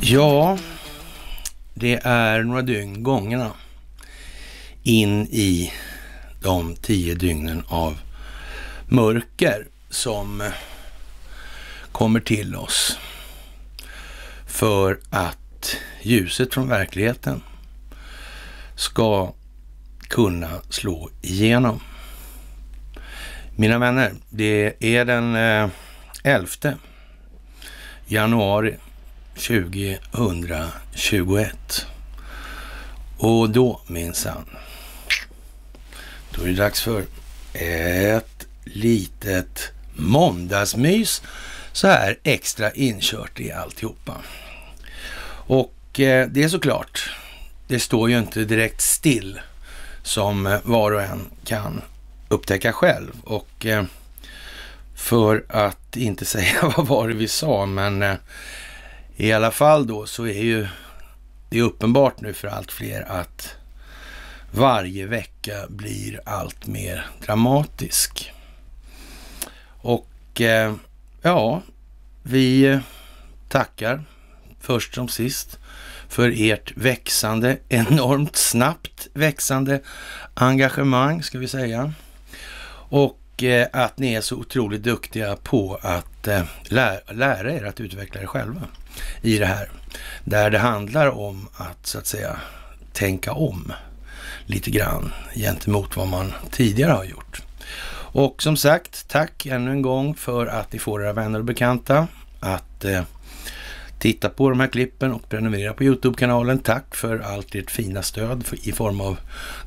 Ja, det är några dygn gångerna in i de tio dygnen av mörker som kommer till oss för att ljuset från verkligheten ska kunna slå igenom. Mina vänner, det är den eh, 11 januari 2021. Och då minsann, då är det dags för ett litet måndagsmys så här extra inkört i alltihopa. Och eh, det är såklart, det står ju inte direkt still som eh, var och en kan upptäcka själv. Och eh, för att inte säga vad var det vi sa, men eh, i alla fall då så är ju det är uppenbart nu för allt fler att varje vecka blir allt mer dramatisk. Och eh, ja, vi eh, tackar först som sist för ert växande, enormt snabbt växande engagemang ska vi säga. Och eh, att ni är så otroligt duktiga på att eh, lära, lära er att utveckla er själva i det här. Där det handlar om att så att säga tänka om lite grann gentemot vad man tidigare har gjort. Och som sagt, tack ännu en gång för att ni får era vänner och bekanta att eh, titta på de här klippen och prenumerera på Youtube-kanalen. Tack för allt ert fina stöd i form av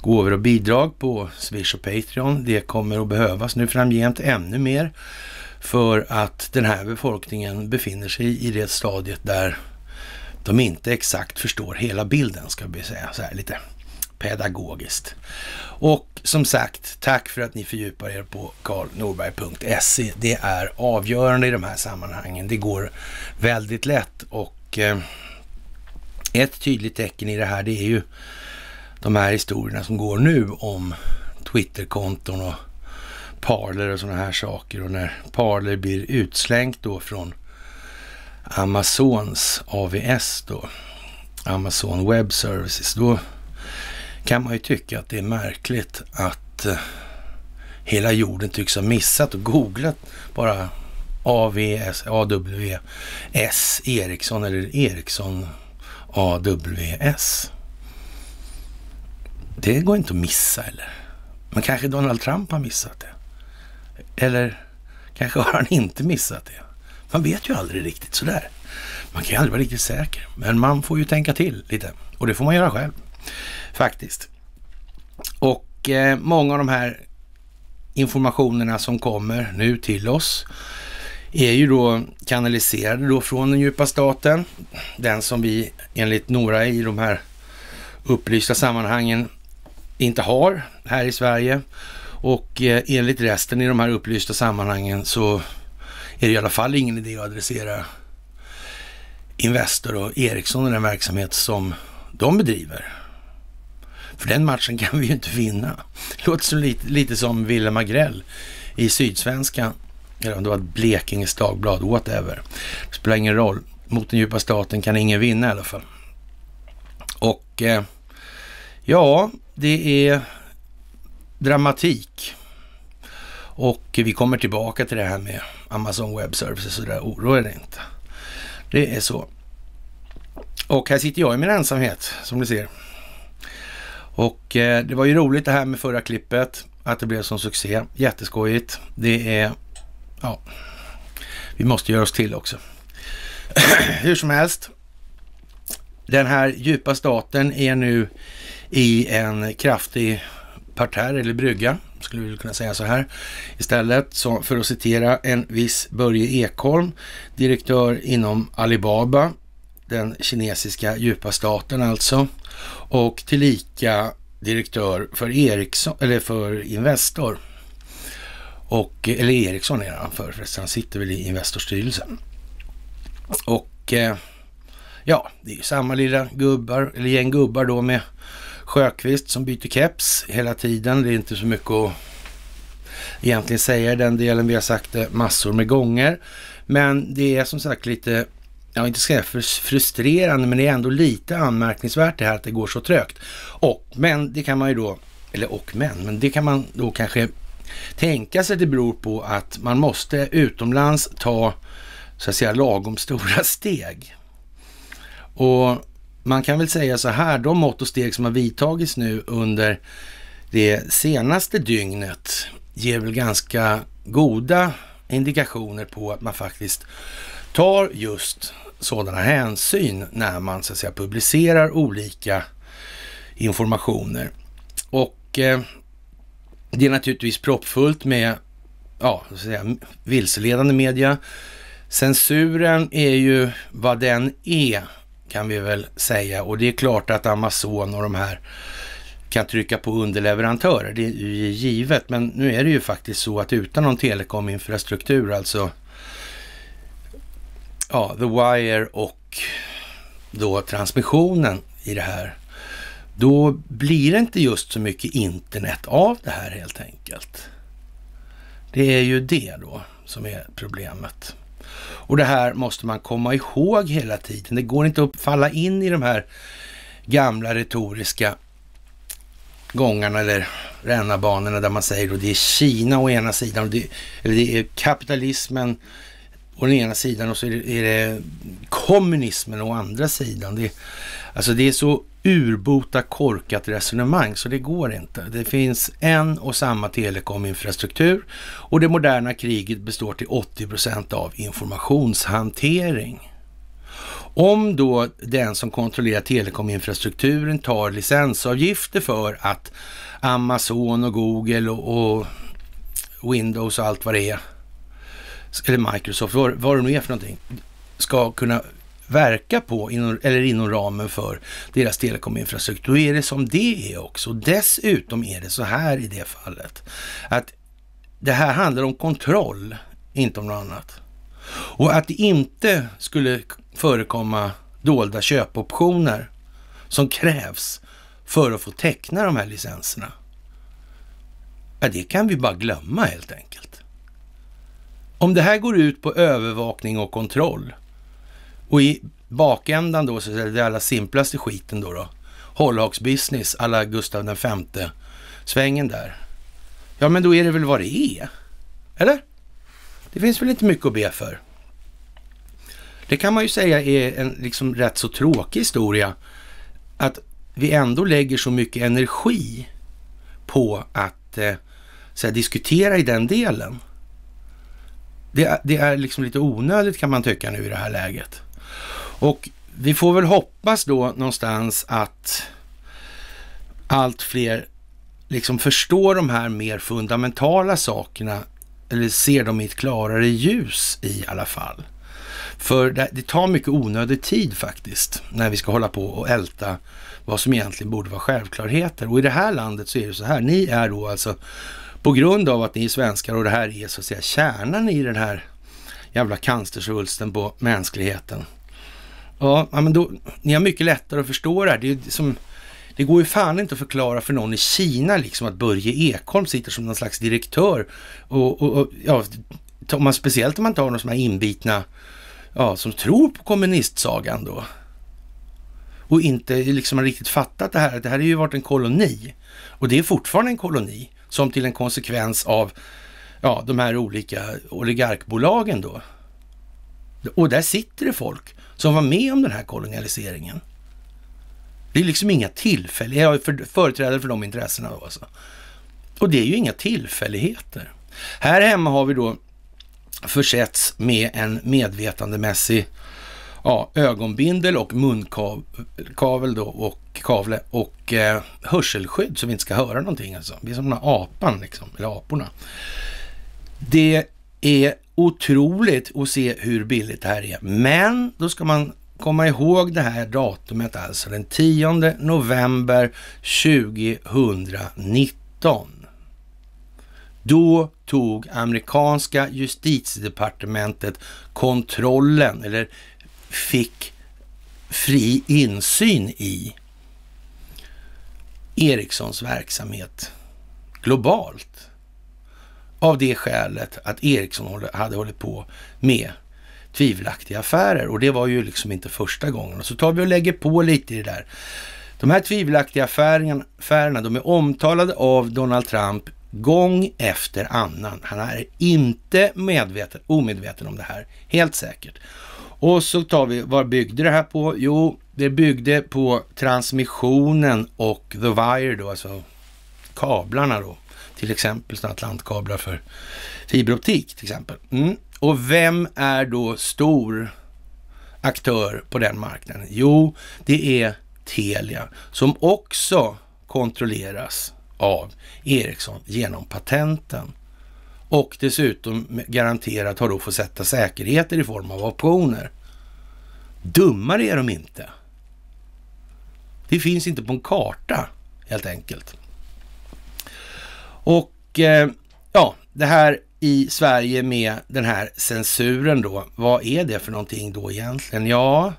gåvor och bidrag på Swish och Patreon. Det kommer att behövas nu framgent ännu mer för att den här befolkningen befinner sig i det stadiet där de inte exakt förstår hela bilden, ska vi säga så här lite pedagogiskt. Och som sagt, tack för att ni fördjupar er på karlnorberg.se. Det är avgörande i de här sammanhangen. Det går väldigt lätt och eh, ett tydligt tecken i det här, det är ju de här historierna som går nu om Twitterkonton och Parler och sådana här saker. Och när Parler blir utslängt då från Amazons AVS då, Amazon Web Services, då kan man ju tycka att det är märkligt att eh, hela jorden tycks ha missat och googlat bara AVS, AWS, Ericsson eller Ericsson AWS. Det går inte att missa eller? Men kanske Donald Trump har missat det. Eller kanske har han inte missat det. Man vet ju aldrig riktigt sådär. Man kan ju aldrig vara riktigt säker. Men man får ju tänka till lite. Och det får man göra själv. Faktiskt. Och eh, många av de här informationerna som kommer nu till oss är ju då kanaliserade då från den djupa staten. Den som vi enligt några i de här upplysta sammanhangen inte har här i Sverige. Och eh, enligt resten i de här upplysta sammanhangen så är det i alla fall ingen idé att adressera Investor och Ericsson och den verksamhet som de bedriver. För den matchen kan vi ju inte vinna. Det låter som lite, lite som Wille Magrell i Sydsvenskan, eller om det var Blekinges Dagblad, whatever. Det spelar ingen roll. Mot den djupa staten kan ingen vinna i alla fall. Och eh, ja, det är dramatik. Och vi kommer tillbaka till det här med Amazon Web Services så där, oroa dig inte. Det är så. Och här sitter jag i min ensamhet, som du ser. Och eh, det var ju roligt det här med förra klippet, att det blev som succé. Jätteskojigt. Det är, ja, vi måste göra oss till också. Hur som helst, den här djupa staten är nu i en kraftig parterr eller brygga, skulle vi kunna säga så här istället. Så för att citera en viss Börje Ekholm, direktör inom Alibaba, den kinesiska djupa staten alltså, och tillika direktör för Ericsson, eller för Investor. Och, eller Ericsson är han för, förresten, han sitter väl i Investorstyrelsen. Och eh, ja, det är ju samma lilla gubbar, eller gäng gubbar då med Sjöqvist som byter keps hela tiden. Det är inte så mycket att egentligen säga i den delen. Vi har sagt det massor med gånger. Men det är som sagt lite, ja inte säga frustrerande, men det är ändå lite anmärkningsvärt det här att det går så trögt. Och, men det kan man ju då, eller och men, men det kan man då kanske tänka sig att det beror på att man måste utomlands ta så att säga lagom stora steg. Och man kan väl säga så här, de mått och steg som har vidtagits nu under det senaste dygnet ger väl ganska goda indikationer på att man faktiskt tar just sådana hänsyn när man så att säga publicerar olika informationer. Och eh, det är naturligtvis proppfullt med ja, så att säga, vilseledande media. Censuren är ju vad den är, kan vi väl säga. Och det är klart att Amazon och de här kan trycka på underleverantörer. Det är ju givet, men nu är det ju faktiskt så att utan någon telekominfrastruktur, alltså ja, The Wire och då transmissionen i det här, då blir det inte just så mycket internet av det här helt enkelt. Det är ju det då som är problemet. Och det här måste man komma ihåg hela tiden. Det går inte att falla in i de här gamla retoriska gångarna eller rännarbanorna där man säger att det är Kina å ena sidan, och det, eller det är kapitalismen å den ena sidan och så är det, är det kommunismen å andra sidan. Det, alltså det är så urbota korkat resonemang så det går inte. Det finns en och samma telekominfrastruktur och det moderna kriget består till 80 procent av informationshantering. Om då den som kontrollerar telekominfrastrukturen tar licensavgifter för att Amazon och Google och, och Windows och allt vad det är, eller Microsoft, vad, vad det nu är för någonting, ska kunna verka på inom, eller inom ramen för deras telekominfrastruktur, då är det som det är också. Dessutom är det så här i det fallet att det här handlar om kontroll, inte om något annat. Och att det inte skulle förekomma dolda köpoptioner som krävs för att få teckna de här licenserna. Ja, det kan vi bara glömma helt enkelt. Om det här går ut på övervakning och kontroll och i bakändan då, så är det allra simplaste skiten då, då hållhaksbusiness alla Gustav den femte svängen där. Ja, men då är det väl vad det är? Eller? Det finns väl inte mycket att be för. Det kan man ju säga är en liksom rätt så tråkig historia. Att vi ändå lägger så mycket energi på att eh, så här, diskutera i den delen. Det, det, är liksom lite onödigt kan man tycka nu i det här läget. Och vi får väl hoppas då någonstans att allt fler liksom förstår de här mer fundamentala sakerna eller ser dem i ett klarare ljus i alla fall. För det, det tar mycket onödig tid faktiskt när vi ska hålla på och älta vad som egentligen borde vara självklarheter. Och i det här landet så är det så här, ni är då alltså på grund av att ni är svenskar och det här är så att säga kärnan i den här jävla cancersvulsten på mänskligheten. Ja, men då, ni har mycket lättare att förstå det här. Det, är som, det går ju fan inte att förklara för någon i Kina liksom att Börje Ekholm sitter som någon slags direktör och, och, och ja, om man, speciellt om man tar någon som är inbitna ja, som tror på kommunistsagan då. Och inte liksom har riktigt fattat det här. att Det här har ju varit en koloni. Och det är fortfarande en koloni som till en konsekvens av ja, de här olika oligarkbolagen då. Och där sitter det folk som var med om den här kolonialiseringen. Det är liksom inga tillfälligheter, för, företrädare för de intressena då alltså. Och det är ju inga tillfälligheter. Här hemma har vi då försetts med en medvetandemässig ja, ögonbindel och munkavel då och kavle och eh, hörselskydd så vi inte ska höra någonting alltså. Vi är som den här apan liksom, eller aporna. Det är otroligt att se hur billigt det här är. Men då ska man komma ihåg det här datumet, alltså den 10 november 2019. Då tog amerikanska justitiedepartementet kontrollen, eller fick fri insyn i Ericssons verksamhet globalt. av det skälet att Ericsson hade hållit på med tvivelaktiga affärer och det var ju liksom inte första gången. Och så tar vi och lägger på lite i det där. De här tvivelaktiga affärerna, de är omtalade av Donald Trump gång efter annan. Han är inte medveten, omedveten om det här, helt säkert. Och så tar vi, vad byggde det här på? Jo, det byggde på transmissionen och the wire då, alltså kablarna då. Till exempel sådana atlantkablar för fiberoptik till exempel. Mm. Och vem är då stor aktör på den marknaden? Jo, det är Telia som också kontrolleras av Ericsson genom patenten. Och dessutom garanterat har då fått sätta säkerheter i form av optioner. Dummare är de inte. Det finns inte på en karta helt enkelt. Och eh, ja, det här i Sverige med den här censuren då. Vad är det för någonting då egentligen? Ja,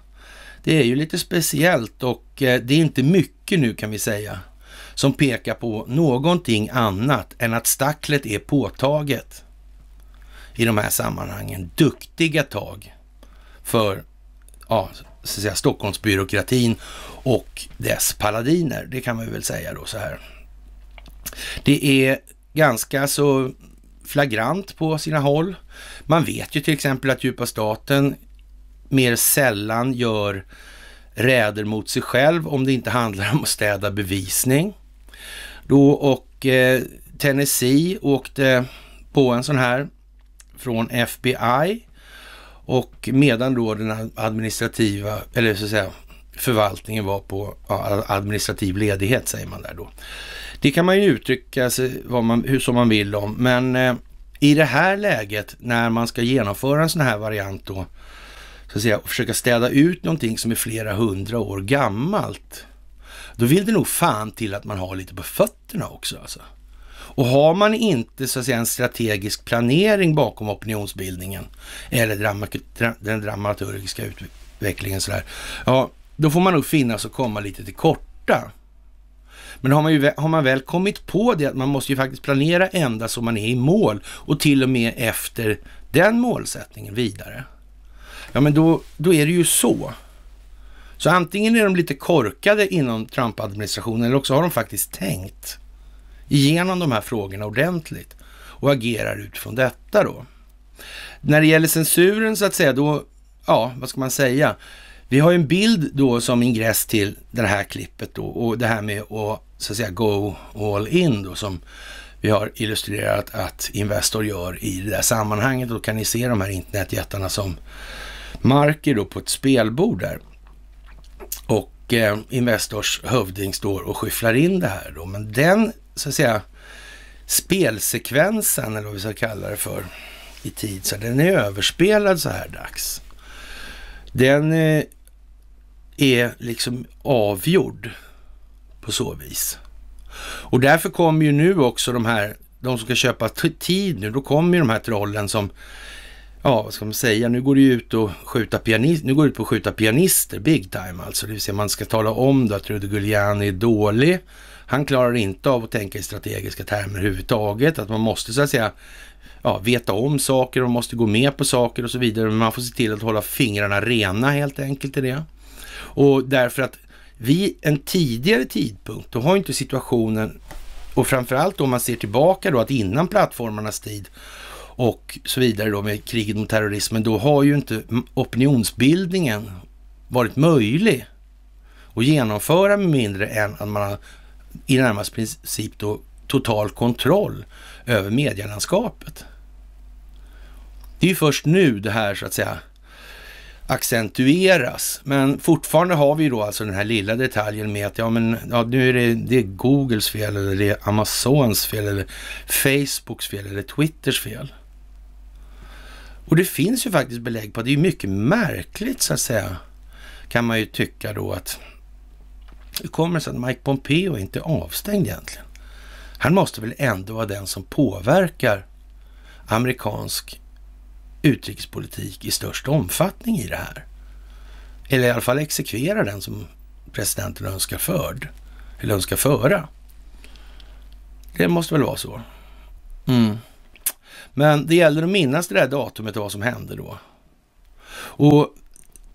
det är ju lite speciellt och eh, det är inte mycket nu kan vi säga som pekar på någonting annat än att stacklet är påtaget i de här sammanhangen. Duktiga tag för ja, så att säga, Stockholmsbyråkratin och dess paladiner. Det kan man väl säga då så här. Det är ganska så flagrant på sina håll. Man vet ju till exempel att djupa staten mer sällan gör räder mot sig själv om det inte handlar om att städa bevisning. Då och eh, Tennessee åkte på en sån här från FBI och medan då den administrativa, eller så att säga förvaltningen var på ja, administrativ ledighet säger man där då. Det kan man ju uttrycka sig vad man, hur som man vill om, men eh, i det här läget när man ska genomföra en sån här variant då, så att säga, och försöka städa ut någonting som är flera hundra år gammalt, då vill det nog fan till att man har lite på fötterna också. Alltså. Och har man inte så att säga en strategisk planering bakom opinionsbildningen eller den dramaturgiska utvecklingen sådär, ja, då får man nog finnas och komma lite till korta. Men har man, ju, har man väl kommit på det att man måste ju faktiskt planera ända så man är i mål och till och med efter den målsättningen vidare. Ja, men då, då är det ju så. Så antingen är de lite korkade inom Trump-administrationen eller också har de faktiskt tänkt igenom de här frågorna ordentligt och agerar utifrån detta då. När det gäller censuren så att säga, då, ja, vad ska man säga? Vi har ju en bild då som ingress till det här klippet då och det här med att så att säga go all in då som vi har illustrerat att Investor gör i det där sammanhanget. Då kan ni se de här internetjättarna som marker då på ett spelbord där. Och eh, Investors hövding står och skyfflar in det här då. Men den, så att säga, spelsekvensen, eller vad vi ska kalla det för, i tid, så den är överspelad så här dags. Den eh, är liksom avgjord på så vis. Och därför kommer ju nu också de här, de som ska köpa tid nu, då kommer ju de här trollen som, ja vad ska man säga, nu går det ju ut och skjuta pianist, nu går det ut på att skjuta pianister, big time alltså, det vill säga man ska tala om då att Rudy Giuliani är dålig, han klarar inte av att tänka i strategiska termer överhuvudtaget, att man måste så att säga ja, veta om saker och måste gå med på saker och så vidare. Men man får se till att hålla fingrarna rena helt enkelt i det. Och därför att vid en tidigare tidpunkt, då har inte situationen, och framförallt om man ser tillbaka då att innan plattformarnas tid och så vidare då med kriget mot terrorismen, då har ju inte opinionsbildningen varit möjlig att genomföra med mindre än att man har i närmast princip då total kontroll över medielandskapet. Det är ju först nu det här så att säga accentueras. Men fortfarande har vi då alltså den här lilla detaljen med att ja, men, ja, nu är det, det är Googles fel eller det är Amazons fel eller Facebooks fel eller Twitters fel. Och det finns ju faktiskt belägg på att det är mycket märkligt så att säga, kan man ju tycka då att hur kommer det sig att Mike Pompeo inte är avstängd egentligen? Han måste väl ändå vara den som påverkar amerikansk utrikespolitik i störst omfattning i det här. Eller i alla fall exekvera den som presidenten önskar förd, eller önskar föra. Det måste väl vara så. Mm. Men det gäller att minnas det där datumet och vad som hände då. Och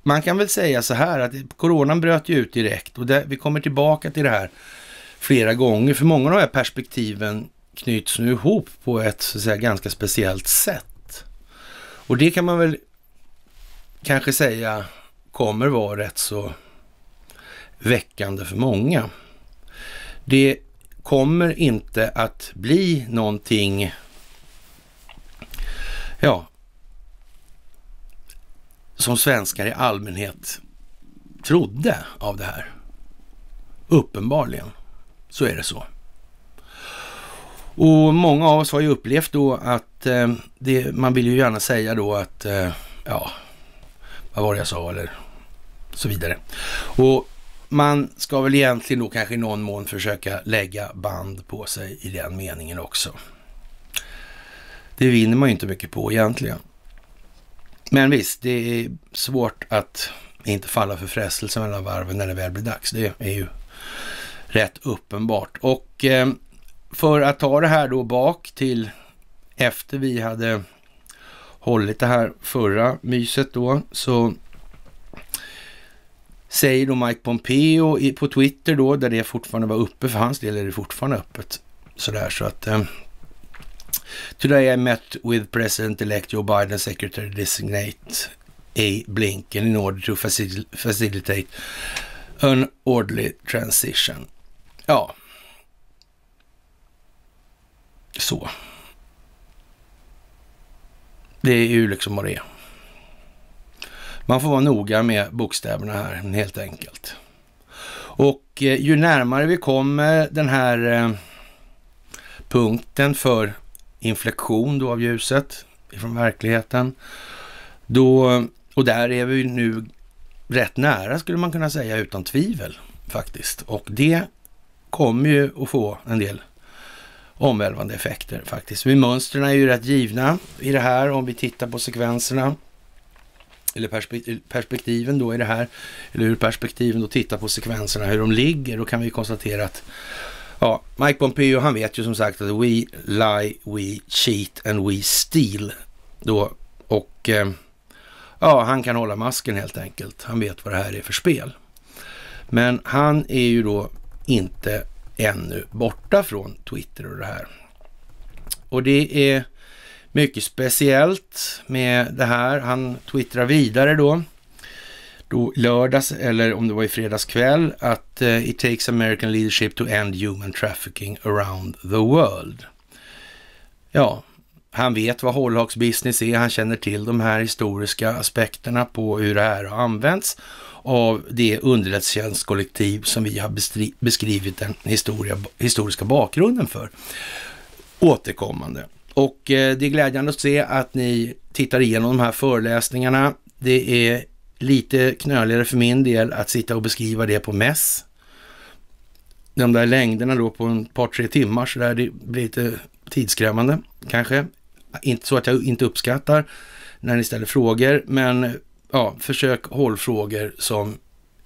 man kan väl säga så här att coronan bröt ju ut direkt och det, vi kommer tillbaka till det här flera gånger. För många av de här perspektiven knyts nu ihop på ett så att säga, ganska speciellt sätt. Och det kan man väl kanske säga kommer vara rätt så väckande för många. Det kommer inte att bli någonting, ja, som svenskar i allmänhet trodde av det här. Uppenbarligen så är det så. Och många av oss har ju upplevt då att eh, det, man vill ju gärna säga då att, eh, ja, vad var det jag sa eller så vidare. Och man ska väl egentligen då kanske i någon mån försöka lägga band på sig i den meningen också. Det vinner man ju inte mycket på egentligen. Men visst, det är svårt att inte falla för frestelsen mellan varven när det väl blir dags. Det är ju rätt uppenbart. Och eh, för att ta det här då bak till efter vi hade hållit det här förra myset då, så säger då Mike Pompeo på Twitter då, där det fortfarande var uppe, för hans del är det fortfarande öppet. Sådär så att eh, Today I met with President-elect Joe Biden, Secretary Designate A. Blinken in order to facil facilitate an orderly transition. Ja. Så. Det är ju liksom vad det är. Man får vara noga med bokstäverna här, helt enkelt. Och eh, ju närmare vi kommer den här eh, punkten för inflektion då av ljuset från verkligheten. Då, och där är vi nu rätt nära skulle man kunna säga utan tvivel faktiskt. Och det kommer ju att få en del omvälvande effekter faktiskt. Men mönstren är ju rätt givna i det här om vi tittar på sekvenserna. Eller perspektiven då i det här. Eller hur perspektiven då tittar på sekvenserna, hur de ligger. Då kan vi konstatera att Ja, Mike Pompeo han vet ju som sagt att we lie, we cheat and we steal. Då. Och eh, ja, han kan hålla masken helt enkelt. Han vet vad det här är för spel. Men han är ju då inte ännu borta från Twitter och det här. Och det är mycket speciellt med det här. Han twittrar vidare då då lördags, eller om det var i fredags kväll, att uh, it takes American leadership to end human trafficking around the world. Ja, han vet vad hållhaksbusiness är, han känner till de här historiska aspekterna på hur det här har använts av det underrättelsetjänstkollektiv som vi har beskrivit den historia, historiska bakgrunden för återkommande. Och eh, det är glädjande att se att ni tittar igenom de här föreläsningarna. Det är lite knöligare för min del att sitta och beskriva det på mäss. De där längderna då på en par, tre timmar så där, det blir lite tidskrävande kanske. Inte så att jag inte uppskattar när ni ställer frågor, men ja, försök håll frågor som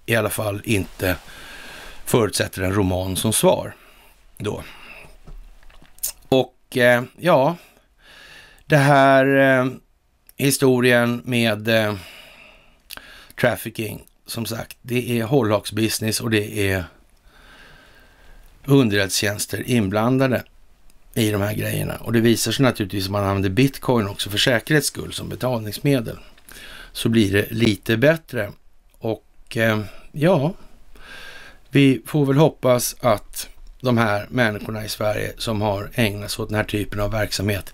i alla fall inte förutsätter en roman som svar då. Och eh, ja, det här eh, historien med eh, trafficking, som sagt, det är hållhaksbusiness och det är underrättelsetjänster inblandade i de här grejerna. Och det visar sig naturligtvis om man använder bitcoin också för säkerhets skull som betalningsmedel. Så blir det lite bättre. Och eh, ja, vi får väl hoppas att de här människorna i Sverige som har ägnat sig åt den här typen av verksamhet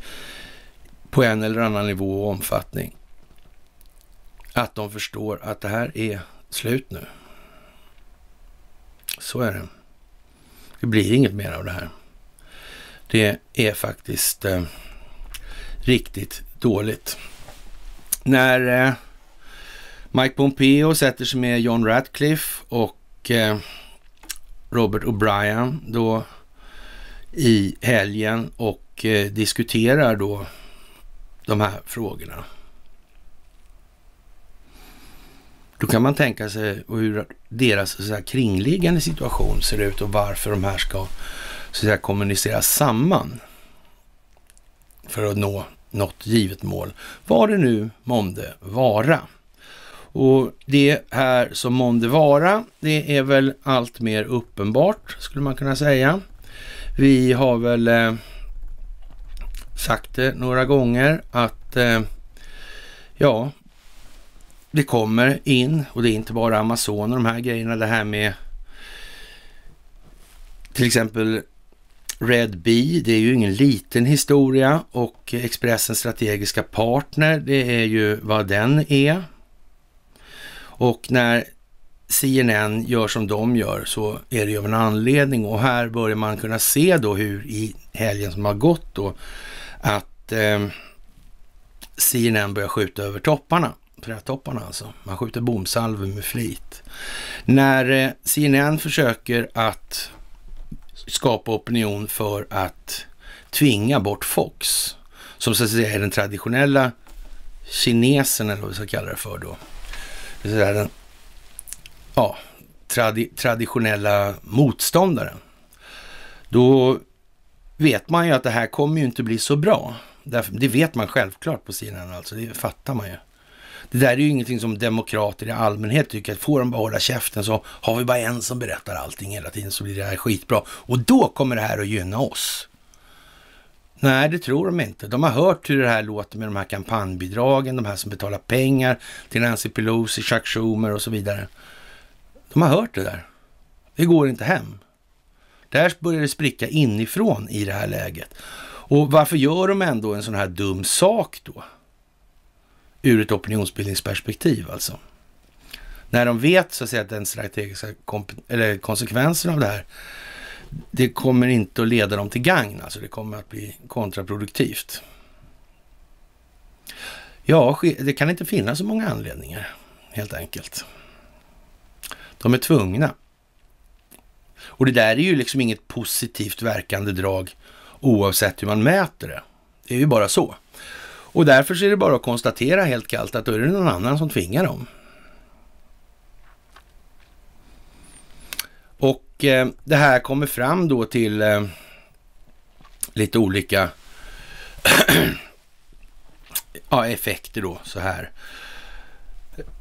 på en eller annan nivå och omfattning att de förstår att det här är slut nu. Så är det. Det blir inget mer av det här. Det är faktiskt eh, riktigt dåligt. När eh, Mike Pompeo sätter sig med John Ratcliffe och eh, Robert O'Brien då i helgen och eh, diskuterar då de här frågorna Då kan man tänka sig hur deras så säga, kringliggande situation ser ut och varför de här ska så säga, kommunicera samman för att nå något givet mål, vad det nu månde vara. Och det här som månde vara, det är väl allt mer uppenbart skulle man kunna säga. Vi har väl eh, sagt det några gånger att eh, ja, det kommer in och det är inte bara Amazon och de här grejerna. Det här med till exempel Red Bee, det är ju ingen liten historia och Expressens strategiska partner, det är ju vad den är. Och när CNN gör som de gör så är det ju av en anledning och här börjar man kunna se då hur i helgen som har gått då att eh, CNN börjar skjuta över topparna, trädtopparna alltså. Man skjuter bomsalver med flit. När eh, CNN försöker att skapa opinion för att tvinga bort Fox, som så att säga är den traditionella kinesen eller vad vi ska kalla det för då. Det är den ja, tradi traditionella motståndaren. Då vet man ju att det här kommer ju inte bli så bra. Det vet man självklart på CNN, alltså. Det fattar man ju. Det där är ju ingenting som demokrater i allmänhet tycker, att får de bara hålla käften så har vi bara en som berättar allting hela tiden så blir det här skitbra. Och då kommer det här att gynna oss. Nej, det tror de inte. De har hört hur det här låter med de här kampanjbidragen, de här som betalar pengar till Nancy Pelosi, Chuck Schumer och så vidare. De har hört det där. Det går inte hem. Där börjar det spricka inifrån i det här läget. Och varför gör de ändå en sån här dum sak då? Ur ett opinionsbildningsperspektiv alltså. När de vet så att säga att den strategiska eller konsekvensen av det här, det kommer inte att leda dem till gagn, alltså det kommer att bli kontraproduktivt. Ja, det kan inte finnas så många anledningar helt enkelt. De är tvungna. Och det där är ju liksom inget positivt verkande drag oavsett hur man mäter det. Det är ju bara så. Och därför så är det bara att konstatera helt kallt att då är det någon annan som tvingar dem. Och eh, det här kommer fram då till eh, lite olika ja, effekter då så här.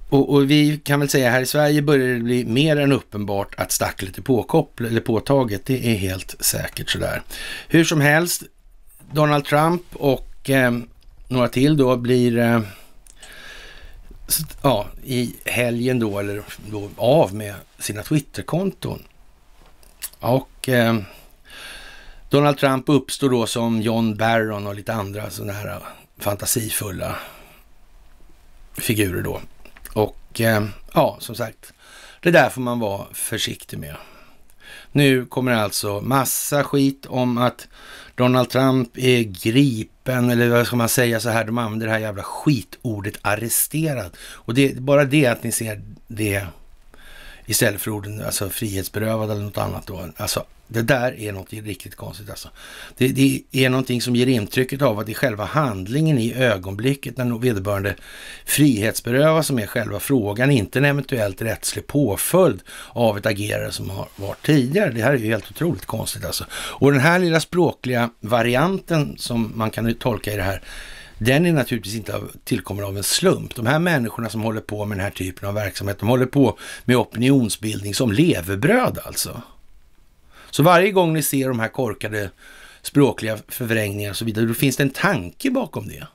Och, och, vi kan väl säga här i Sverige börjar det bli mer än uppenbart att stacklet är påkopplat eller påtaget. Det är helt säkert sådär. Hur som helst, Donald Trump och eh, några till då blir eh, ja, i helgen då, eller då av med sina Twitterkonton. Och eh, Donald Trump uppstår då som John Barron och lite andra sådana här eh, fantasifulla figurer då. Och eh, ja, som sagt, det där får man vara försiktig med. Nu kommer alltså massa skit om att Donald Trump är gripen, eller vad ska man säga så här, de använder det här jävla skitordet arresterad. Och det är bara det att ni ser det istället för orden alltså frihetsberövad eller något annat då. Alltså det där är något riktigt konstigt alltså. Det, det, är någonting som ger intrycket av att det är själva handlingen i ögonblicket när vederbörande frihetsberövas som är själva frågan, inte en eventuellt rättslig påföljd av ett agerande som har varit tidigare. Det här är ju helt otroligt konstigt alltså. Och den här lilla språkliga varianten som man kan tolka i det här, den är naturligtvis inte tillkommen av en slump. De här människorna som håller på med den här typen av verksamhet, de håller på med opinionsbildning som levebröd alltså. Så varje gång ni ser de här korkade språkliga förvrängningar och så vidare, då finns det en tanke bakom det.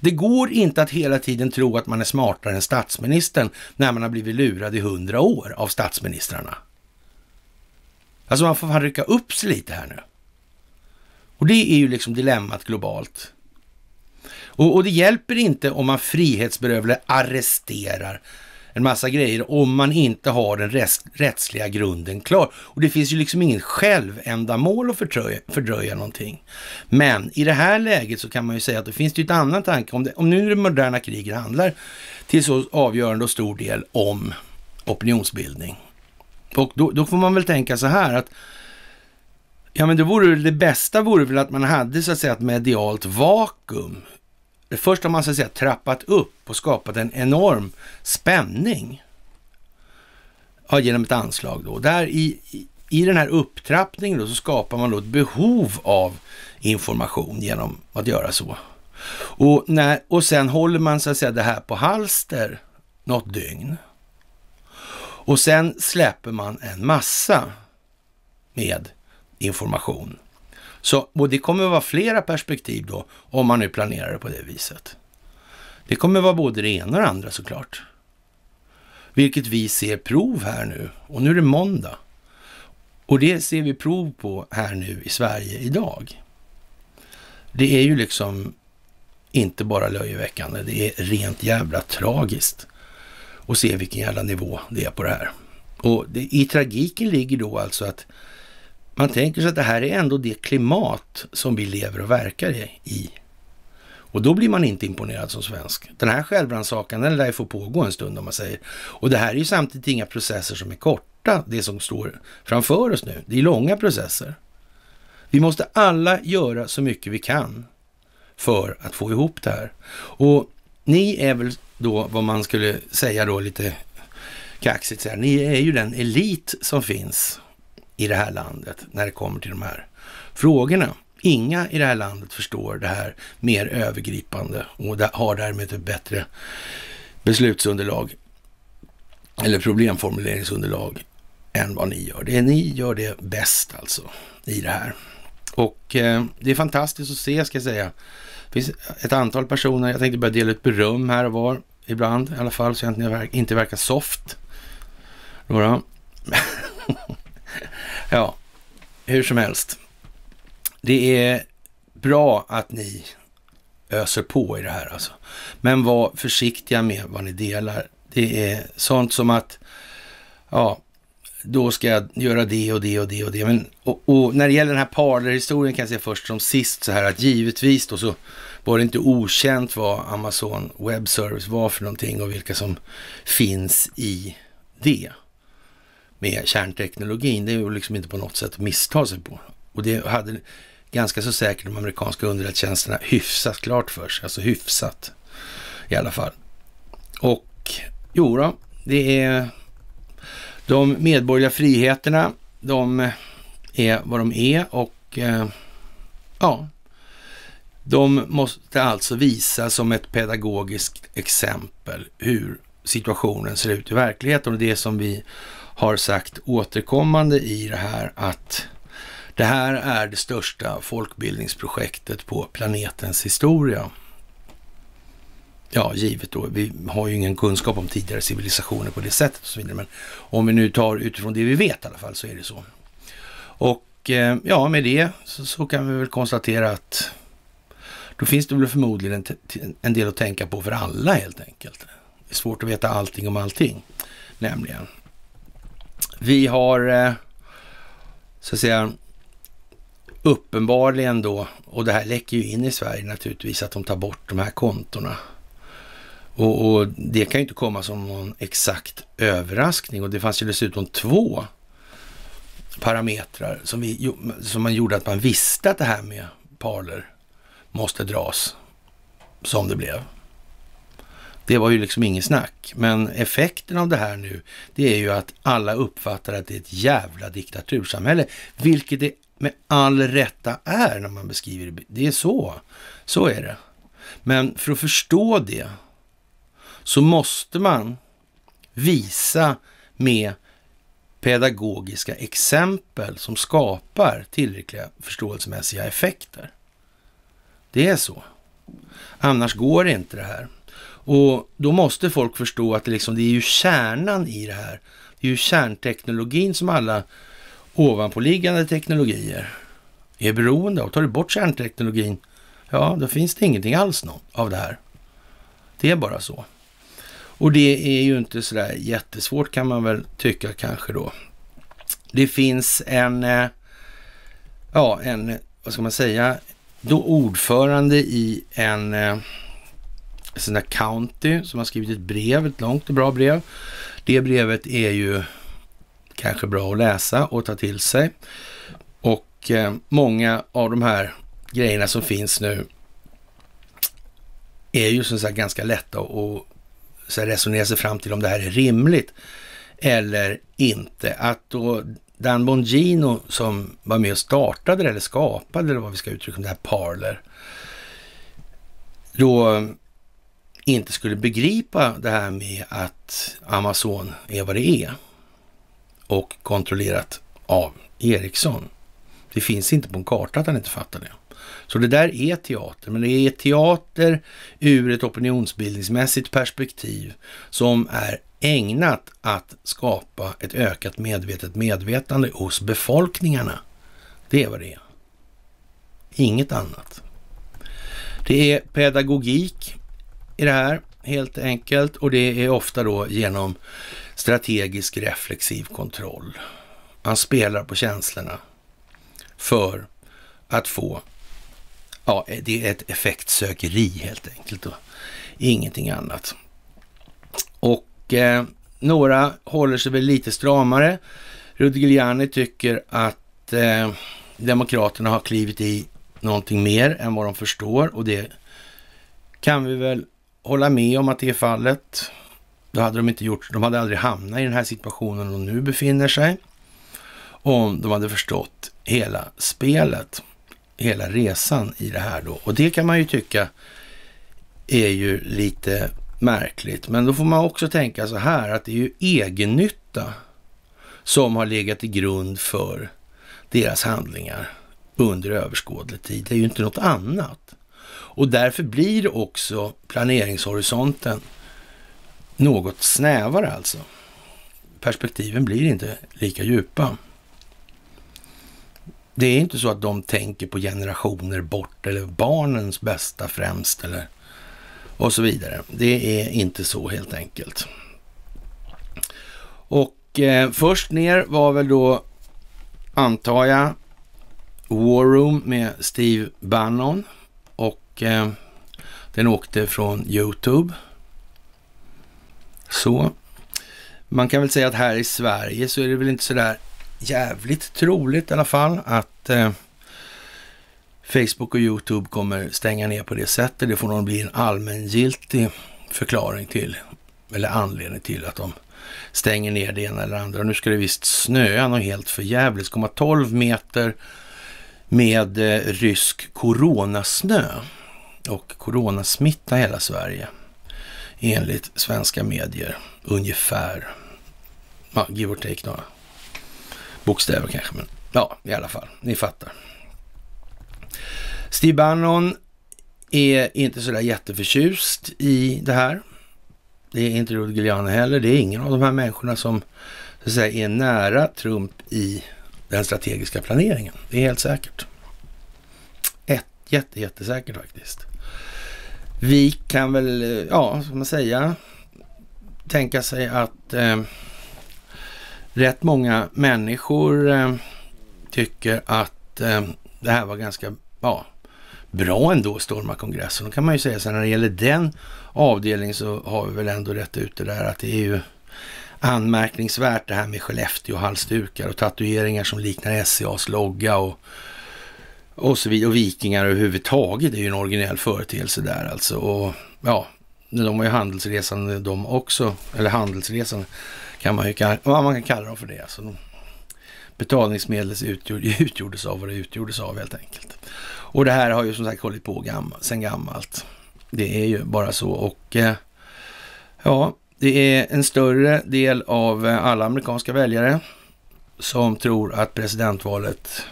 Det går inte att hela tiden tro att man är smartare än statsministern när man har blivit lurad i hundra år av statsministrarna. Alltså man får fan rycka upp sig lite här nu. Och det är ju liksom dilemmat globalt. Och, och det hjälper inte om man frihetsberövar eller arresterar en massa grejer om man inte har den rättsliga grunden klar. Och det finns ju liksom ingen självändamål att fördröja, fördröja någonting. Men i det här läget så kan man ju säga att det finns ju ett annat tanke. Om, det, om nu det moderna kriget handlar till så avgörande och stor del om opinionsbildning. Och då, då får man väl tänka så här att Ja, men det, vore, det bästa vore väl att man hade så att säga ett medialt vakuum Först har man så att säga trappat upp och skapat en enorm spänning ja, genom ett anslag. Då. Där i, i den här upptrappningen då så skapar man då ett behov av information genom att göra så. Och, när, och sen håller man så att säga det här på halster något dygn. Och sen släpper man en massa med information. Så, och det kommer att vara flera perspektiv då, om man nu planerar det på det viset. Det kommer att vara både det ena och det andra såklart. Vilket vi ser prov här nu. Och nu är det måndag. Och det ser vi prov på här nu i Sverige idag. Det är ju liksom inte bara löjeväckande, det är rent jävla tragiskt att se vilken jävla nivå det är på det här. Och det, i tragiken ligger då alltså att man tänker sig att det här är ändå det klimat som vi lever och verkar i. Och då blir man inte imponerad som svensk. Den här självrannsakan, den lär få pågå en stund om man säger. Och det här är ju samtidigt inga processer som är korta, det som står framför oss nu. Det är långa processer. Vi måste alla göra så mycket vi kan för att få ihop det här. Och ni är väl då vad man skulle säga då lite kaxigt, så här, ni är ju den elit som finns i det här landet när det kommer till de här frågorna. Inga i det här landet förstår det här mer övergripande och har därmed ett bättre beslutsunderlag eller problemformuleringsunderlag än vad ni gör. Det är ni gör det bäst alltså i det här. Och eh, det är fantastiskt att se ska jag säga. Det finns ett antal personer, jag tänkte börja dela ut beröm här och var ibland i alla fall så jag inte verkar soft. Några ja, hur som helst. Det är bra att ni öser på i det här alltså. Men var försiktiga med vad ni delar. Det är sånt som att, ja, då ska jag göra det och det och det och det. Men, och, och när det gäller den här parlerhistorien kan jag säga först som sist så här att givetvis då så var det inte okänt vad Amazon Web Service var för någonting och vilka som finns i det med kärnteknologin. Det är ju liksom inte på något sätt att missta sig på. Och det hade ganska så säkert de amerikanska underrättelsetjänsterna hyfsat klart för sig. Alltså hyfsat i alla fall. Och jo då, det är de medborgerliga friheterna. De är vad de är och eh, ja, de måste alltså visa som ett pedagogiskt exempel hur situationen ser ut i verkligheten och det som vi har sagt återkommande i det här att det här är det största folkbildningsprojektet på planetens historia. Ja, givet då. Vi har ju ingen kunskap om tidigare civilisationer på det sättet och så vidare. Men om vi nu tar utifrån det vi vet i alla fall så är det så. Och eh, ja, med det så, så, kan vi väl konstatera att då finns det väl förmodligen en, en del att tänka på för alla helt enkelt. Det är svårt att veta allting om allting, nämligen. Vi har, eh, så att säga, uppenbarligen då, och det här läcker ju in i Sverige naturligtvis, att de tar bort de här kontona. Och, och, det kan ju inte komma som någon exakt överraskning och det fanns ju dessutom två parametrar som, vi, som man gjorde att man visste att det här med parler måste dras som det blev. Det var ju liksom inget snack. Men effekten av det här nu, det är ju att alla uppfattar att det är ett jävla diktatursamhälle, vilket det med all rätta är när man beskriver det. Det är så. Så är det. Men för att förstå det så måste man visa med pedagogiska exempel som skapar tillräckliga förståelsemässiga effekter. Det är så. Annars går inte det här. Och då måste folk förstå att det, liksom, det är ju kärnan i det här. Det är ju kärnteknologin som alla ovanpåliggande teknologier är beroende av. Tar du bort kärnteknologin, ja, då finns det ingenting alls av det här. Det är bara så. Och det är ju inte sådär jättesvårt kan man väl tycka kanske då. Det finns en, eh, ja, en, vad ska man säga, då ordförande i en eh, sina county som har skrivit ett brev, ett långt och bra brev. Det brevet är ju kanske bra att läsa och ta till sig. Och eh, många av de här grejerna som finns nu är ju som sagt ganska lätta att så resonera sig fram till om det här är rimligt eller inte. Att då Dan Bongino som var med och startade det, eller skapade eller vad vi ska uttrycka det här Parler, då inte skulle begripa det här med att Amazon är vad det är och kontrollerat av Ericsson. Det finns inte på en karta att han inte fattar det. Så det där är teater, men det är teater ur ett opinionsbildningsmässigt perspektiv som är ägnat att skapa ett ökat medvetet medvetande hos befolkningarna. Det är vad det är. Inget annat. Det är pedagogik i det här helt enkelt och det är ofta då genom strategisk reflexiv kontroll. Man spelar på känslorna för att få, ja, det är ett effektsökeri helt enkelt och ingenting annat. Och eh, några håller sig väl lite stramare. Rudigiani tycker att eh, Demokraterna har klivit i någonting mer än vad de förstår och det kan vi väl hålla med om att det är fallet. Då hade de inte gjort, de hade aldrig hamnat i den här situationen de nu befinner sig. Om de hade förstått hela spelet, hela resan i det här då. Och det kan man ju tycka är ju lite märkligt. Men då får man också tänka så här att det är ju egennytta som har legat till grund för deras handlingar under överskådlig tid. Det är ju inte något annat. Och därför blir också planeringshorisonten något snävare alltså. Perspektiven blir inte lika djupa. Det är inte så att de tänker på generationer bort eller barnens bästa främst eller och så vidare. Det är inte så helt enkelt. Och eh, först ner var väl då, antar jag, War Room med Steve Bannon och eh, den åkte från Youtube. Så. Man kan väl säga att här i Sverige så är det väl inte sådär jävligt troligt i alla fall att eh, Facebook och Youtube kommer stänga ner på det sättet. Det får nog bli en allmängiltig förklaring till, eller anledning till att de stänger ner det ena eller andra. Nu ska det visst snöa något helt förjävligt. Ska komma 12 meter med eh, rysk coronasnö och coronasmitta hela Sverige enligt svenska medier ungefär. Ja, give or take några bokstäver kanske, men ja, i alla fall, ni fattar. Steve Bannon är inte sådär jätteförtjust i det här. Det är inte Rudy Giuliani heller. Det är ingen av de här människorna som så att säga, är nära Trump i den strategiska planeringen. Det är helt säkert. Ett, jätte, jättesäkert faktiskt. Vi kan väl, ja, ska man säga, tänka sig att eh, rätt många människor eh, tycker att eh, det här var ganska ja, bra ändå, storma kongressen. Då kan man ju säga så här, när det gäller den avdelningen så har vi väl ändå rätt ut det där att det är ju anmärkningsvärt det här med Skellefteå halsdukar och tatueringar som liknar SCAs logga och, och så vidare. Och vikingar överhuvudtaget är ju en originell företeelse där alltså. Och ja, de var ju handelsresande de också, eller handelsresande kan man ju kalla, man kan kalla dem för det. Alltså, betalningsmedlet utgjordes av vad det utgjordes av helt enkelt. Och det här har ju som sagt hållit på gammal, sen gammalt. Det är ju bara så och eh, ja, det är en större del av eh, alla amerikanska väljare som tror att presidentvalet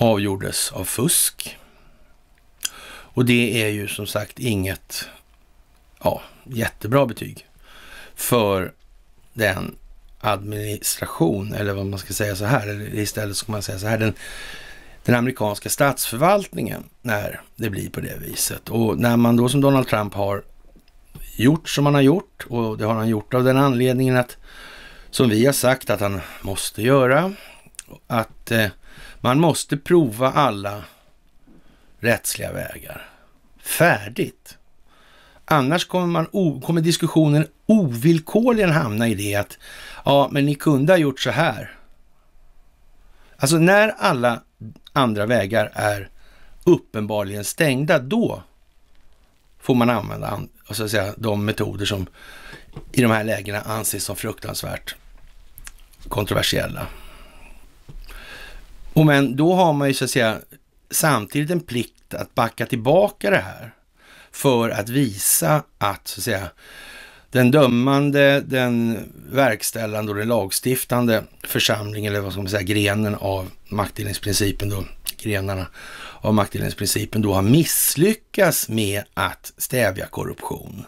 avgjordes av fusk. Och det är ju som sagt inget ja, jättebra betyg för den administration, eller vad man ska säga så här, eller istället ska man säga så här, den, den amerikanska statsförvaltningen när det blir på det viset. Och när man då som Donald Trump har gjort som han har gjort, och det har han gjort av den anledningen att, som vi har sagt att han måste göra, att eh, man måste prova alla rättsliga vägar. Färdigt. Annars kommer, man, kommer diskussionen ovillkorligen hamna i det att ja, men ni kunde ha gjort så här. Alltså när alla andra vägar är uppenbarligen stängda, då får man använda så att säga, de metoder som i de här lägena anses som fruktansvärt kontroversiella. Och men då har man ju så att säga samtidigt en plikt att backa tillbaka det här för att visa att så att säga den dömande, den verkställande och den lagstiftande församlingen, eller vad ska man säga, grenen av maktdelningsprincipen då, grenarna av maktdelningsprincipen då har misslyckats med att stävja korruption.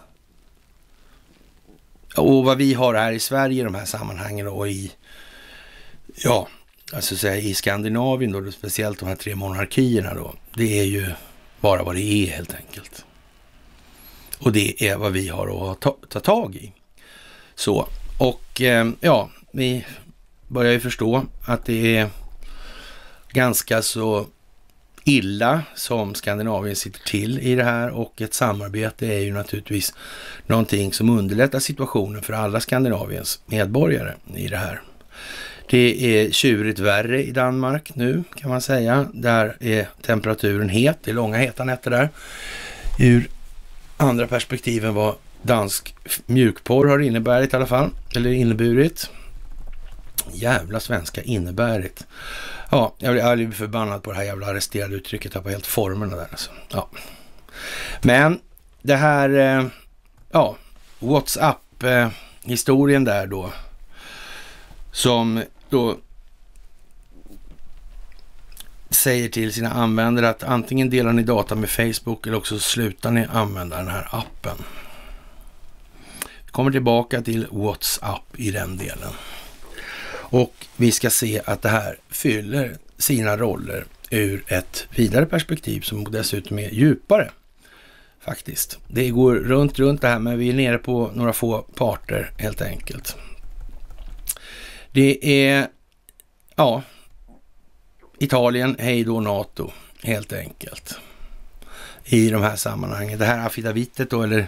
Och vad vi har här i Sverige i de här sammanhangen och i, ja, alltså säga i Skandinavien då, speciellt de här tre monarkierna då, det är ju bara vad det är helt enkelt. Och det är vad vi har att ta, ta tag i. Så, och eh, ja, vi börjar ju förstå att det är ganska så illa som Skandinavien sitter till i det här och ett samarbete är ju naturligtvis någonting som underlättar situationen för alla Skandinaviens medborgare i det här. Det är tjurigt värre i Danmark nu kan man säga. Där är temperaturen het. Det är långa heta nätter där. Ur andra perspektiven vad dansk mjukporr har inneburit i alla fall. Eller inneburit. Jävla svenska inneburit. Ja, jag blir aldrig förbannad på det här jävla arresterade uttrycket. Tappar på helt formerna där alltså. Ja. Men det här, eh, ja, WhatsApp-historien eh, där då. Som då säger till sina användare att antingen delar ni data med Facebook eller också slutar ni använda den här appen. Vi kommer tillbaka till WhatsApp i den delen. Och vi ska se att det här fyller sina roller ur ett vidare perspektiv som dessutom är djupare faktiskt. Det går runt, runt det här, men vi är nere på några få parter helt enkelt. Det är, ja, Italien, hej då NATO, helt enkelt. I de här sammanhangen. Det här affidavitet då, eller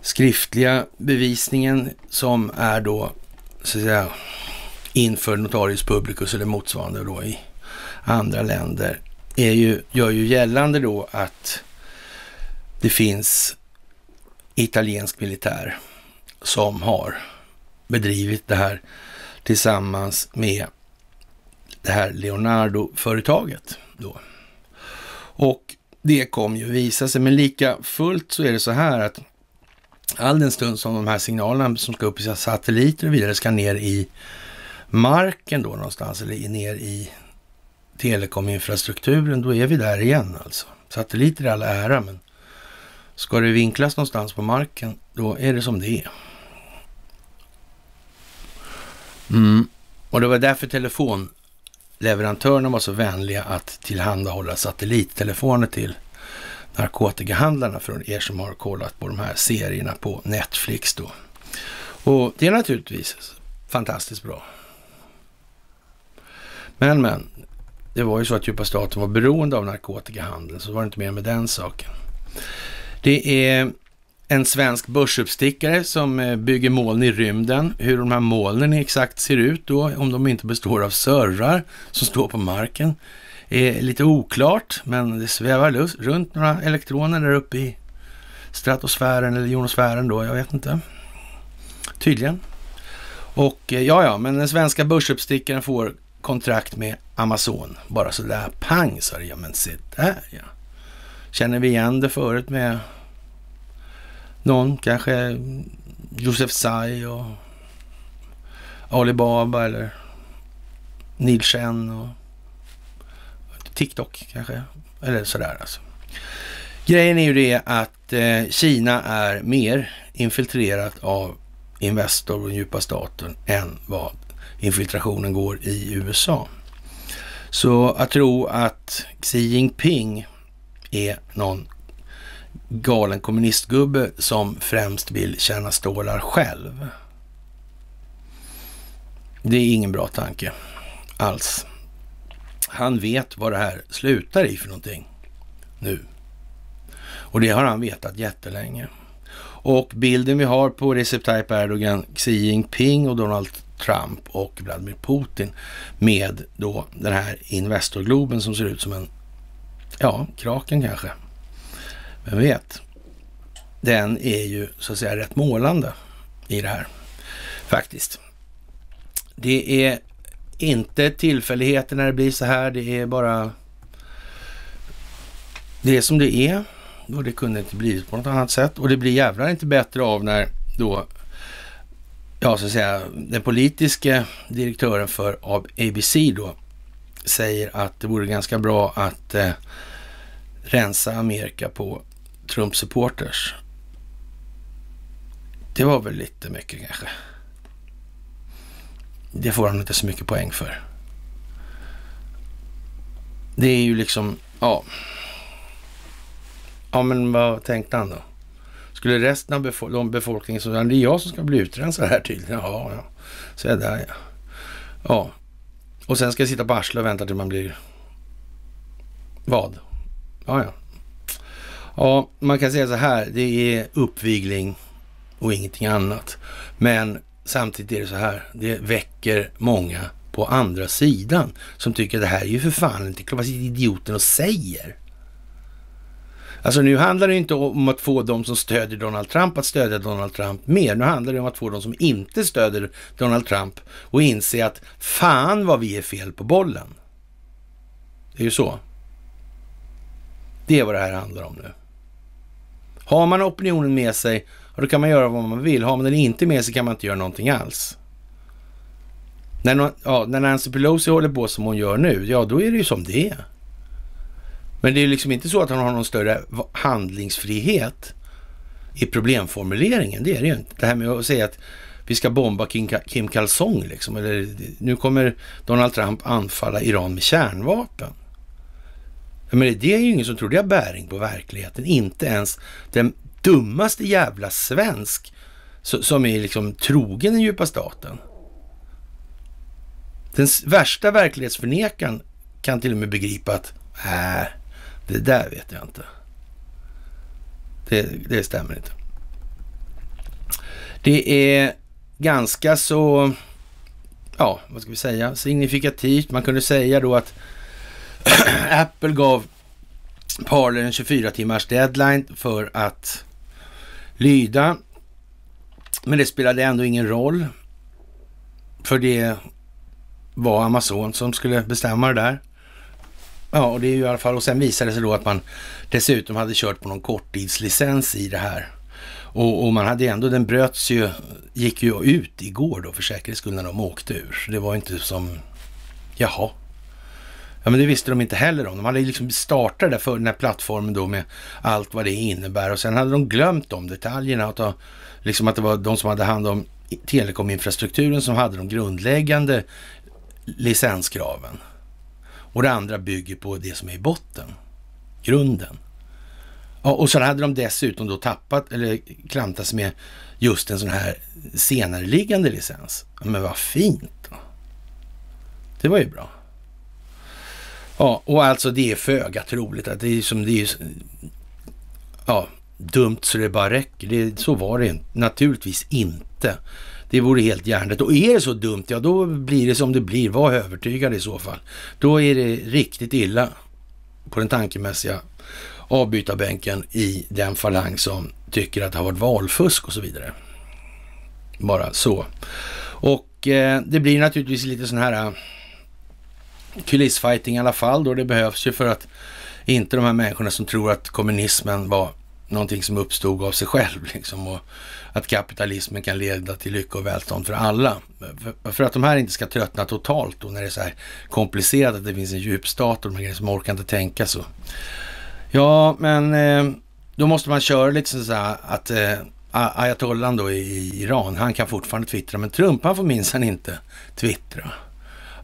skriftliga bevisningen som är då, så att säga, inför notarius publicus eller motsvarande då i andra länder, är ju, gör ju gällande då att det finns italiensk militär som har bedrivit det här tillsammans med det här Leonardo-företaget då. Och det kom ju visa sig, men lika fullt så är det så här att all den stund som de här signalerna som ska upp i satelliter och vidare ska ner i marken då någonstans, eller ner i telekominfrastrukturen, då är vi där igen alltså. Satelliter är all ära, men ska det vinklas någonstans på marken, då är det som det är. Mm. Och det var därför telefonleverantörerna var så vänliga att tillhandahålla satellittelefoner till narkotikahandlarna för er som har kollat på de här serierna på Netflix då. Och det är naturligtvis fantastiskt bra. Men, men, det var ju så att djupa staten var beroende av narkotikahandeln, så var det inte mer med den saken. Det är en svensk börsuppstickare som eh, bygger moln i rymden. Hur de här molnen exakt ser ut då, om de inte består av servrar som står på marken, är lite oklart, men det svävar runt några elektroner där uppe i stratosfären eller jonosfären då, jag vet inte. Tydligen. Och eh, ja, ja, men den svenska börsuppstickaren får kontrakt med Amazon. Bara sådär pang sa det. Ja, men se där ja. Känner vi igen det förut med någon, kanske Josef Tsai och Alibaba eller Neil Chen och TikTok kanske. Eller sådär alltså. Grejen är ju det att eh, Kina är mer infiltrerat av Investor och den djupa staten än vad infiltrationen går i USA. Så att tro att Xi Jinping är någon galen kommunistgubbe som främst vill tjäna stålar själv. Det är ingen bra tanke alls. Han vet vad det här slutar i för någonting nu. Och det har han vetat jättelänge. Och bilden vi har på Recep Tayyip Erdogan, Xi Jinping och Donald Trump och Vladimir Putin med då den här Investorgloben som ser ut som en, ja, kraken kanske. Vem vet? Den är ju så att säga rätt målande i det här faktiskt. Det är inte tillfälligheter när det blir så här. Det är bara det är som det är. Och det kunde inte blivit på något annat sätt. Och det blir jävlar inte bättre av när då, ja så att säga, den politiska direktören för ABC då säger att det vore ganska bra att eh, rensa Amerika på Trump-supporters. Det var väl lite mycket kanske. Det får han inte så mycket poäng för. Det är ju liksom, ja. Ja, men vad tänkte han då? Skulle resten av befol de befolkningen som, det är jag som ska bli utrensad här tydligen. Ja, ja. Så är det ja. Ja. Och sen ska jag sitta på arslet och vänta till man blir vad? Ja, ja. Ja, man kan säga så här. Det är uppvigling och ingenting annat. Men samtidigt är det så här. Det väcker många på andra sidan som tycker att det här är ju för fan inte vad idioten och säger. Alltså nu handlar det inte om att få de som stödjer Donald Trump att stödja Donald Trump mer. Nu handlar det om att få de som inte stödjer Donald Trump och inse att fan vad vi är fel på bollen. Det är ju så. Det är vad det här handlar om nu. Har man opinionen med sig, då kan man göra vad man vill. Har man den inte med sig kan man inte göra någonting alls. När, ja, när Nancy Pelosi håller på som hon gör nu, ja då är det ju som det är. Men det är liksom inte så att hon har någon större handlingsfrihet i problemformuleringen. Det är det ju inte. Det här med att säga att vi ska bomba Kim, Kim Kalsong liksom. Eller nu kommer Donald Trump anfalla Iran med kärnvapen. Men det är ju ingen som tror det har bäring på verkligheten. Inte ens den dummaste jävla svensk som är liksom trogen den djupa staten. Den värsta verklighetsförnekan kan till och med begripa att äh, det där vet jag inte. Det, det stämmer inte. Det är ganska så, ja, vad ska vi säga, signifikativt. Man kunde säga då att Apple gav Parler en 24 timmars deadline för att lyda. Men det spelade ändå ingen roll. För det var Amazon som skulle bestämma det där. Ja, och det är ju i alla fall, och sen visade det sig då att man dessutom hade kört på någon korttidslicens i det här. Och, och man hade ändå, den bröts ju, gick ju ut igår då för säkerhets skull när de åkte ur. Så det var inte som, jaha. Ja, men det visste de inte heller om. De hade liksom startat där för den här plattformen då med allt vad det innebär och sen hade de glömt de detaljerna. Att, liksom att det var de som hade hand om telekominfrastrukturen som hade de grundläggande licenskraven. Och det andra bygger på det som är i botten, grunden. Ja, och sen hade de dessutom då tappat eller klantats med just en sån här senareliggande licens. Men vad fint då. Det var ju bra. Ja, och alltså det är föga troligt att det är som det är ja, dumt så det bara räcker. Det, så var det naturligtvis inte. Det vore helt hjärndött. Och är det så dumt, ja då blir det som det blir. Var övertygad i så fall. Då är det riktigt illa på den tankemässiga avbytarbänken i den falang som tycker att det har varit valfusk och så vidare. Bara så. Och eh, det blir naturligtvis lite sån här eh, kulissfighting i alla fall då. Det behövs ju för att inte de här människorna som tror att kommunismen var någonting som uppstod av sig själv liksom och att kapitalismen kan leda till lycka och välstånd för alla. För, för, att de här inte ska tröttna totalt då när det är så här komplicerat att det finns en djupstat och de här grejerna som orkar inte tänka så. Ja, men eh, då måste man köra lite så här att eh, ayatollan då i Iran, han kan fortfarande twittra, men Trump han får minsann inte twittra.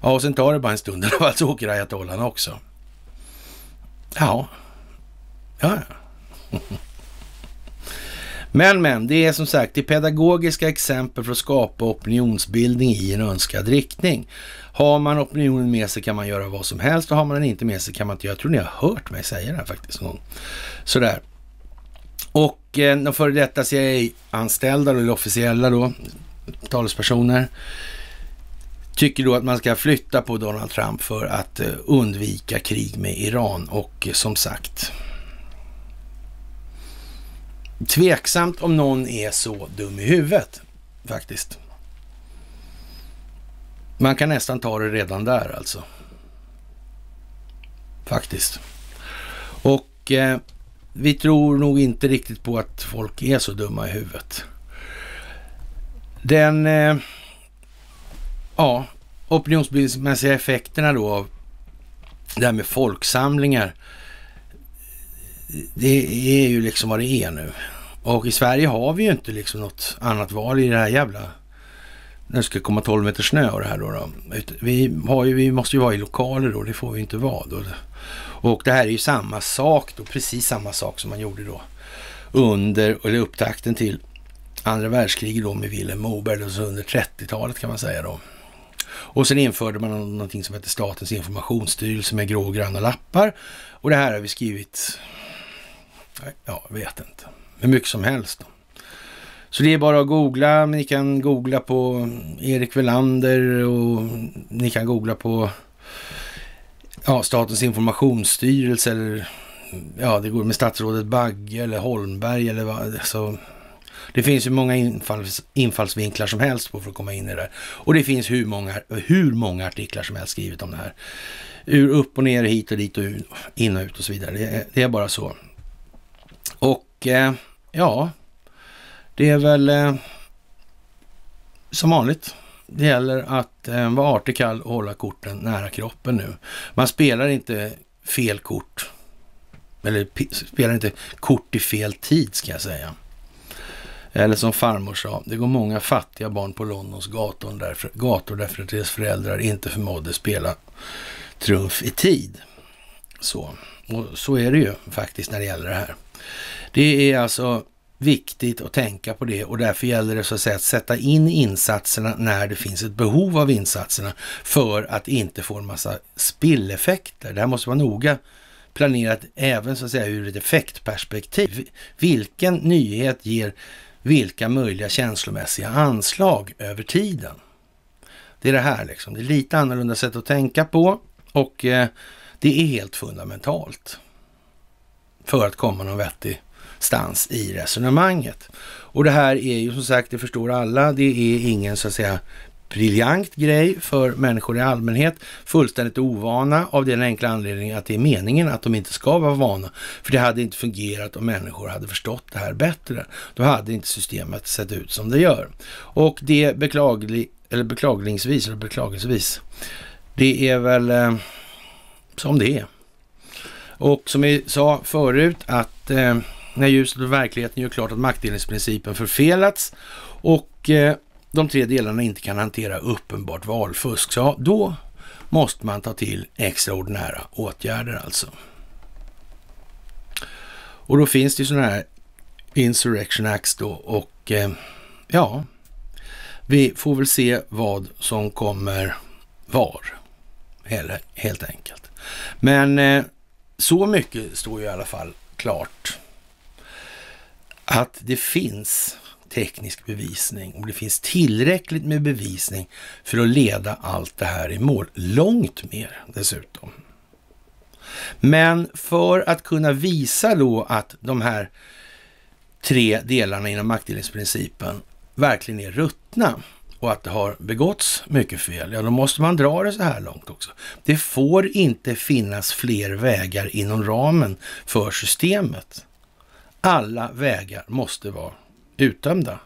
Ja, och sen tar det bara en stund, och alla så åker ayatollan också. Ja, ja, ja. Men, men, det är som sagt det är pedagogiska exempel för att skapa opinionsbildning i en önskad riktning. Har man opinionen med sig kan man göra vad som helst och har man den inte med sig kan man inte göra. Jag tror ni har hört mig säga det här faktiskt någon gång. Sådär. Och eh, de före detta CIA-anställda, eller officiella då, talespersoner, tycker då att man ska flytta på Donald Trump för att eh, undvika krig med Iran. Och eh, som sagt, Tveksamt om någon är så dum i huvudet faktiskt. Man kan nästan ta det redan där alltså. Faktiskt. Och eh, vi tror nog inte riktigt på att folk är så dumma i huvudet. Den eh, ja, opinionsbildningsmässiga effekterna då av det här med folksamlingar. Det är ju liksom vad det är nu. Och i Sverige har vi ju inte liksom något annat val i det här jävla när det ska komma 12 meter snö och det här då. då. Vi, har ju, vi måste ju vara i lokaler då, det får vi inte vara då. Och det här är ju samma sak då, precis samma sak som man gjorde då under, eller upptakten till andra världskriget då med Vilhelm Moberg, alltså under 30-talet kan man säga då. Och sen införde man någonting som heter Statens informationsstyrelse med grå och gröna lappar. Och det här har vi skrivit, ja, jag vet inte, hur mycket som helst. Så det är bara att googla. Ni kan googla på Erik Velander och ni kan googla på ja, Statens informationsstyrelse eller ja, det går med statsrådet Bagge eller Holmberg eller vad. Alltså, det finns ju många infalls, infallsvinklar som helst på för att komma in i det. Och det finns hur många, hur många artiklar som helst skrivet om det här. Ur upp och ner, hit och dit och in och ut och så vidare. Det är, det är bara så. Och eh, ja, det är väl eh, som vanligt. Det gäller att eh, vara artig kall och hålla korten nära kroppen nu. Man spelar inte fel kort. Eller spelar inte kort i fel tid ska jag säga. Eller som farmor sa, det går många fattiga barn på Londons gator därför, gator därför att deras föräldrar inte förmådde spela trumf i tid. Så, och så är det ju faktiskt när det gäller det här. Det är alltså viktigt att tänka på det och därför gäller det så att säga att sätta in insatserna när det finns ett behov av insatserna för att inte få en massa spilleffekter. Det här måste vara noga planerat även så att säga ur ett effektperspektiv. Vilken nyhet ger vilka möjliga känslomässiga anslag över tiden? Det är det här liksom. Det är lite annorlunda sätt att tänka på och eh, det är helt fundamentalt för att komma någon vettig stans i resonemanget. Och det här är ju som sagt, det förstår alla, det är ingen så att säga briljant grej för människor i allmänhet, fullständigt ovana av den enkla anledningen att det är meningen att de inte ska vara vana. För det hade inte fungerat om människor hade förstått det här bättre. Då hade inte systemet sett ut som det gör. Och det beklaglig, eller beklagningsvis, eller beklagningsvis, det är väl eh, som det är. Och som vi sa förut att eh, när ljuset och verkligheten gör klart att maktdelningsprincipen förfelats och eh, de tre delarna inte kan hantera uppenbart valfusk, så då måste man ta till extraordinära åtgärder alltså. Och då finns det ju sådana här Insurrection Acts då och eh, ja, vi får väl se vad som kommer var, helt enkelt. Men eh, så mycket står ju i alla fall klart att det finns teknisk bevisning och det finns tillräckligt med bevisning för att leda allt det här i mål. Långt mer dessutom. Men för att kunna visa då att de här tre delarna inom maktdelningsprincipen verkligen är ruttna och att det har begåtts mycket fel, ja då måste man dra det så här långt också. Det får inte finnas fler vägar inom ramen för systemet. Alla vägar måste vara utdömda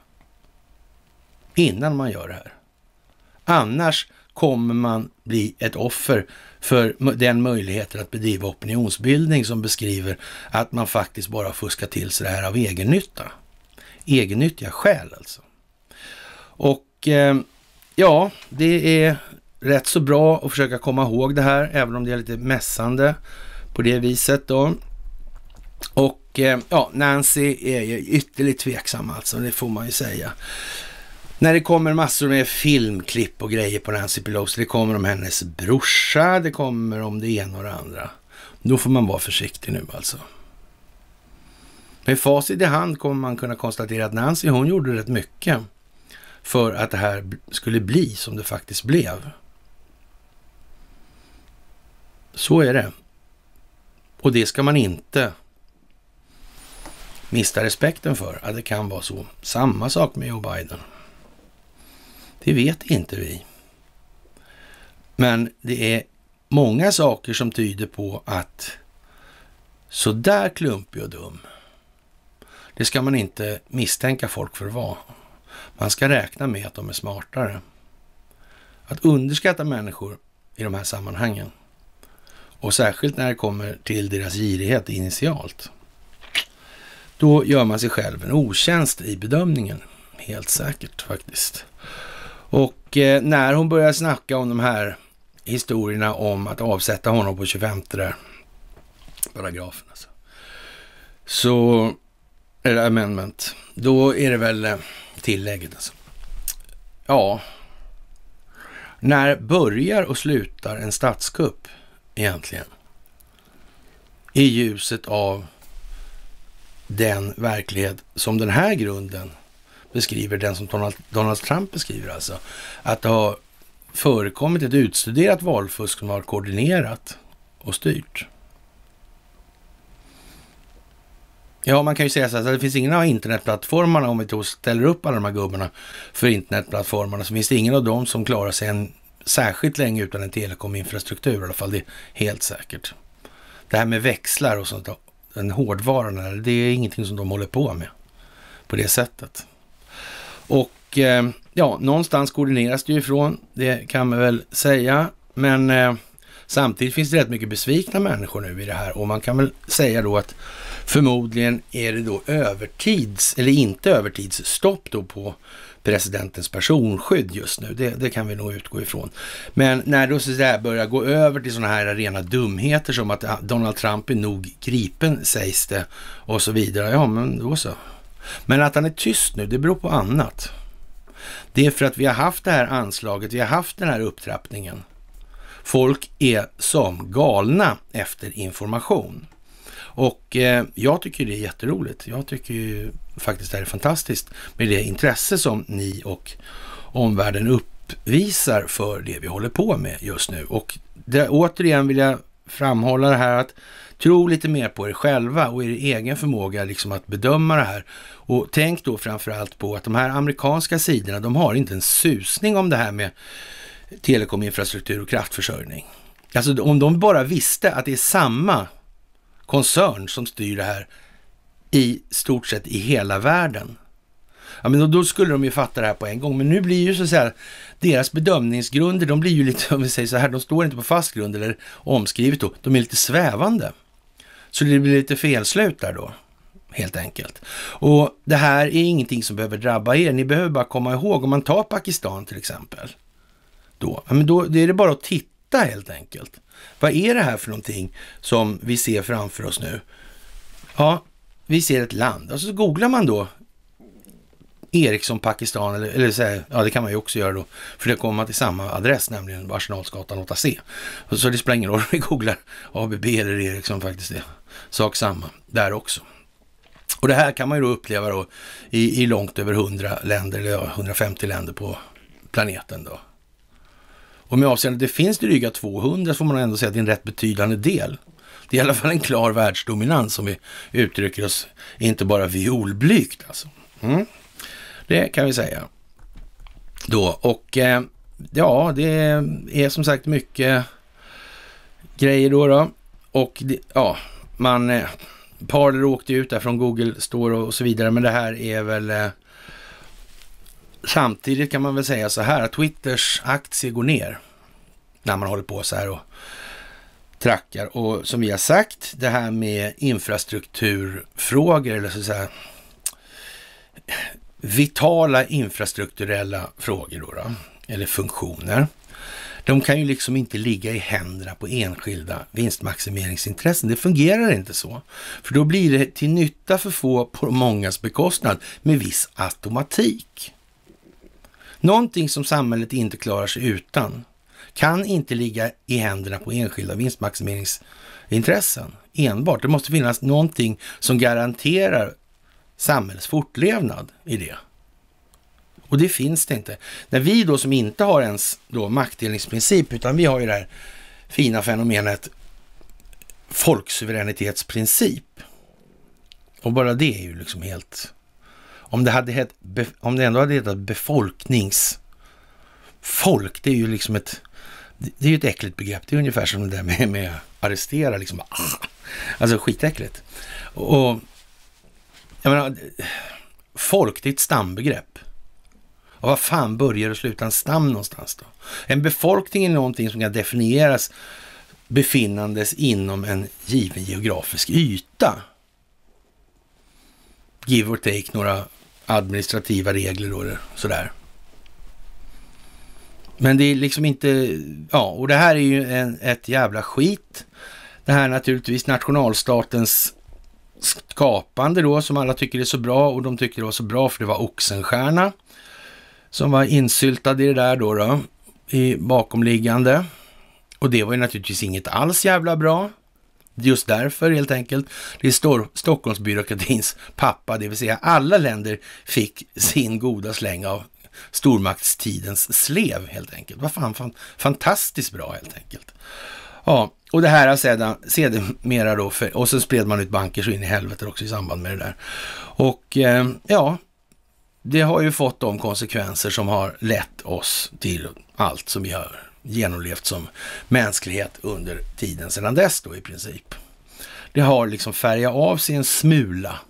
innan man gör det här. Annars kommer man bli ett offer för den möjligheten att bedriva opinionsbildning som beskriver att man faktiskt bara fuskar till sig det här av egennytta. Egennyttiga skäl alltså. Och eh, ja, det är rätt så bra att försöka komma ihåg det här, även om det är lite mässande på det viset då. Och och eh, ja, Nancy är ju ytterligt tveksam alltså, det får man ju säga. När det kommer massor med filmklipp och grejer på Nancy Pelosi, det kommer om hennes brorsa, det kommer om det ena och det andra. Då får man vara försiktig nu alltså. Med facit i hand kommer man kunna konstatera att Nancy, hon gjorde rätt mycket för att det här skulle bli som det faktiskt blev. Så är det. Och det ska man inte mista respekten för, att det kan vara så. Samma sak med Joe Biden. Det vet inte vi. Men det är många saker som tyder på att så där klumpig och dum, det ska man inte misstänka folk för att vara. Man ska räkna med att de är smartare. Att underskatta människor i de här sammanhangen och särskilt när det kommer till deras girighet initialt. Då gör man sig själv en otjänst i bedömningen. Helt säkert faktiskt. Och eh, när hon börjar snacka om de här historierna om att avsätta honom på 25 där paragrafen alltså. Så, eller amendment, då är det väl eh, tillägget alltså. Ja, när börjar och slutar en statskupp egentligen? I ljuset av den verklighet som den här grunden beskriver, den som Donald, Donald Trump beskriver alltså. Att det har förekommit ett utstuderat valfusk som har koordinerat och styrt. Ja, man kan ju säga så att det finns ingen av internetplattformarna, om vi då ställer upp alla de här gubbarna för internetplattformarna, så finns det ingen av dem som klarar sig en, särskilt länge utan en telekominfrastruktur i alla fall. Det är helt säkert. Det här med växlar och sånt, den hårdvaran, det är ingenting som de håller på med på det sättet. Och eh, ja, någonstans koordineras det ju ifrån, det kan man väl säga. Men eh, samtidigt finns det rätt mycket besvikna människor nu i det här och man kan väl säga då att förmodligen är det då övertids, eller inte övertidsstopp då på presidentens personskydd just nu. Det, det, kan vi nog utgå ifrån. Men när då så där börjar gå över till sådana här rena dumheter som att Donald Trump är nog gripen sägs det och så vidare. Ja, men då så. Men att han är tyst nu, det beror på annat. Det är för att vi har haft det här anslaget, vi har haft den här upptrappningen. Folk är som galna efter information. Och eh, jag tycker det är jätteroligt. Jag tycker ju faktiskt är fantastiskt med det intresse som ni och omvärlden uppvisar för det vi håller på med just nu. Och det, återigen vill jag framhålla det här att tro lite mer på er själva och er egen förmåga liksom att bedöma det här. Och tänk då framförallt på att de här amerikanska sidorna, de har inte en susning om det här med telekominfrastruktur och kraftförsörjning. Alltså om de bara visste att det är samma koncern som styr det här i stort sett i hela världen. Ja, men då, då, skulle de ju fatta det här på en gång. Men nu blir ju så att säga deras bedömningsgrunder, de blir ju lite, om vi säger så här, de står inte på fast grund eller omskrivet då, de är lite svävande. Så det blir lite felslut där då, helt enkelt. Och det här är ingenting som behöver drabba er. Ni behöver bara komma ihåg, om man tar Pakistan till exempel, då, ja, men då är det bara att titta helt enkelt. Vad är det här för någonting som vi ser framför oss nu? Ja, vi ser ett land och så googlar man då Ericsson Pakistan, eller, eller så ja det kan man ju också göra då, för det kommer man till samma adress, nämligen Arsenalsgatan 8C. Så det spelar ingen roll om vi googlar ABB eller Ericsson faktiskt, det sak samma där också. Och det här kan man ju då uppleva då i, i långt över 100 länder, eller 150 länder på planeten då. Och med avseende att det finns dryga 200 så får man ändå säga att det är en rätt betydande del. Det är i alla fall en klar världsdominans som vi uttrycker oss, inte bara violblygt alltså. Mm. Det kan vi säga. Då, och eh, ja, det är som sagt mycket grejer då. då. Och det, ja, man... Eh, Parler åkte ut där från Google Store och så vidare, men det här är väl... Eh, samtidigt kan man väl säga så här att Twitters aktie går ner när man håller på så här och trackar. Och som vi har sagt, det här med infrastrukturfrågor eller så att säga vitala infrastrukturella frågor då, då, eller funktioner. De kan ju liksom inte ligga i händerna på enskilda vinstmaximeringsintressen. Det fungerar inte så. För då blir det till nytta för få på mångas bekostnad med viss automatik. Någonting som samhället inte klarar sig utan kan inte ligga i händerna på enskilda vinstmaximeringsintressen enbart. Det måste finnas någonting som garanterar samhällets fortlevnad i det. Och det finns det inte. När vi då som inte har ens då maktdelningsprincip, utan vi har ju det här fina fenomenet folksuveränitetsprincip. Och bara det är ju liksom helt... Om det, hade het, om det ändå hade hetat befolkningsfolk, det är ju liksom ett det är ju ett äckligt begrepp. Det är ungefär som det där med, med arrestera, liksom. Ah! Alltså skitäckligt. Och jag menar, folk, det är ett stambegrepp. Och vad fan börjar och slutar en stam någonstans då? En befolkning är någonting som kan definieras befinnandes inom en given geografisk yta. Give or take några administrativa regler och sådär. Men det är liksom inte, ja, och det här är ju en, ett jävla skit. Det här naturligtvis nationalstatens skapande då, som alla tycker är så bra och de tycker det var så bra för det var Oxenstierna som var insyltad i det där då, då i bakomliggande. Och det var ju naturligtvis inget alls jävla bra. Just därför helt enkelt. Det är Stor Stockholmsbyråkratins pappa, det vill säga alla länder fick sin goda släng av stormaktstidens slev helt enkelt. Vad fan, fan fantastiskt bra helt enkelt. Ja, och det här har sedan, sedermera då, för, och så spred man ut banker så in i helvete också i samband med det där. Och eh, ja, det har ju fått de konsekvenser som har lett oss till allt som vi har genomlevt som mänsklighet under tiden sedan dess då i princip. Det har liksom färgat av sig en smula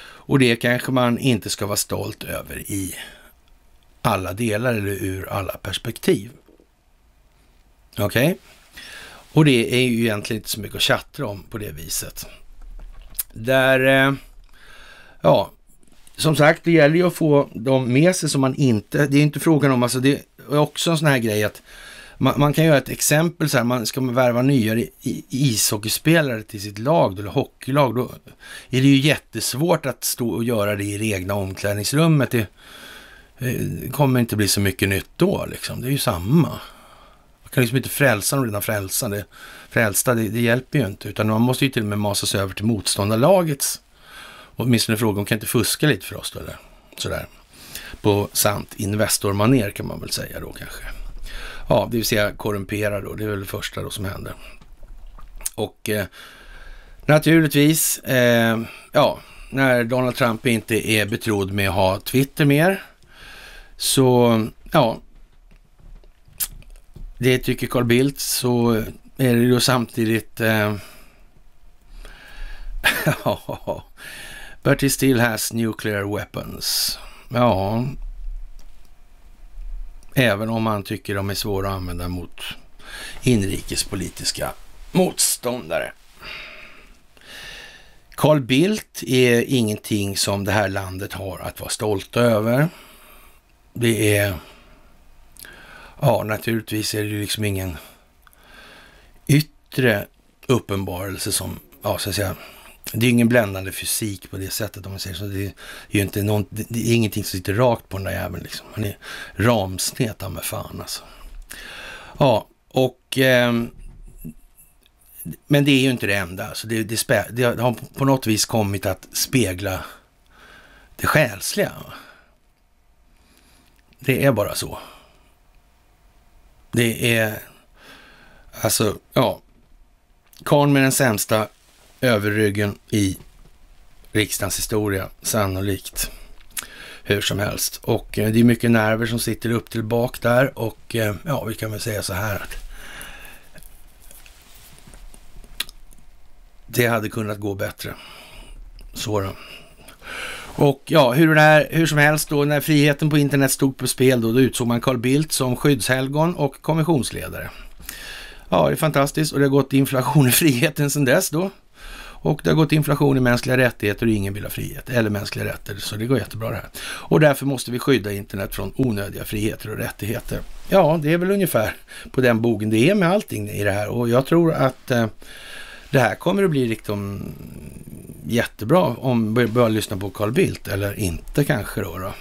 och det kanske man inte ska vara stolt över i alla delar eller ur alla perspektiv. Okej? Okay? Och det är ju egentligen inte så mycket att tjattra om på det viset. Där, eh, ja, som sagt, det gäller ju att få dem med sig som man inte, det är inte frågan om, alltså det är också en sån här grej att man, man kan göra ett exempel så här, man ska man värva nya ishockeyspelare till sitt lag eller hockeylag, då är det ju jättesvårt att stå och göra det i det egna omklädningsrummet. Det, det kommer inte bli så mycket nytt då liksom, det är ju samma. Man kan liksom inte frälsa de redan frälsta. Det, frälsta, det, det hjälper ju inte, utan man måste ju till och med masas över till motståndarlagets åtminstone fråga, om kan inte fuska lite för oss då, eller sådär. På sant investormaner kan man väl säga då kanske. Ja, det vill säga korrumpera då, det är väl det första då som händer. Och eh, naturligtvis, eh, ja, när Donald Trump inte är betrodd med att ha Twitter mer, så ja, det tycker Carl Bildt, så är det ju samtidigt eh, ja, But he still has nuclear weapons. Ja, även om man tycker de är svåra att använda mot inrikespolitiska motståndare. Carl Bildt är ingenting som det här landet har att vara stolta över. Det är, ja naturligtvis är det ju liksom ingen yttre uppenbarelse som, ja så att säga, det är ingen bländande fysik på det sättet om man säger så. Det är ju inte någon, det är ingenting som sitter rakt på den där jäveln liksom. Han är ramsnet med fan alltså. Ja, och eh, men det är ju inte det enda. Alltså det, det, spe, det, har på något vis kommit att spegla det själsliga. Det är bara så. Det är alltså, ja, karln med den sämsta överryggen i riksdagens historia, sannolikt. Hur som helst. Och eh, det är mycket nerver som sitter upp till bak där och eh, ja, vi kan väl säga så här att det hade kunnat gå bättre. Så då. Och ja, hur, det här, hur som helst då, när friheten på internet stod på spel då, då utsåg man Carl Bildt som skyddshelgon och kommissionsledare. Ja, det är fantastiskt och det har gått inflation i friheten sedan dess då. Och det har gått inflation i mänskliga rättigheter och ingen vill ha frihet eller mänskliga rättigheter. Så det går jättebra det här. Och därför måste vi skydda internet från onödiga friheter och rättigheter. Ja, det är väl ungefär på den bogen det är med allting i det här. Och jag tror att eh, det här kommer att bli liksom jättebra om vi börjar lyssna på Carl Bildt eller inte kanske då. då.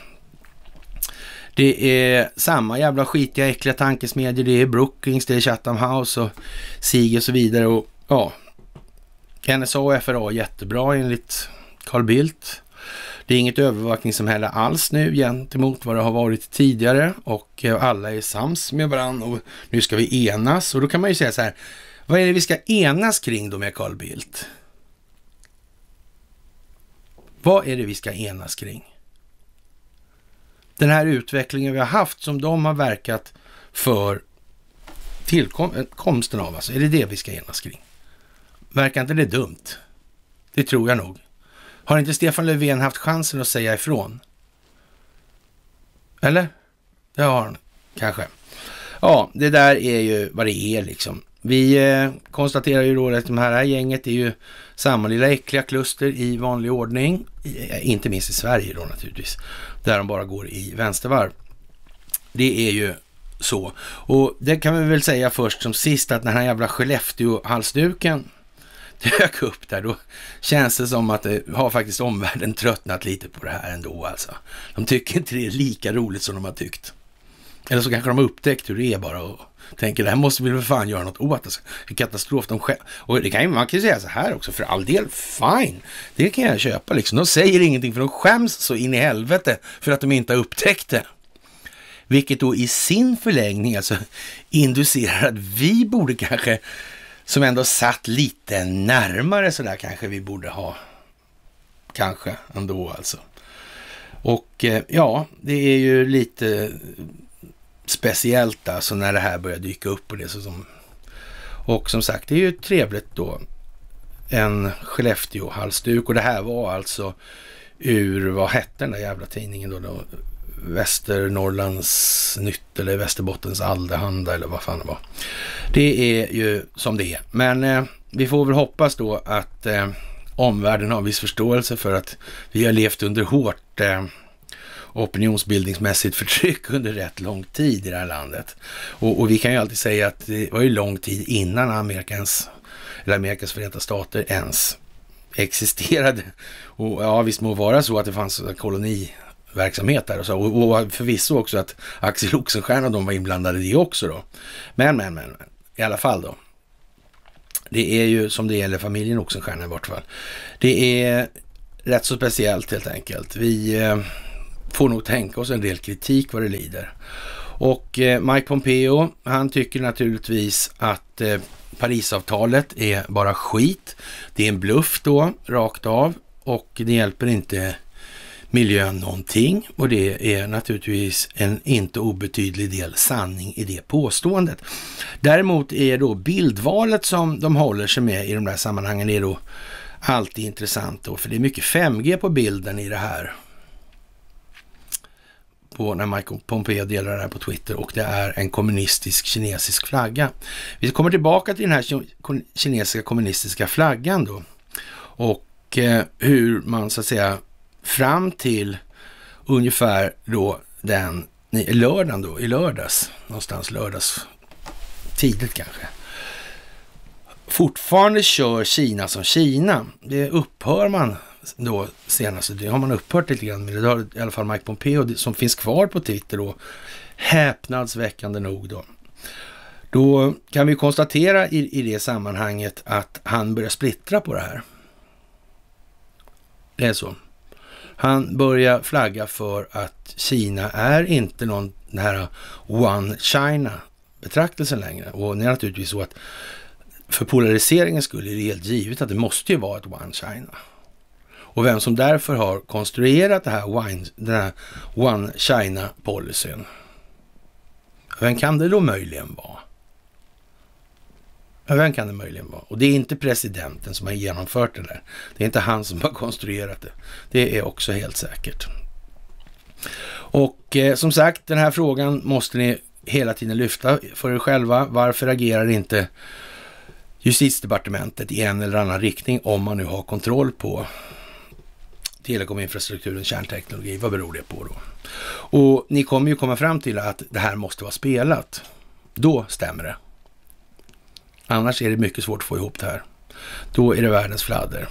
Det är samma jävla skitiga, äckliga tankesmedjor. Det är Brookings, det är Chatham House och SIG och så vidare. Och ja, NSA och FRA jättebra enligt Carl Bildt. Det är inget övervakningssamhälle alls nu gentemot vad det har varit tidigare och eh, alla är sams med varandra och nu ska vi enas. Och då kan man ju säga så här, vad är det vi ska enas kring då med Carl Bildt? Vad är det vi ska enas kring? Den här utvecklingen vi har haft som de har verkat för tillkomsten av alltså? Är det det vi ska enas kring? Verkar inte det dumt? Det tror jag nog. Har inte Stefan Löfven haft chansen att säga ifrån? Eller? Det har han kanske. Ja, det där är ju vad det är liksom. Vi eh, konstaterar ju då att de här, här gänget är ju samma lilla äckliga kluster i vanlig ordning. Eh, inte minst i Sverige då naturligtvis. Där de bara går i vänstervarv. Det är ju så. Och det kan vi väl säga först som sist att när den här jävla Skellefteå-halsduken dök upp där, då känns det som att det har faktiskt omvärlden tröttnat lite på det här ändå alltså. De tycker inte det är lika roligt som de har tyckt. Eller så kanske de har upptäckt hur det är bara och tänker det här måste vi väl fan göra något åt. Alltså. Katastrof. De själv. Och det kan ju, man kan ju säga så här också, för all del, fine. Det kan jag köpa liksom. De säger ingenting för de skäms så in i helvete för att de inte har upptäckt det. Vilket då i sin förlängning alltså inducerar att vi borde kanske, som ändå satt lite närmare sådär kanske vi borde ha, kanske ändå alltså. Och eh, ja, det är ju lite speciellt alltså när det här börjar dyka upp och det så som och som sagt, det är ju trevligt då. En Skellefteå-halsduk och det här var alltså ur, vad hette den där jävla tidningen då? då Västernorrlands Nytt eller Västerbottens Allehanda eller vad fan det var. Det är ju som det är. Men eh, vi får väl hoppas då att eh, omvärlden har viss förståelse för att vi har levt under hårt eh, opinionsbildningsmässigt förtryck under rätt lång tid i det här landet. Och, och, vi kan ju alltid säga att det var ju lång tid innan Amerikans, eller Amerikas förenta stater ens existerade. Och ja, visst må vara så att det fanns koloniverksamhet där och så. Och, och förvisso också att Axel Oxenstierna de var inblandade i det också då. Men, men, men, i alla fall då. Det är ju som det gäller familjen Oxenstierna i vart fall. Det är rätt så speciellt helt enkelt. Vi eh, får nog tänka oss en del kritik vad det lider. Och eh, Mike Pompeo, han tycker naturligtvis att eh, Parisavtalet är bara skit. Det är en bluff då, rakt av. Och det hjälper inte miljön någonting. Och det är naturligtvis en inte obetydlig del sanning i det påståendet. Däremot är då bildvalet som de håller sig med i de där sammanhangen är då alltid intressant då, för det är mycket 5G på bilden i det här på när Michael Pompeo delar det här på Twitter och det är en kommunistisk kinesisk flagga. Vi kommer tillbaka till den här kinesiska kommunistiska flaggan då och eh, hur man så att säga fram till ungefär då den lördagen då, i lördags, någonstans lördags tidigt kanske, fortfarande kör Kina som Kina. Det upphör man då senaste det har man upphört lite grann med det. Det har i alla fall Mike Pompeo som finns kvar på Twitter då. Häpnadsväckande nog då. Då kan vi konstatera i, i det sammanhanget att han börjar splittra på det här. Det är så. Han börjar flagga för att Kina är inte någon den här One China betraktelsen längre. Och det är naturligtvis så att för polariseringens skull är det helt givet att det måste ju vara ett One China. Och vem som därför har konstruerat det här wine, den här One China-policyn. Vem kan det då möjligen vara? vem kan det möjligen vara? Och det är inte presidenten som har genomfört det där. Det är inte han som har konstruerat det. Det är också helt säkert. Och eh, som sagt, den här frågan måste ni hela tiden lyfta för er själva. Varför agerar inte justitiedepartementet i en eller annan riktning om man nu har kontroll på telekominfrastrukturen, kärnteknologi, vad beror det på då? Och ni kommer ju komma fram till att det här måste vara spelat. Då stämmer det. Annars är det mycket svårt att få ihop det här. Då är det världens fladder.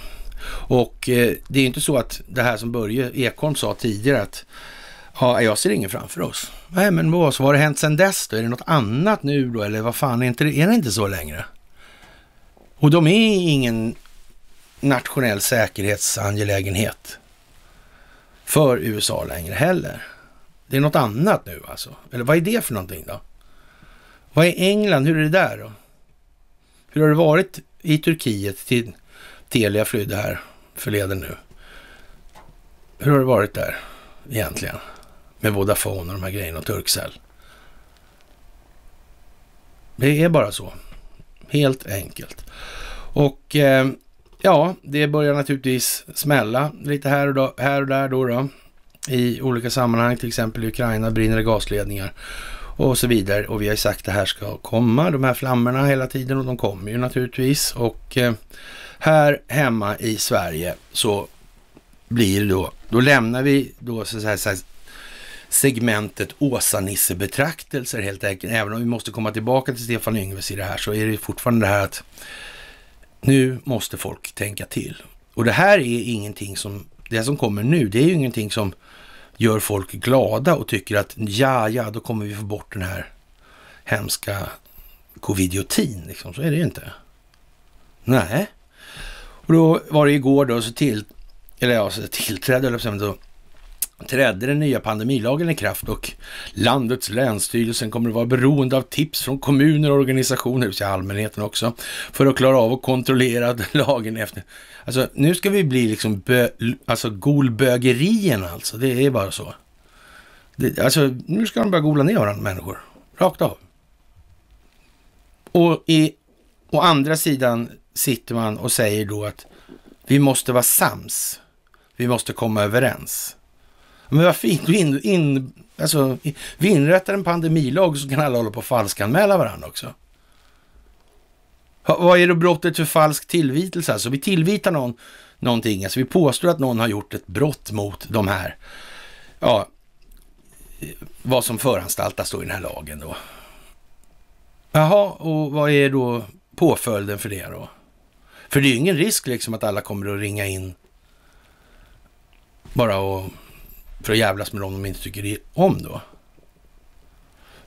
Och eh, det är inte så att det här som Börje Ekholm sa tidigare att ja, jag ser ingen framför oss. Nej, men vad, så har det hänt sedan dess då? Är det något annat nu då? Eller vad fan, är, inte, är det inte så längre? Och de är ingen nationell säkerhetsangelägenhet för USA längre heller. Det är något annat nu alltså. Eller vad är det för någonting då? Vad är England? Hur är det där då? Hur har det varit i Turkiet till Telia flydde här förleden nu? Hur har det varit där egentligen? Med Vodafone och de här grejerna och Turkcell. Det är bara så. Helt enkelt. Och eh, ja, det börjar naturligtvis smälla lite här och, då, här och där då, då i olika sammanhang, till exempel i Ukraina brinner det gasledningar och så vidare. Och vi har ju sagt att det här ska komma, de här flammorna hela tiden och de kommer ju naturligtvis. Och eh, här hemma i Sverige så blir det då, då lämnar vi då så att säga, segmentet Åsa-Nisse-betraktelser helt enkelt. Även om vi måste komma tillbaka till Stefan Yngves i det här så är det fortfarande det här att nu måste folk tänka till. Och det här är ingenting som, det som kommer nu, det är ju ingenting som gör folk glada och tycker att ja, ja, då kommer vi få bort den här hemska covidiotin. Liksom. Så är det ju inte. Nej. Och då var det igår då så till, eller ja, så tillträdde, eller så trädde den nya pandemilagen i kraft och landets länsstyrelsen kommer att vara beroende av tips från kommuner och organisationer, det allmänheten också, för att klara av att kontrollera lagen efter. Alltså nu ska vi bli liksom bö, alltså golbögerien alltså, det är bara så. Det, alltså nu ska de börja gola ner varandra människor, rakt av. Och i, å andra sidan sitter man och säger då att vi måste vara sams. Vi måste komma överens. Men vad fint, in, in, alltså, vi inrättar en pandemilag så kan alla hålla på och falskanmäla varandra också. Vad är då brottet för falsk tillvitelse? Alltså vi tillvitar någon någonting, alltså vi påstår att någon har gjort ett brott mot de här, ja, vad som föranstaltas då i den här lagen då. Jaha, och vad är då påföljden för det då? För det är ju ingen risk liksom att alla kommer att ringa in bara och för att jävlas med dem de inte tycker om då.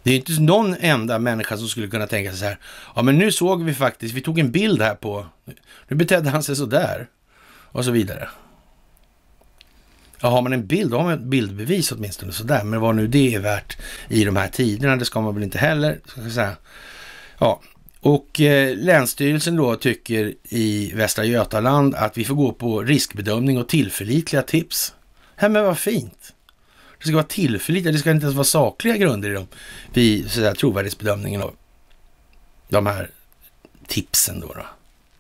Det är inte någon enda människa som skulle kunna tänka sig så här, ja men nu såg vi faktiskt, vi tog en bild här på, nu betedde han sig så där och så vidare. Ja, har man en bild, då har man ett bildbevis åtminstone sådär, men vad nu det är värt i de här tiderna, det ska man väl inte heller, ska jag säga. Ja, och eh, Länsstyrelsen då tycker i Västra Götaland att vi får gå på riskbedömning och tillförlitliga tips. Ja, men vad fint. Det ska vara tillförlitligt, det ska inte ens vara sakliga grunder i dem vid så trovärdighetsbedömningen av de här tipsen då. då.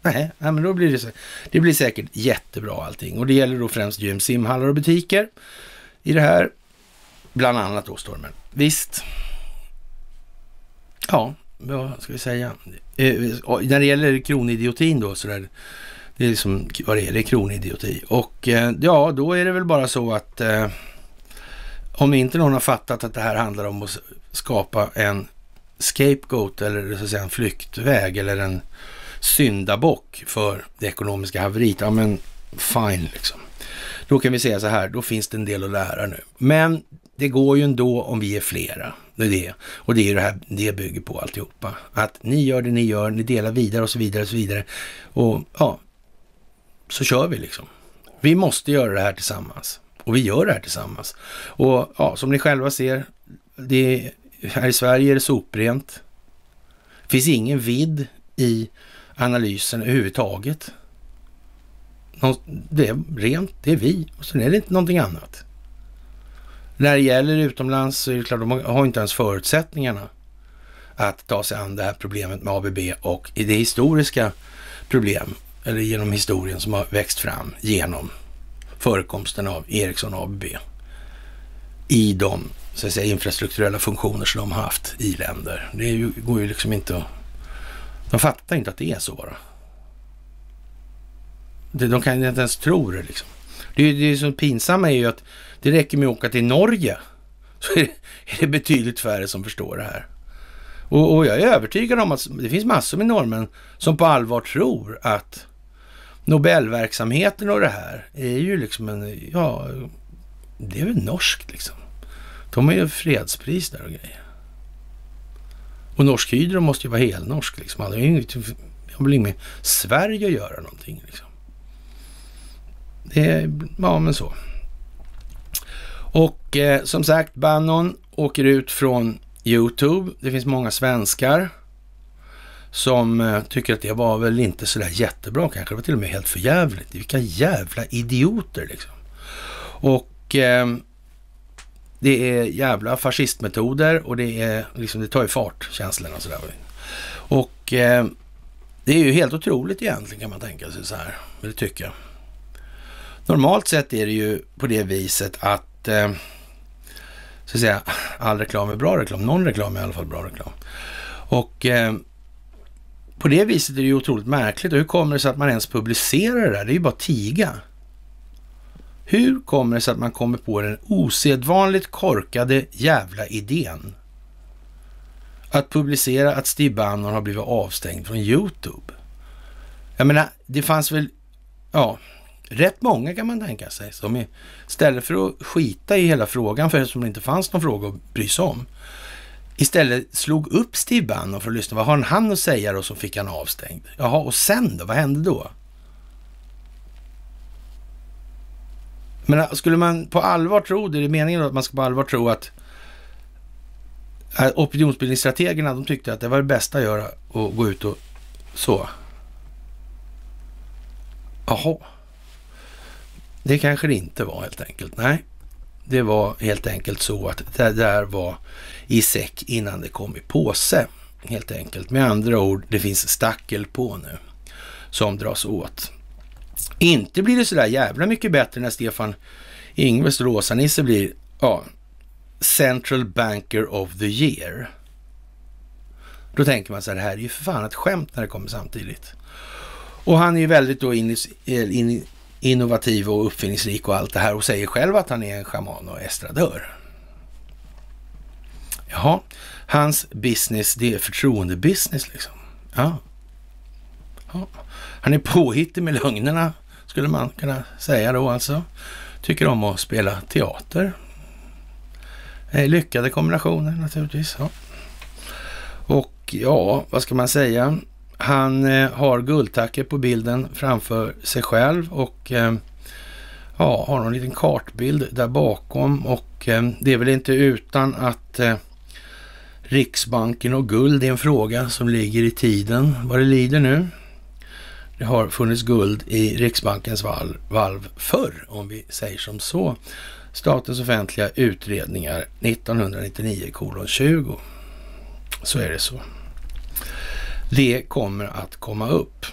Nej, nej, men då blir det, så, det blir säkert jättebra allting. Och det gäller då främst gym, simhallar och butiker i det här. Bland annat då stormen. Visst. Ja, vad ska vi säga? Eh, när det gäller kronidiotin då, så där, det är liksom vad det är, det är kronidioti. Och eh, ja, då är det väl bara så att eh, om inte någon har fattat att det här handlar om att skapa en scapegoat eller så att säga en flyktväg eller en syndabock för det ekonomiska haveriet, ja men fine liksom. Då kan vi säga så här, då finns det en del att lära nu. Men det går ju ändå om vi är flera. Det är det. Och det är det här det bygger på alltihopa. Att ni gör det ni gör, ni delar vidare och så vidare och så vidare. Och ja, så kör vi liksom. Vi måste göra det här tillsammans. Och vi gör det här tillsammans. Och ja, som ni själva ser, det här i Sverige är det soprent. Det finns ingen vidd i analysen överhuvudtaget. Det är rent, det är vi och sen är det inte någonting annat. När det gäller utomlands så är det klart, de har inte ens förutsättningarna att ta sig an det här problemet med ABB och i det historiska problem, eller genom historien som har växt fram genom förekomsten av Ericsson AB ABB i de så att säga, infrastrukturella funktioner som de har haft i länder. Det ju, går ju liksom inte att... De fattar inte att det är så bara. Det, de kan inte ens tro det liksom. Det, det som pinsamma är ju att det räcker med att åka till Norge så är det, är det betydligt färre som förstår det här. Och, och, jag är övertygad om att det finns massor med norrmän som på allvar tror att Nobelverksamheten och det här är ju liksom en, ja, det är väl norskt liksom. De har ju fredspris där och grejer. Och Norsk Hydro måste ju vara helnorsk liksom. Det har ju väl inget med Sverige att göra någonting liksom. Det är, ja men så. Och eh, som sagt, Bannon åker ut från YouTube. Det finns många svenskar som eh, tycker att det var väl inte sådär jättebra kanske. Det var till och med helt förjävligt. Vilka jävla idioter liksom. Och eh, det är jävla fascistmetoder och det är liksom, det tar ju fart känslorna och sådär. Och eh, det är ju helt otroligt egentligen kan man tänka sig så här, det tycker jag. Normalt sett är det ju på det viset att, eh, så att säga, all reklam är bra reklam. Någon reklam är i alla fall bra reklam. Och eh, på det viset är det ju otroligt märkligt. Och hur kommer det sig att man ens publicerar det där? Det är ju bara tiga. Hur kommer det sig att man kommer på den osedvanligt korkade jävla idén att publicera att Steve Bannon har blivit avstängd från YouTube? Jag menar, det fanns väl, ja, rätt många kan man tänka sig som istället för att skita i hela frågan, för eftersom det inte fanns någon fråga att bry sig om, istället slog upp Steve Bannon för att lyssna. Vad har han att säga då Så fick han avstängd? Jaha, och sen då? Vad hände då? Men äh, skulle man på allvar tro, det är meningen att man ska på allvar tro att äh, opinionsbildningsstrategerna, de tyckte att det var det bästa att göra och gå ut och så. Jaha. Det kanske det inte var helt enkelt. Nej, det var helt enkelt så att det där var i säck innan det kom i påse. Helt enkelt. Med andra ord, det finns stackel på nu som dras åt. Inte blir det sådär jävla mycket bättre när Stefan Ingves Rosa-Nisse blir ja, Central Banker of the Year. Då tänker man så här, det här är ju för fan ett skämt när det kommer samtidigt. Och han är ju väldigt då in, eh, in, innovativ och uppfinningsrik och allt det här och säger själv att han är en schaman och estradör. Jaha, hans business det är förtroendebusiness liksom. Ja. ja. Han är påhittig med lögnerna skulle man kunna säga då alltså. Tycker om att spela teater. Eh, lyckade kombinationer naturligtvis. Ja. Och ja, vad ska man säga? Han eh, har guldtacke på bilden framför sig själv och eh, ja, har någon liten kartbild där bakom och eh, det är väl inte utan att eh, Riksbanken och guld är en fråga som ligger i tiden vad det lider nu. Det har funnits guld i Riksbankens valv, valv förr, om vi säger som så. Statens offentliga utredningar 1999 kolon 20. Så är det så. Det kommer att komma upp.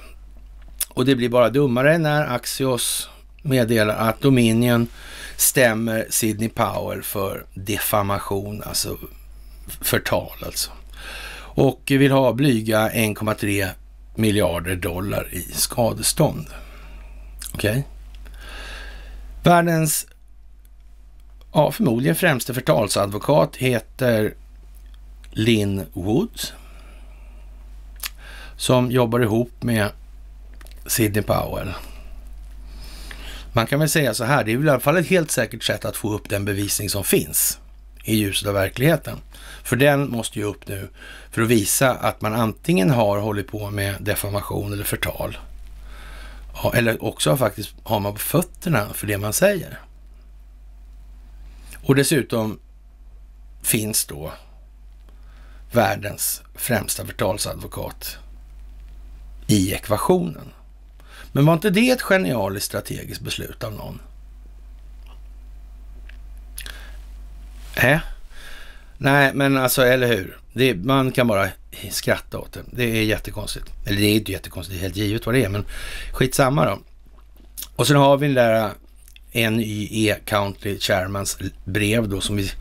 Och det blir bara dummare när Axios meddelar att Dominion stämmer Sidney Powell för defamation, alltså förtal alltså. Och vill ha blyga 1,3 miljarder dollar i skadestånd. Okej. Okay. Världens, ja förmodligen främste förtalsadvokat heter Lynn Woods. Som jobbar ihop med Sidney Powell. Man kan väl säga så här, det är i alla fall ett helt säkert sätt att få upp den bevisning som finns i ljuset av verkligheten. För den måste ju upp nu för att visa att man antingen har hållit på med defamation eller förtal. Eller också faktiskt har man på fötterna för det man säger. Och dessutom finns då världens främsta förtalsadvokat i ekvationen. Men var inte det ett genialiskt strategiskt beslut av någon? Äh? Nej, men alltså, eller hur? Det, man kan bara skratta åt det. Det är jättekonstigt. Eller det är inte jättekonstigt, det är helt givet vad det är, men skitsamma då. Och sen har vi den där NYE County Chairmans brev då som vi,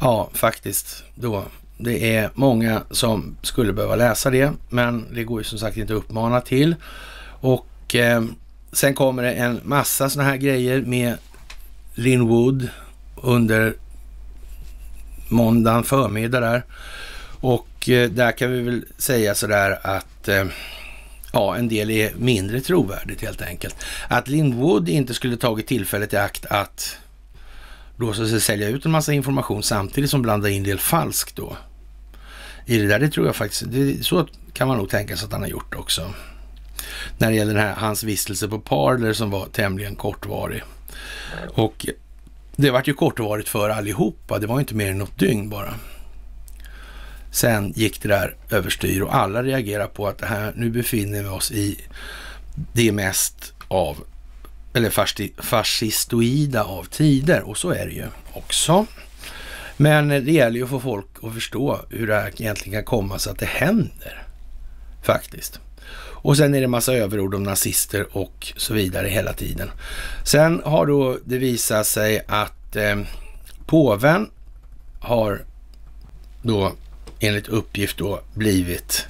ja faktiskt då, det är många som skulle behöva läsa det, men det går ju som sagt inte att uppmana till. Och eh, sen kommer det en massa sådana här grejer med Lin Wood under måndagen förmiddag där. Och eh, där kan vi väl säga sådär att eh, ja, en del är mindre trovärdigt helt enkelt. Att Lindwood inte skulle tagit tillfället i akt att då sig sälja ut en massa information samtidigt som blanda in del falskt då. I det där, det tror jag faktiskt, det, så kan man nog tänka sig att han har gjort också. När det gäller den här, hans vistelse på Parler som var tämligen kortvarig. Och det vart ju kortvarigt för allihopa. Det var inte mer än något dygn bara. Sen gick det där överstyr och alla reagerar på att det här, nu befinner vi oss i det mest av, eller fascistoida av tider. Och så är det ju också. Men det gäller ju att få folk att förstå hur det här egentligen kan komma så att det händer. faktiskt. Och sen är det massa överord om nazister och så vidare hela tiden. Sen har då det visat sig att eh, påven har då enligt uppgift då blivit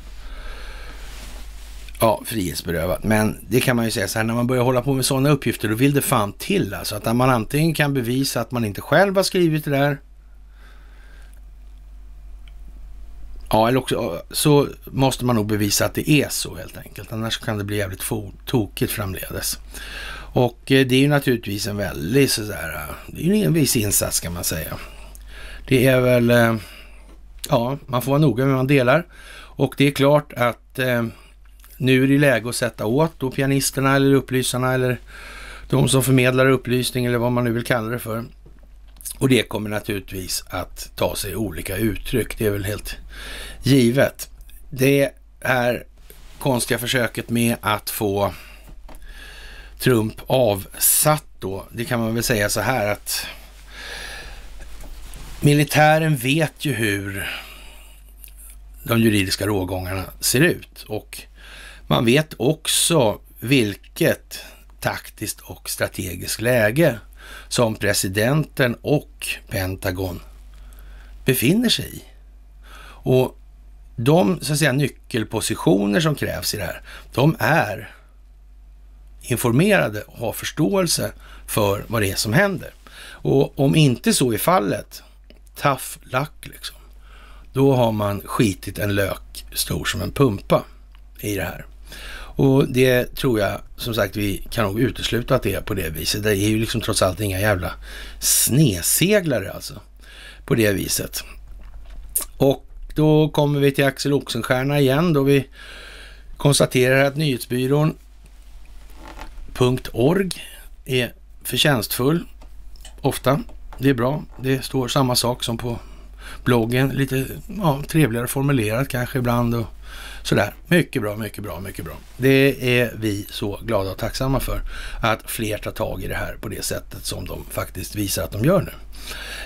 ja, frihetsberövad. Men det kan man ju säga så här, när man börjar hålla på med sådana uppgifter, då vill det fan till alltså. Att man antingen kan bevisa att man inte själv har skrivit det där. Ja, eller också så måste man nog bevisa att det är så helt enkelt. Annars kan det bli jävligt tokigt framledes. Och eh, det är ju naturligtvis en väldigt sådär, eh, det är ju en viss insats kan man säga. Det är väl, eh, ja, man får vara noga med vad man delar. Och det är klart att eh, nu är det läge att sätta åt då pianisterna eller upplysarna eller de som förmedlar upplysning eller vad man nu vill kalla det för. Och det kommer naturligtvis att ta sig olika uttryck. Det är väl helt givet. Det här konstiga försöket med att få Trump avsatt då. Det kan man väl säga så här att militären vet ju hur de juridiska rågångarna ser ut och man vet också vilket taktiskt och strategiskt läge som presidenten och Pentagon befinner sig i. Och de så att säga, nyckelpositioner som krävs i det här, de är informerade och har förståelse för vad det är som händer. Och om inte så är fallet, tough luck liksom, då har man skitit en lök stor som en pumpa i det här. Och det tror jag som sagt vi kan nog utesluta att det är på det viset. Det är ju liksom trots allt inga jävla sneseglare alltså på det viset. Och då kommer vi till Axel Oxenstierna igen då vi konstaterar att nyhetsbyrån .org är förtjänstfull ofta. Det är bra. Det står samma sak som på bloggen. Lite ja, trevligare formulerat kanske ibland och sådär. Mycket bra, mycket bra, mycket bra. Det är vi så glada och tacksamma för. Att fler tar tag i det här på det sättet som de faktiskt visar att de gör nu.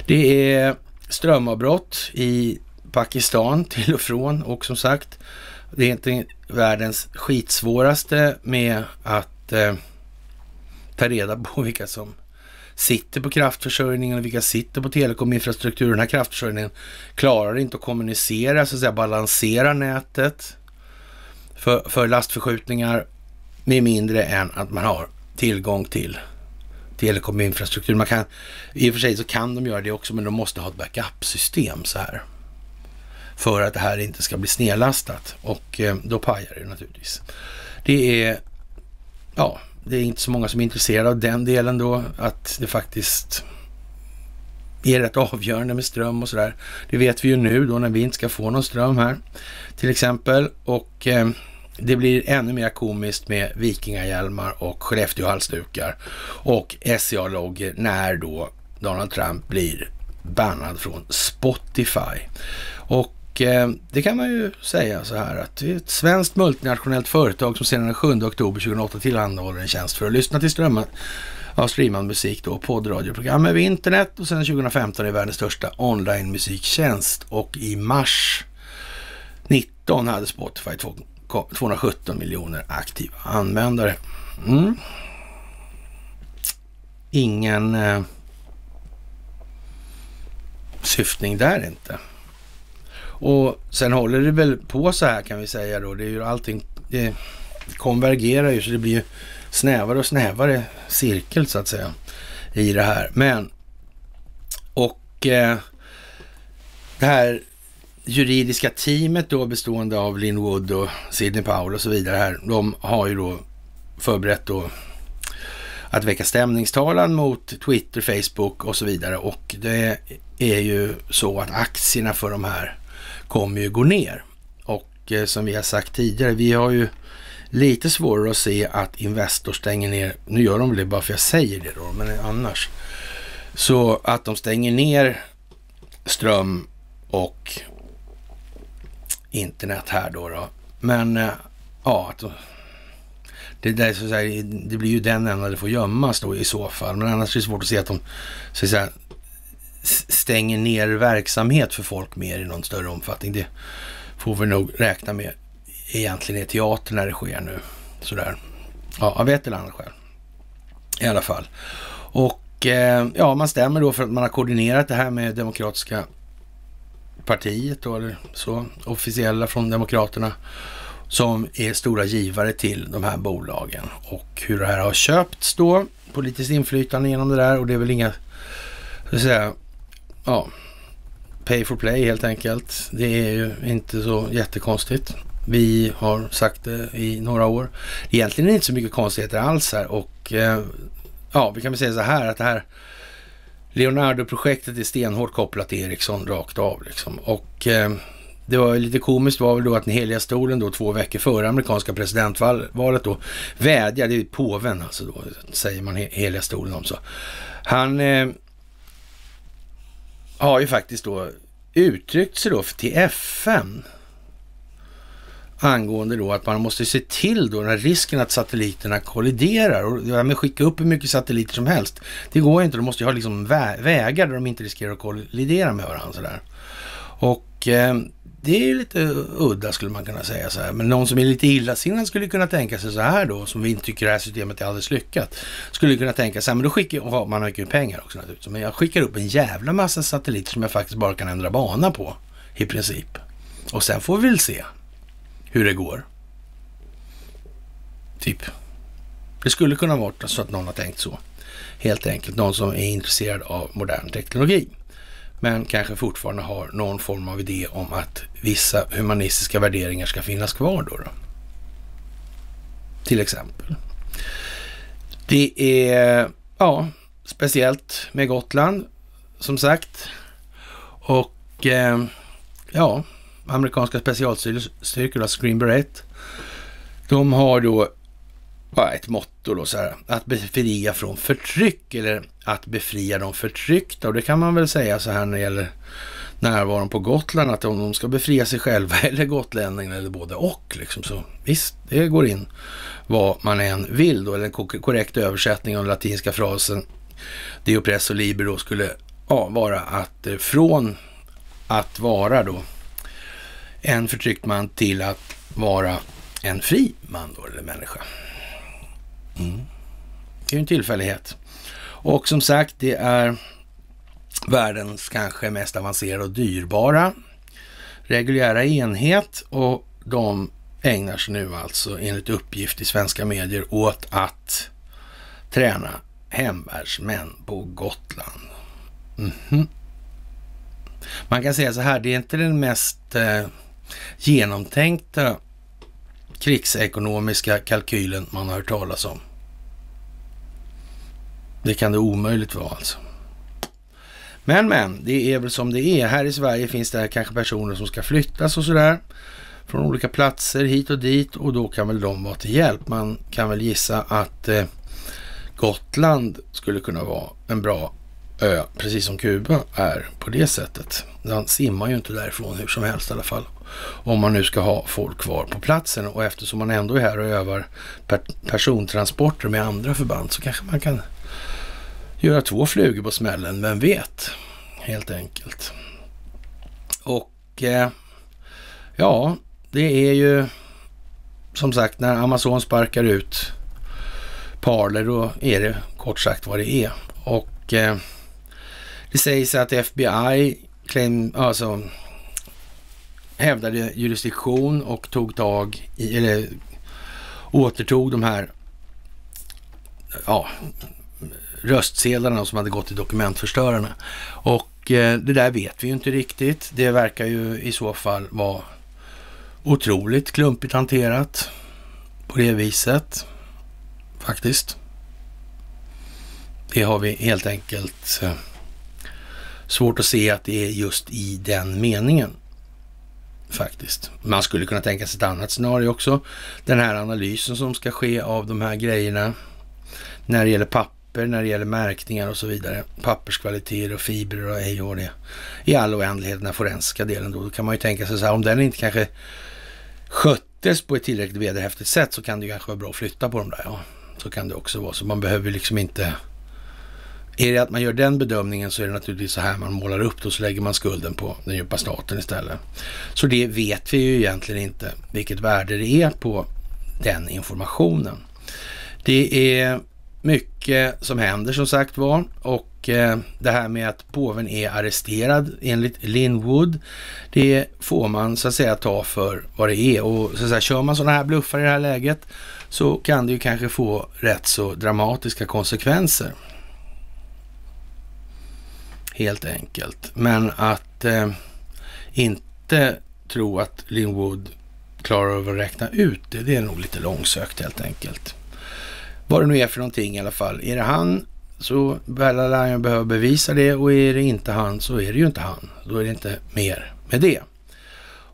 Det är strömavbrott i Pakistan till och från och som sagt, det är inte världens skitsvåraste med att eh, ta reda på vilka som sitter på kraftförsörjningen och vilka sitter på telekominfrastrukturen. Den här kraftförsörjningen klarar inte att kommunicera, så att säga balansera nätet för, för lastförskjutningar med mindre än att man har tillgång till telekominfrastruktur. Man kan, I och för sig så kan de göra det också, men de måste ha ett backup-system så här. För att det här inte ska bli snedlastat och eh, då pajar det naturligtvis. Det är, ja, det är inte så många som är intresserade av den delen då, att det faktiskt är rätt avgörande med ström och sådär. Det vet vi ju nu då när vi inte ska få någon ström här till exempel. Och eh, det blir ännu mer komiskt med vikingahjälmar och Skellefteå-halsdukar och SCA-loggor när då Donald Trump blir bannad från Spotify. Och eh, det kan man ju säga så här att det är ett svenskt multinationellt företag som sedan den 7 oktober 2008 tillhandahåller en tjänst för att lyssna till strömmen av streamad musik då, poddradioprogram över internet och sedan 2015 är världens största online musiktjänst och i mars 19 hade Spotify 217 miljoner aktiva användare. Mm. Ingen eh, syftning där inte. Och sen håller det väl på så här kan vi säga då. Det är ju allting, det konvergerar ju så det blir ju snävare och snävare cirkel så att säga i det här. Men, och eh, det här juridiska teamet då bestående av Lin Wood och Sidney Powell och så vidare här, de har ju då förberett då att väcka stämningstalan mot Twitter, Facebook och så vidare. Och det är ju så att aktierna för de här kommer ju gå ner. Och eh, som vi har sagt tidigare, vi har ju lite svårare att se att Investor stänger ner, nu gör de väl det bara för jag säger det då, men annars. Så att de stänger ner ström och internet här då. då. Men eh, ja, det, där, så säga, det blir ju den enda det får gömmas då i så fall. Men annars är det svårt att se att de så att säga, stänger ner verksamhet för folk mer i någon större omfattning. Det får vi nog räkna med egentligen är teater när det sker nu. Sådär. Ja, av ett eller annat skäl. I alla fall. Och eh, ja, man stämmer då för att man har koordinerat det här med Demokratiska partiet då, eller så, officiella från Demokraterna, som är stora givare till de här bolagen. Och hur det här har köpts då, politiskt inflytande genom det där och det är väl inga, så att säga, ja, pay for play helt enkelt. Det är ju inte så jättekonstigt. Vi har sagt det i några år. Egentligen är det inte så mycket konstigheter alls här och eh, ja, vi kan väl säga så här att det här Leonardo-projektet är stenhårt kopplat till Ericsson rakt av liksom. Och eh, det var lite komiskt var väl då att den heliga stolen då två veckor före amerikanska presidentvalet då vädjade, det är påven alltså då, säger man heliga stolen om så. Han eh, har ju faktiskt då uttryckt sig då till FN angående då att man måste se till då den här risken att satelliterna kolliderar och det här med att skicka upp hur mycket satelliter som helst. Det går inte, de måste ju ha liksom vä vägar där de inte riskerar att kollidera med varandra sådär. Och eh, det är lite udda skulle man kunna säga så här. Men någon som är lite illasinnad skulle kunna tänka sig så här då, som vi inte tycker det här systemet är alldeles lyckat. Skulle kunna tänka sig, men då skickar jag, man har ju pengar också naturligtvis, men jag skickar upp en jävla massa satelliter som jag faktiskt bara kan ändra bana på i princip. Och sen får vi väl se hur det går. Typ. Det skulle kunna vara så att någon har tänkt så. Helt enkelt någon som är intresserad av modern teknologi. Men kanske fortfarande har någon form av idé om att vissa humanistiska värderingar ska finnas kvar då. då. Till exempel. Det är, ja, speciellt med Gotland, som sagt. Och eh, ja, amerikanska specialstyrkor, Screen Beret, de har då ett motto då så här, att befria från förtryck eller att befria de förtryckta. Och det kan man väl säga så här när det gäller närvaron på Gotland, att om de ska befria sig själva eller gotlänningarna eller både och. Liksom. Så visst, det går in vad man än vill då, eller en korrekt översättning av den latinska frasen Deo presso libero skulle ja, vara att eh, från att vara då en förtryckt man till att vara en fri man då, eller människa. Mm. Det är ju en tillfällighet. Och som sagt, det är världens kanske mest avancerade och dyrbara reguljära enhet och de ägnar sig nu alltså enligt uppgift i svenska medier åt att träna hemvärnsmän på Gotland. Mm -hmm. Man kan säga så här, det är inte den mest eh, genomtänkta krigsekonomiska kalkylen man har hört talas om. Det kan det omöjligt vara alltså. Men men, det är väl som det är. Här i Sverige finns det kanske personer som ska flyttas och sådär. Från olika platser hit och dit och då kan väl de vara till hjälp. Man kan väl gissa att eh, Gotland skulle kunna vara en bra ö, precis som Kuba är på det sättet. Man simmar ju inte därifrån hur som helst i alla fall. Om man nu ska ha folk kvar på platsen och eftersom man ändå är här och övar per persontransporter med andra förband så kanske man kan göra två flugor på smällen, vem vet? Helt enkelt. Och eh, ja, det är ju som sagt när Amazon sparkar ut Parler då är det kort sagt vad det är. Och eh, det sägs att FBI claim, alltså, hävdade jurisdiktion och tog tag i, eller återtog de här ja, röstsedlarna som hade gått till dokumentförstörarna. Och eh, det där vet vi ju inte riktigt. Det verkar ju i så fall vara otroligt klumpigt hanterat på det viset faktiskt. Det har vi helt enkelt eh, svårt att se att det är just i den meningen faktiskt. Man skulle kunna tänka sig ett annat scenario också. Den här analysen som ska ske av de här grejerna när det gäller papper, när det gäller märkningar och så vidare. Papperskvaliteter och fibrer och ej och det. I all oändlighet den här forensiska delen då. Då kan man ju tänka sig så här, om den inte kanske sköttes på ett tillräckligt vederhäftigt sätt så kan det ju kanske vara bra att flytta på dem där. Ja, så kan det också vara. Så man behöver liksom inte är det att man gör den bedömningen så är det naturligtvis så här man målar upp det och så lägger man skulden på den djupa staten istället. Så det vet vi ju egentligen inte vilket värde det är på den informationen. Det är mycket som händer som sagt var och eh, det här med att påven är arresterad enligt Linwood, det får man så att säga ta för vad det är och så att säga, kör man sådana här bluffar i det här läget så kan det ju kanske få rätt så dramatiska konsekvenser. Helt enkelt. Men att eh, inte tro att Linwood klarar av att räkna ut det, det är nog lite långsökt helt enkelt. Vad det nu är för någonting i alla fall. Är det han så lär han behöva bevisa det och är det inte han så är det ju inte han. Då är det inte mer med det.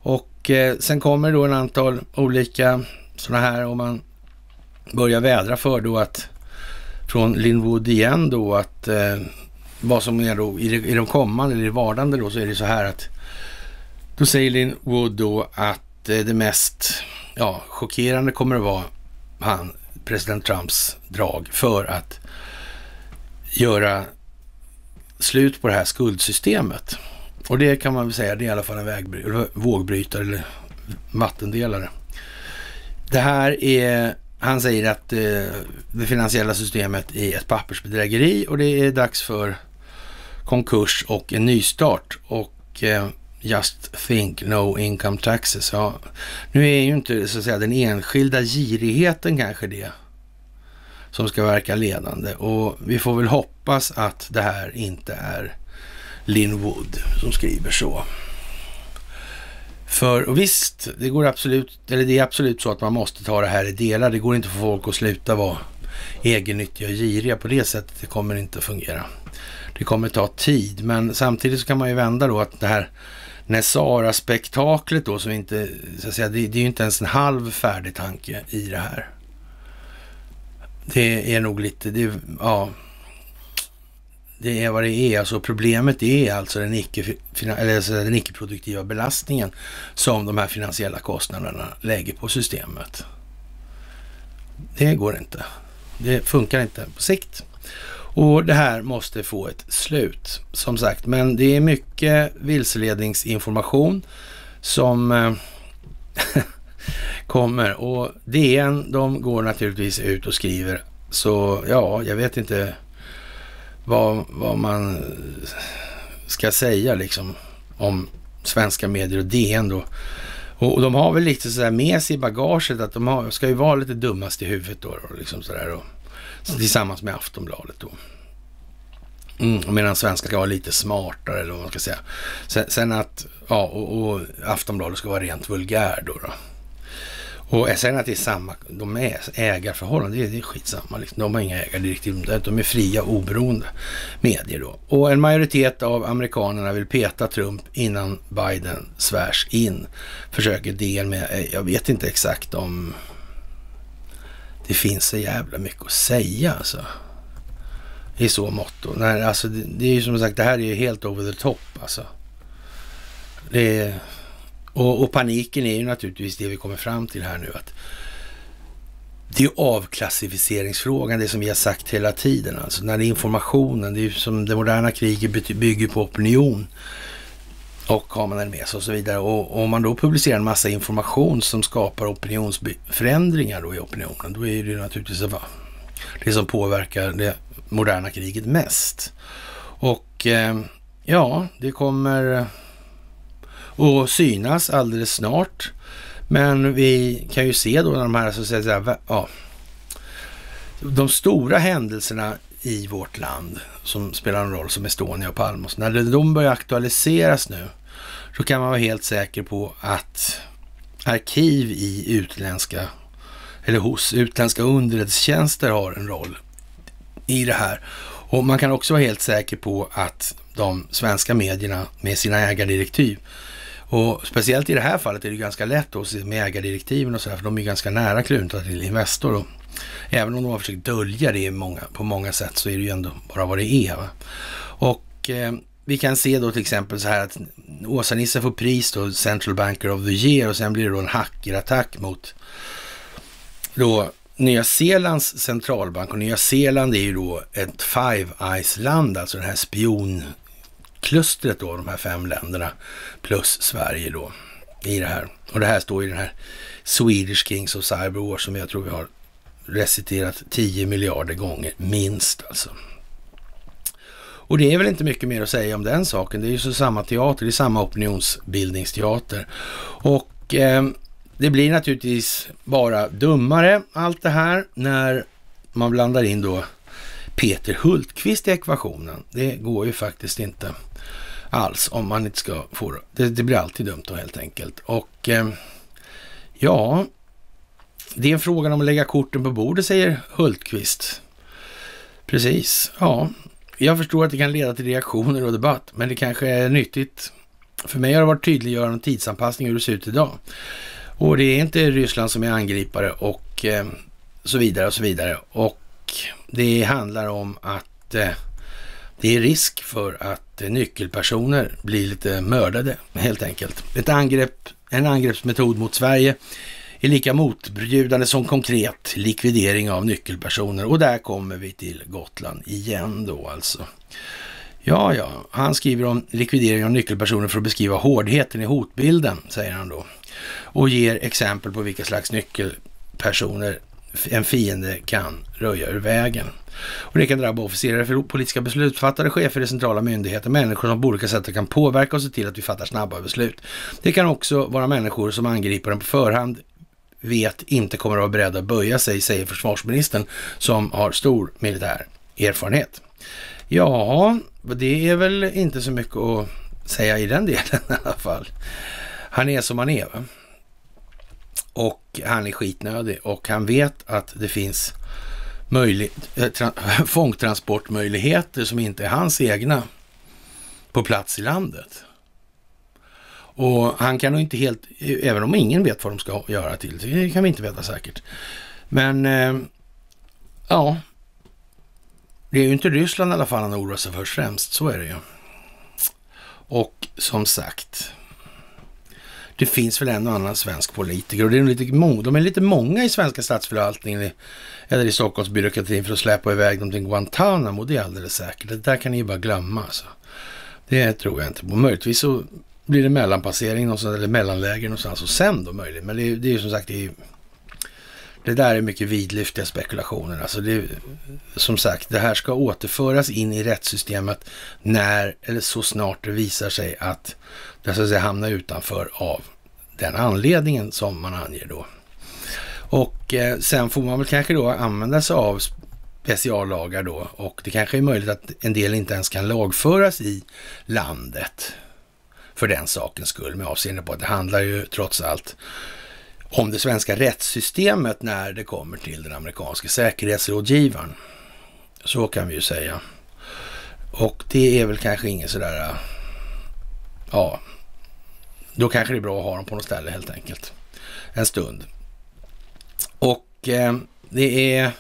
Och eh, sen kommer då en antal olika sådana här om man börjar vädra för då att från Linwood igen då att eh, vad som är då i, i de kommande eller i vardande då så är det så här att då säger Linwood då att eh, det mest ja, chockerande kommer att vara han president Trumps drag för att göra slut på det här skuldsystemet. Och det kan man väl säga, det är i alla fall en vägbry- vågbrytare eller vattendelare. Det här är, han säger att eh, det finansiella systemet är ett pappersbedrägeri och det är dags för konkurs och en nystart. Och eh, Just think no income taxes. Ja, nu är ju inte så att säga den enskilda girigheten kanske det som ska verka ledande och vi får väl hoppas att det här inte är Lin Wood som skriver så. För och visst, det går absolut, eller det är absolut så att man måste ta det här i delar. Det går inte för folk att sluta vara egennyttiga och giriga på det sättet. Det kommer inte att fungera. Det kommer ta tid, men samtidigt så kan man ju vända då att det här Nesara-spektaklet då som inte, så att säga, det, det är ju inte ens en halv färdig tanke i det här. Det är nog lite, det, ja, det är vad det är. Alltså problemet är alltså den, icke, eller alltså den icke-produktiva belastningen som de här finansiella kostnaderna lägger på systemet. Det går inte. Det funkar inte på sikt. Och det här måste få ett slut, som sagt. Men det är mycket vilseledningsinformation som eh, kommer. Och DN, de går naturligtvis ut och skriver. Så ja, jag vet inte vad, vad man eh, ska säga liksom om svenska medier och DN då. Och, och de har väl lite sådär med sig i bagaget att de har, ska ju vara lite dummast i huvudet då. Liksom då liksom sådär då tillsammans med Aftonbladet då. Mm, medan svenska ska vara lite smartare eller vad man ska säga. Sen, sen att, ja, och, och, Aftonbladet ska vara rent vulgär då. då. Och sen att det är samma, de är ägarförhållanden, det är, det är skitsamma. Liksom. De har inga ägardirektiv, de är fria, oberoende medier då. Och en majoritet av amerikanerna vill peta Trump innan Biden svärs in. Försöker DN med, jag vet inte exakt om det finns så jävla mycket att säga alltså. I så mått. Nej, alltså det, det, är ju som sagt, det här är ju helt over the top alltså. Det är, och, och, paniken är ju naturligtvis det vi kommer fram till här nu att det är avklassificeringsfrågan, det som vi har sagt hela tiden. Alltså när informationen, det är ju som det moderna kriget bygger på opinion och kameran med sig och så vidare. Och om man då publicerar en massa information som skapar opinionsförändringar då i opinionen, då är det naturligtvis det som påverkar det moderna kriget mest. Och eh, ja, det kommer att synas alldeles snart. Men vi kan ju se då när de här, så att säga, ja, de stora händelserna i vårt land som spelar en roll som Estonia och Palme. När de börjar aktualiseras nu så kan man vara helt säker på att arkiv i utländska eller hos utländska underrättelsetjänster har en roll i det här. Och man kan också vara helt säker på att de svenska medierna med sina ägardirektiv och speciellt i det här fallet är det ganska lätt att se med ägardirektiven och så här, för de är ganska nära knutna till Investor. Och även om de har försökt dölja det många, på många sätt så är det ju ändå bara vad det är. Va? Och eh, vi kan se då till exempel så här att Åsa-Nisse får pris då, Central Banker of the Year och sen blir det då en hackerattack mot då Nya Zeelands centralbank och Nya Zeeland är ju då ett Five Eyes-land, alltså det här spionklustret då, de här fem länderna plus Sverige då i det här. Och det här står i den här Swedish Kings of Cyber War som jag tror vi har reciterat 10 miljarder gånger, minst alltså. Och det är väl inte mycket mer att säga om den saken. Det är ju så samma teater, det är samma opinionsbildningsteater. Och eh, det blir naturligtvis bara dummare allt det här när man blandar in då Peter Hultqvist i ekvationen. Det går ju faktiskt inte alls om man inte ska få det. Det blir alltid dumt då helt enkelt. Och eh, ja, det är en fråga om att lägga korten på bordet, säger Hultqvist. Precis, ja. Jag förstår att det kan leda till reaktioner och debatt, men det kanske är nyttigt. För mig har det varit tydliggörande och tidsanpassning hur det ser ut idag. Och det är inte Ryssland som är angripare och eh, så vidare och så vidare. Och det handlar om att eh, det är risk för att eh, nyckelpersoner blir lite mördade helt enkelt. Ett angrepp, en angreppsmetod mot Sverige är lika motbjudande som konkret likvidering av nyckelpersoner. Och där kommer vi till Gotland igen då alltså. Ja, ja, han skriver om likvidering av nyckelpersoner för att beskriva hårdheten i hotbilden, säger han då. Och ger exempel på vilka slags nyckelpersoner en fiende kan röja ur vägen. Och det kan drabba officerare, politiska beslutsfattare, chefer i centrala myndigheter, människor som på olika sätt kan påverka och se till att vi fattar snabba beslut. Det kan också vara människor som angriper en på förhand vet inte kommer att vara beredda att böja sig, säger försvarsministern som har stor militär erfarenhet. Ja, det är väl inte så mycket att säga i den delen i alla fall. Han är som han är. Va? Och han är skitnödig och han vet att det finns eh, fångtransportmöjligheter som inte är hans egna på plats i landet. Och han kan nog inte helt, även om ingen vet vad de ska göra till, det kan vi inte veta säkert. Men eh, ja, det är ju inte Ryssland i alla fall han oroar sig för främst, så är det ju. Och som sagt, det finns väl en och annan svensk politiker och det är lite, de är lite många i svenska statsförvaltningen eller i Stockholmsbyråkratin för att släppa iväg dem till Guantanamo. Det är alldeles säkert. Det där kan ni ju bara glömma. Alltså. Det tror jag inte på. Möjligtvis så blir det mellanpassering någonstans, eller mellanläger någonstans och alltså sen då möjligt. Men det, det är ju som sagt, det, är, det där är mycket vidlyftiga spekulationer. Alltså det, som sagt, det här ska återföras in i rättssystemet när, eller så snart det visar sig att det så att säga hamnar utanför av den anledningen som man anger då. Och eh, sen får man väl kanske då använda sig av speciallagar då och det kanske är möjligt att en del inte ens kan lagföras i landet för den sakens skull med avseende på att det handlar ju trots allt om det svenska rättssystemet när det kommer till den amerikanske säkerhetsrådgivaren. Så kan vi ju säga. Och det är väl kanske ingen sådär, äh, ja, då kanske det är bra att ha dem på något ställe helt enkelt. En stund. Och eh, det är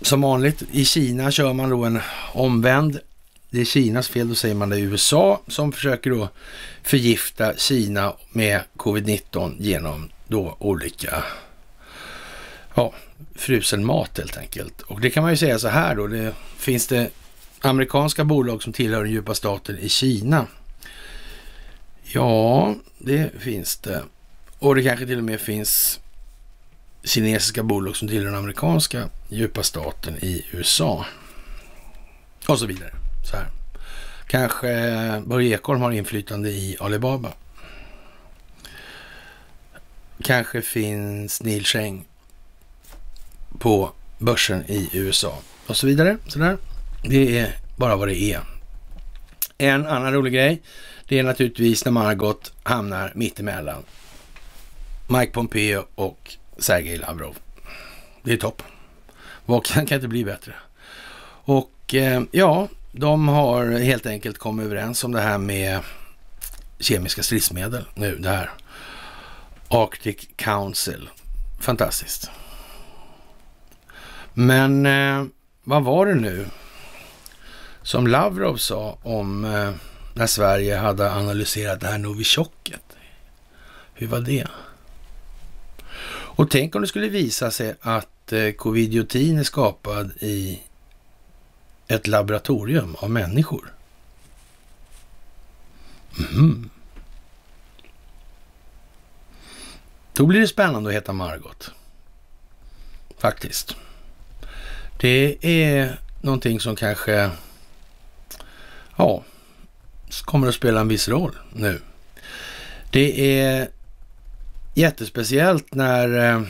som vanligt i Kina kör man då en omvänd det är Kinas fel, då säger man det är USA som försöker då förgifta Kina med covid-19 genom då olika, ja, frusen mat helt enkelt. Och det kan man ju säga så här då, det finns det amerikanska bolag som tillhör den djupa staten i Kina. Ja, det finns det. Och det kanske till och med finns kinesiska bolag som tillhör den amerikanska djupa staten i USA. Och så vidare. Så här. Kanske eh, Börje Ekholm har inflytande i Alibaba. Kanske finns Neil Cheng på börsen i USA och så vidare. Så där. Det är bara vad det är. En annan rolig grej, det är naturligtvis när man har gått, hamnar mittemellan Mike Pompeo och Sergej Lavrov. Det är topp. Vad kan, kan inte bli bättre? Och eh, ja, de har helt enkelt kommit överens om det här med kemiska stridsmedel nu, det här. Arctic Council. Fantastiskt. Men eh, vad var det nu som Lavrov sa om eh, när Sverige hade analyserat det här Novichoket? Hur var det? Och tänk om det skulle visa sig att eh, covidiotin är skapad i ett laboratorium av människor. Mm. Då blir det spännande att heta Margot. Faktiskt. Det är någonting som kanske, ja, kommer att spela en viss roll nu. Det är jättespeciellt när eh,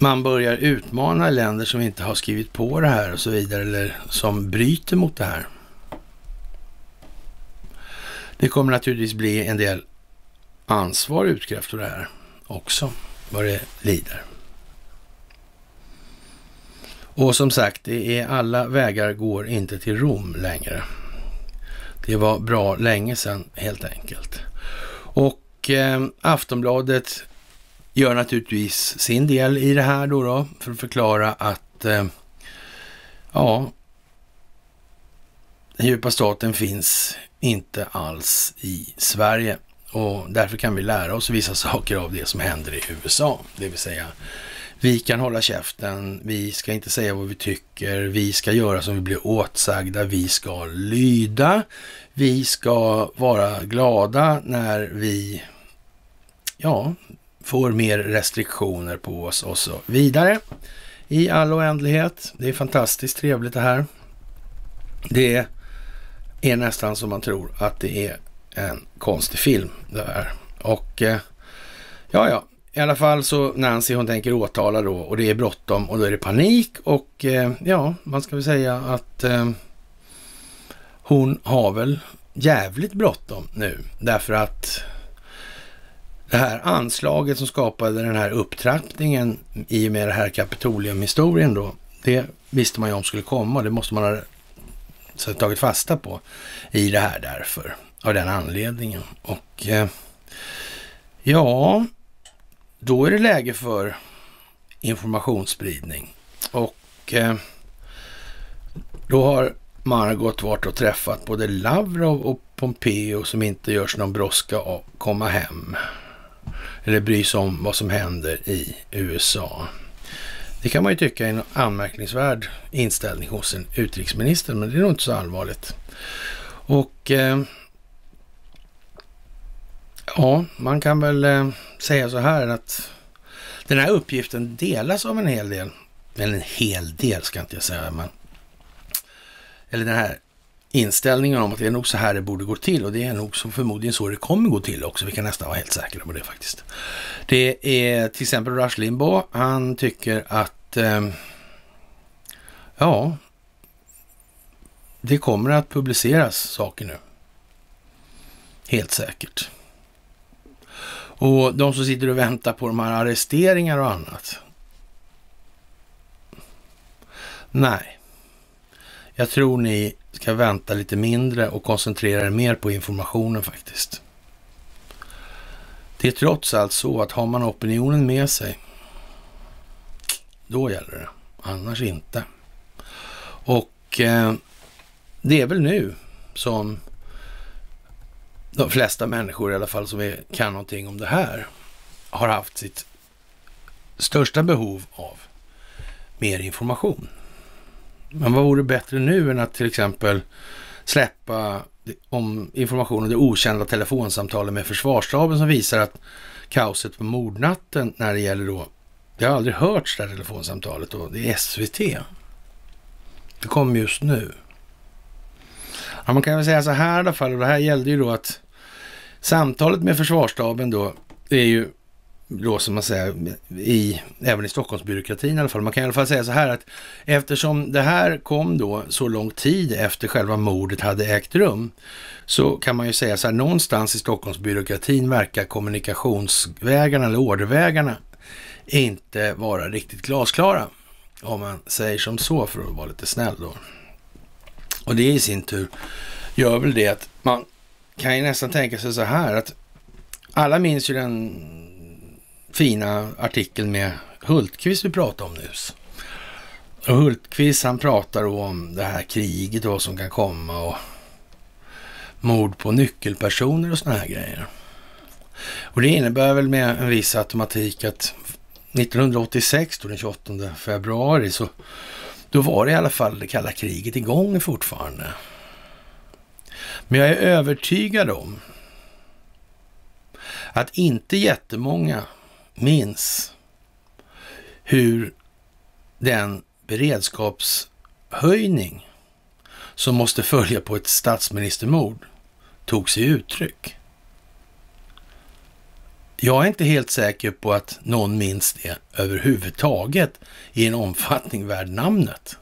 man börjar utmana länder som inte har skrivit på det här och så vidare, eller som bryter mot det här. Det kommer naturligtvis bli en del ansvar utkrävt för det här också, vad det lider. Och som sagt, det är alla vägar går inte till Rom längre. Det var bra länge sedan helt enkelt. Och eh, Aftonbladet gör naturligtvis sin del i det här då, då för att förklara att eh, ja, den djupa staten finns inte alls i Sverige. Och därför kan vi lära oss vissa saker av det som händer i USA, det vill säga vi kan hålla käften, vi ska inte säga vad vi tycker, vi ska göra som vi blir åtsagda, vi ska lyda, vi ska vara glada när vi, ja, får mer restriktioner på oss och så vidare. I all oändlighet. Det är fantastiskt trevligt det här. Det är nästan som man tror att det är en konstig film det här. Och eh, ja, ja, i alla fall så Nancy hon tänker åtala då och det är bråttom och då är det panik och eh, ja, man ska väl säga att eh, hon har väl jävligt bråttom nu därför att det här anslaget som skapade den här upptrappningen i och med det här Kapitolium-historien då, det visste man ju om skulle komma. Det måste man ha så tagit fasta på i det här därför, av den anledningen. Och eh, ja, då är det läge för informationsspridning. Och eh, då har Margot varit och träffat både Lavrov och Pompeo som inte görs någon brådska att komma hem. Eller bry sig om vad som händer i USA. Det kan man ju tycka är en anmärkningsvärd inställning hos en utrikesminister, men det är nog inte så allvarligt. Och eh, ja, man kan väl eh, säga så här att den här uppgiften delas av en hel del, eller en hel del ska inte jag säga, men eller den här inställningen om att det är nog så här det borde gå till och det är nog så förmodligen så det kommer gå till också. Vi kan nästan vara helt säkra på det faktiskt. Det är till exempel Rush Limbaugh. Han tycker att eh, ja, det kommer att publiceras saker nu. Helt säkert. Och de som sitter och väntar på de här arresteringar och annat. Nej, jag tror ni ska vänta lite mindre och koncentrera er mer på informationen faktiskt. Det är trots allt så att har man opinionen med sig, då gäller det. Annars inte. Och eh, det är väl nu som de flesta människor i alla fall som är, kan någonting om det här har haft sitt största behov av mer information. Men vad vore bättre nu än att till exempel släppa om information om det okända telefonsamtalet med försvarsstaben som visar att kaoset på mordnatten när det gäller då, det har aldrig hörts det här telefonsamtalet då, det är SVT. Det kom just nu. Ja, man kan väl säga så här i alla fall, och det här gällde ju då att samtalet med försvarsstaben då är ju då som man säger, i, även i Stockholmsbyråkratin i alla fall. Man kan i alla fall säga så här att eftersom det här kom då så lång tid efter själva mordet hade ägt rum, så kan man ju säga så här, någonstans i Stockholmsbyråkratin verkar kommunikationsvägarna eller ordervägarna inte vara riktigt glasklara. Om man säger som så för att vara lite snäll då. Och det i sin tur gör väl det att man kan ju nästan tänka sig så här att alla minns ju den fina artikeln med Hultqvist vi pratade om nyss. Och Hultqvist han pratar om det här kriget då som kan komma och mord på nyckelpersoner och såna här grejer. Och det innebär väl med en viss automatik att 1986, då den 28 februari, så då var det i alla fall det kalla kriget igång fortfarande. Men jag är övertygad om att inte jättemånga minns hur den beredskapshöjning som måste följa på ett statsministermord tog sig uttryck. Jag är inte helt säker på att någon minns det överhuvudtaget i en omfattning värd namnet.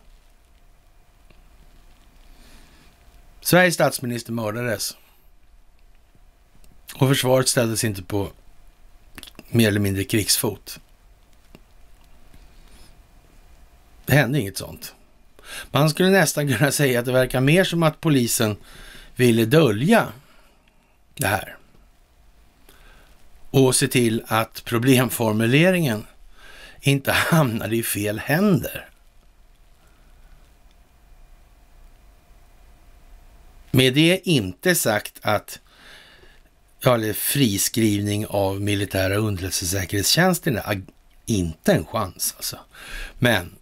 Sveriges statsminister mördades och försvaret ställdes inte på mer eller mindre krigsfot. Det hände inget sånt. Man skulle nästan kunna säga att det verkar mer som att polisen ville dölja det här och se till att problemformuleringen inte hamnade i fel händer. Med det inte sagt att ja, eller friskrivning av militära underrättelsesäkerhetstjänsten inte en chans alltså. Men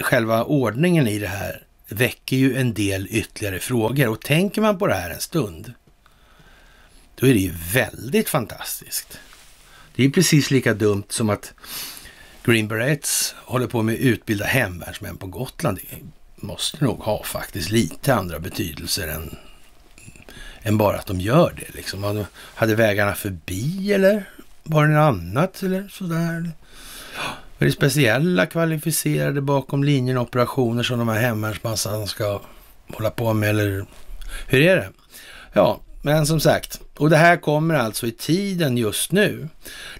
själva ordningen i det här väcker ju en del ytterligare frågor och tänker man på det här en stund då är det ju väldigt fantastiskt. Det är precis lika dumt som att Green Berets håller på med att utbilda hemvärnsmän på Gotland. Det måste nog ha faktiskt lite andra betydelser än, än bara att de gör det. Liksom. Hade vägarna förbi eller var det något annat eller sådär? Är det speciella kvalificerade bakom linjen operationer som de här hemvärnsmassan ska hålla på med eller hur är det? Ja, men som sagt, och det här kommer alltså i tiden just nu.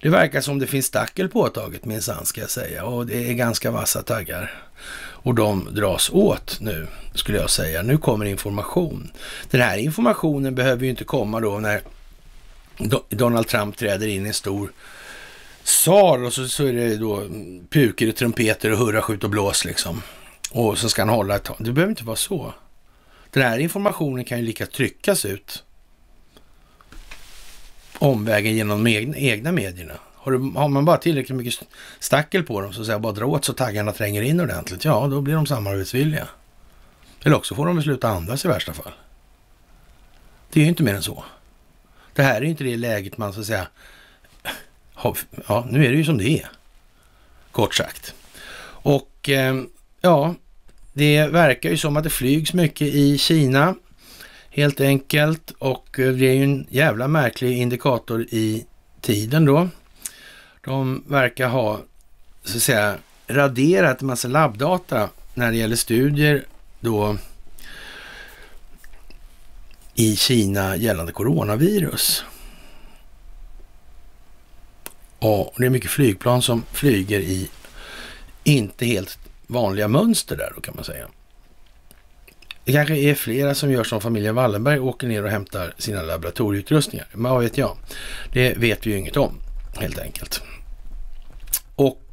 Det verkar som det finns stackel påtaget minsann ska jag säga och det är ganska vassa taggar. Och de dras åt nu, skulle jag säga. Nu kommer information. Den här informationen behöver ju inte komma då när Donald Trump träder in i en stor sal och så, så är det då pukor och trumpeter och hurra, skjut och blås liksom. Och så ska han hålla ett tag. Det behöver inte vara så. Den här informationen kan ju lika tryckas ut omvägen genom de egna medierna. Har, du, har, man bara tillräckligt mycket stackel på dem så att säga, bara dra åt så taggarna tränger in ordentligt, ja då blir de samarbetsvilliga. Eller också får de sluta andas i värsta fall. Det är ju inte mer än så. Det här är ju inte det läget man så att säga, ja nu är det ju som det är. Kort sagt. Och eh, ja, det verkar ju som att det flygs mycket i Kina helt enkelt. Och eh, det är ju en jävla märklig indikator i tiden då. De verkar ha, så att säga, raderat en massa labbdata när det gäller studier då i Kina gällande coronavirus. Och det är mycket flygplan som flyger i inte helt vanliga mönster där då kan man säga. Det kanske är flera som gör som familjen Wallenberg och åker ner och hämtar sina laboratorieutrustningar. Men vad vet jag? Det vet vi ju inget om helt enkelt.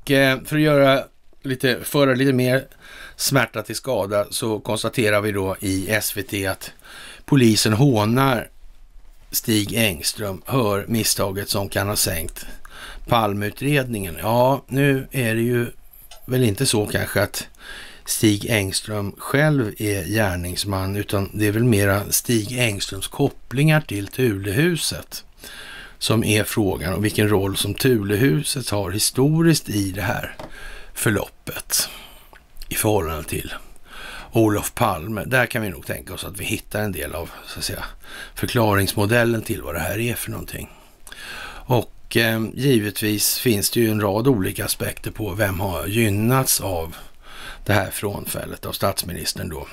Och eh, för att göra lite, föra lite mer smärta till skada så konstaterar vi då i SVT att polisen hånar Stig Engström, hör misstaget som kan ha sänkt Palmeutredningen. Ja, nu är det ju väl inte så kanske att Stig Engström själv är gärningsman, utan det är väl mera Stig Engströms kopplingar till Thulehuset som är frågan och vilken roll som Tulehuset har historiskt i det här förloppet i förhållande till Olof Palme. Där kan vi nog tänka oss att vi hittar en del av så att säga, förklaringsmodellen till vad det här är för någonting. Och eh, givetvis finns det ju en rad olika aspekter på vem har gynnats av det här frånfället av statsministern då.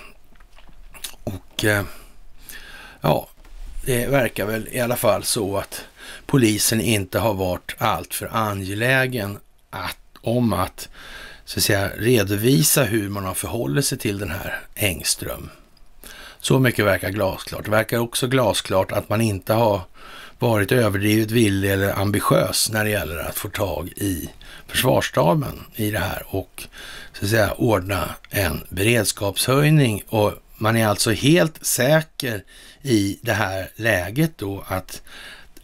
Och eh, ja, det verkar väl i alla fall så att polisen inte har varit alltför angelägen att, om att så att säga, redovisa hur man har förhållit sig till den här Engström. Så mycket verkar glasklart. Det verkar också glasklart att man inte har varit överdrivet villig eller ambitiös när det gäller att få tag i försvarsstaben i det här och så att säga ordna en beredskapshöjning och man är alltså helt säker i det här läget då att,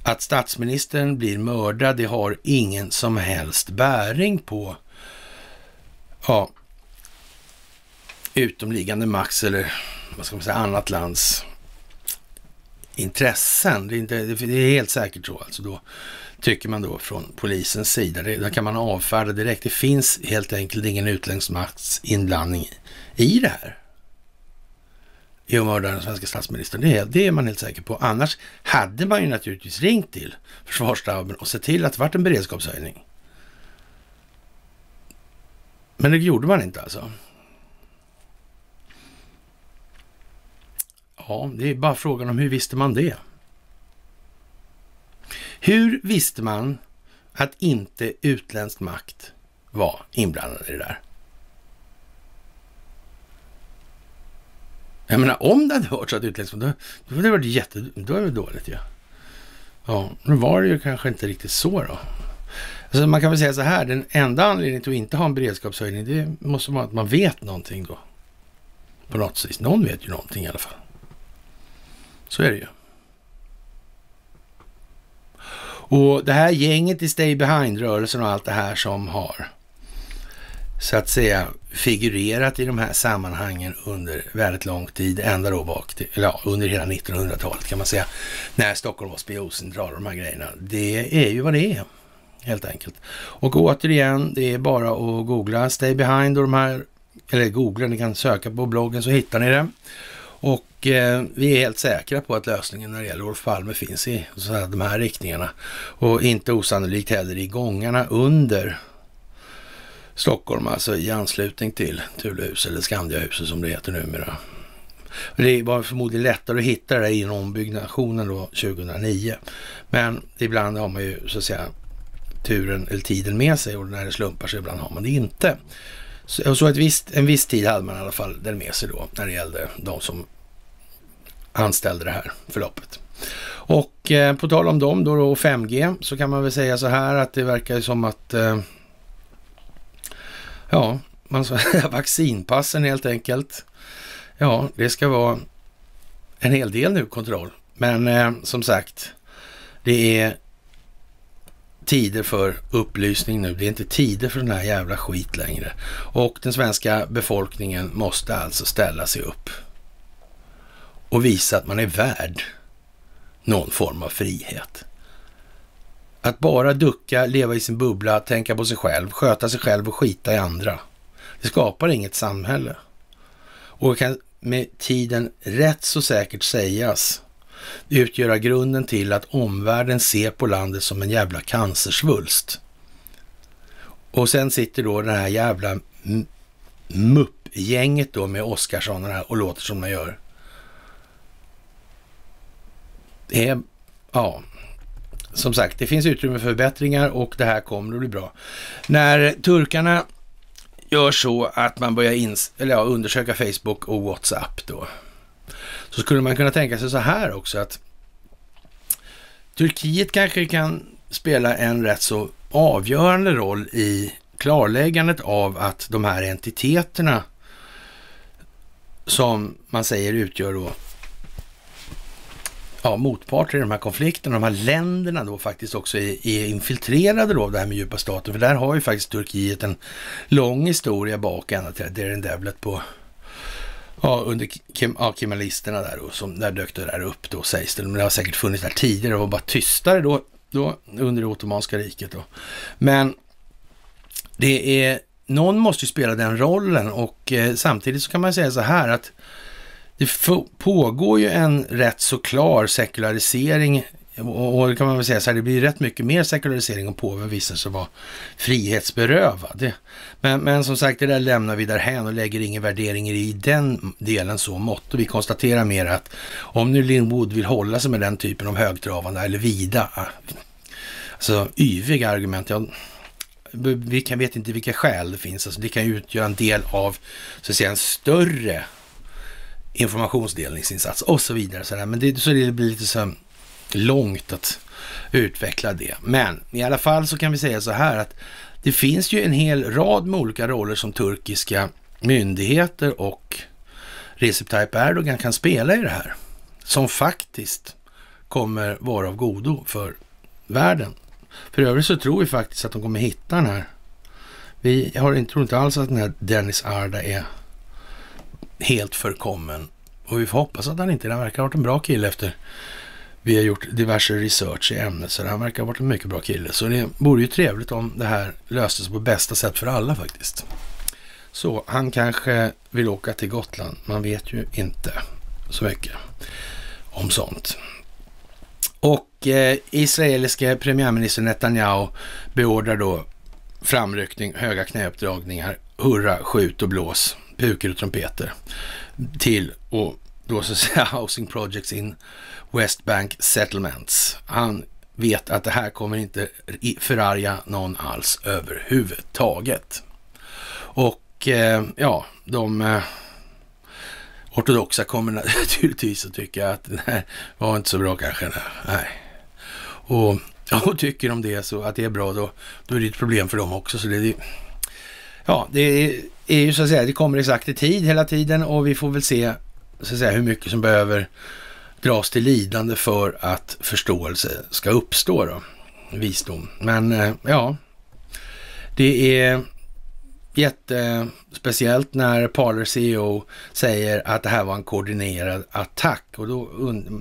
att statsministern blir mördad, det har ingen som helst bäring på ja, utomliggande Max eller vad ska man säga, annat lands intressen. Det är, inte, det är helt säkert så. Alltså då tycker man då från polisens sida. Det, det kan man avfärda direkt. Det finns helt enkelt ingen utländsk makts inblandning i det här. I att mörda den svenska statsministern. Det är, det är man helt säker på. Annars hade man ju naturligtvis ringt till försvarsstaben och sett till att det vart en beredskapshöjning. Men det gjorde man inte alltså. Ja, det är bara frågan om hur visste man det? Hur visste man att inte utländsk makt var inblandad i det där? Jag menar, om det hade varit så att utländsk då, då, hade det varit jätte... Då är det dåligt ju. Ja. ja, nu var det ju kanske inte riktigt så då. Alltså man kan väl säga så här, den enda anledningen till att inte ha en beredskapshöjning, det måste vara att man vet någonting då. På något vis. Någon vet ju någonting i alla fall. Så är det ju. Och det här gänget i Stay Behind-rörelsen och allt det här som har så att säga figurerat i de här sammanhangen under väldigt lång tid, ända då bak till, eller ja, under hela 1900-talet kan man säga, när Stockholm var spioncentral och de här grejerna. Det är ju vad det är, helt enkelt. Och återigen, det är bara att googla Stay Behind och de här, eller googla, ni kan söka på bloggen så hittar ni det. Och eh, vi är helt säkra på att lösningen när det gäller Olof Palme finns i så här, de här riktningarna. Och inte osannolikt heller i gångarna under Stockholm, alltså i anslutning till Tulehus eller Skandiahuset som det heter numera. Det var förmodligen lättare att hitta det där i ombyggnationen då 2009. Men ibland har man ju så att säga turen eller tiden med sig och när det slumpar sig ibland har man det inte. Så, så ett visst, en viss tid hade man i alla fall den med sig då när det gällde de som anställde det här förloppet. Och eh, på tal om dem då, då 5G så kan man väl säga så här att det verkar som att eh, ja, man vaccinpassen helt enkelt. Ja, det ska vara en hel del nu kontroll. Men eh, som sagt, det är tider för upplysning nu. Det är inte tider för den här jävla skit längre. Och den svenska befolkningen måste alltså ställa sig upp och visa att man är värd någon form av frihet. Att bara ducka, leva i sin bubbla, tänka på sig själv, sköta sig själv och skita i andra. Det skapar inget samhälle. Och kan med tiden rätt så säkert sägas utgöra grunden till att omvärlden ser på landet som en jävla cancersvulst. Och sen sitter då det här jävla Muppgänget då med Oskarsson och, och låter som de gör. Det är, ja, som sagt, det finns utrymme för förbättringar och det här kommer att bli bra. När turkarna gör så att man börjar ins eller ja, undersöka Facebook och WhatsApp då, så skulle man kunna tänka sig så här också att Turkiet kanske kan spela en rätt så avgörande roll i klarläggandet av att de här entiteterna som man säger utgör då ja, motparter i de här konflikterna, de här länderna då faktiskt också är, är infiltrerade då av det här med djupa staten. För där har ju faktiskt Turkiet en lång historia bak ända till Derin Devlet på Ja, under Kim, ja, Kemalisterna där och som, där dök det där upp då sägs det. Men det har säkert funnits där tidigare och var bara tystare då, då under det Ottomanska riket då. Men det är, någon måste ju spela den rollen och eh, samtidigt så kan man säga så här att det pågår ju en rätt så klar sekularisering och det kan man väl säga så här, det blir rätt mycket mer sekularisering om påven visar sig vara frihetsberövad. Men, men som sagt, det där lämnar vi därhän och lägger ingen värdering i den delen så mått. Och vi konstaterar mer att om nu Lindwood vill hålla sig med den typen av högtravande eller vida, ah, alltså yviga argument, ja, vi kan, vet inte vilka skäl det finns. Alltså, det kan ju utgöra en del av så att säga, en större informationsdelningsinsats och så vidare. Så där. Men det, så det blir lite så långt att utveckla det. Men i alla fall så kan vi säga så här att det finns ju en hel rad med olika roller som turkiska myndigheter och Recep Tayyip Erdogan kan spela i det här. Som faktiskt kommer vara av godo för världen. För övrigt så tror vi faktiskt att de kommer hitta den här. Vi har inte, tror inte alls att den här Dennis Arda är helt förkommen. Och vi får hoppas att han inte är. Han verkar ha varit en bra kille efter vi har gjort diverse research i ämnet. Så han verkar ha varit en mycket bra kille. Så det vore ju trevligt om det här löstes på bästa sätt för alla faktiskt. Så han kanske vill åka till Gotland. Man vet ju inte så mycket om sånt. Och eh, israeliske premiärminister Netanyahu beordrar då framryckning, höga knäuppdragningar, hurra, skjut och blås, pukor och trumpeter till och då så att säga housing projects in West Bank settlements. Han vet att det här kommer inte förarga någon alls överhuvudtaget. Och eh, ja, de eh, ortodoxa kommer naturligtvis att tycka att det här var inte så bra kanske. Nej. Och, och tycker de det så att det är bra då, då är det ett problem för dem också. Så det är, ja, det är, är ju så att säga, det kommer exakt i tid hela tiden och vi får väl se så att säga, hur mycket som behöver dras till lidande för att förståelse ska uppstå då. Visdom. Men eh, ja, det är jättespeciellt när Parler CEO säger att det här var en koordinerad attack och då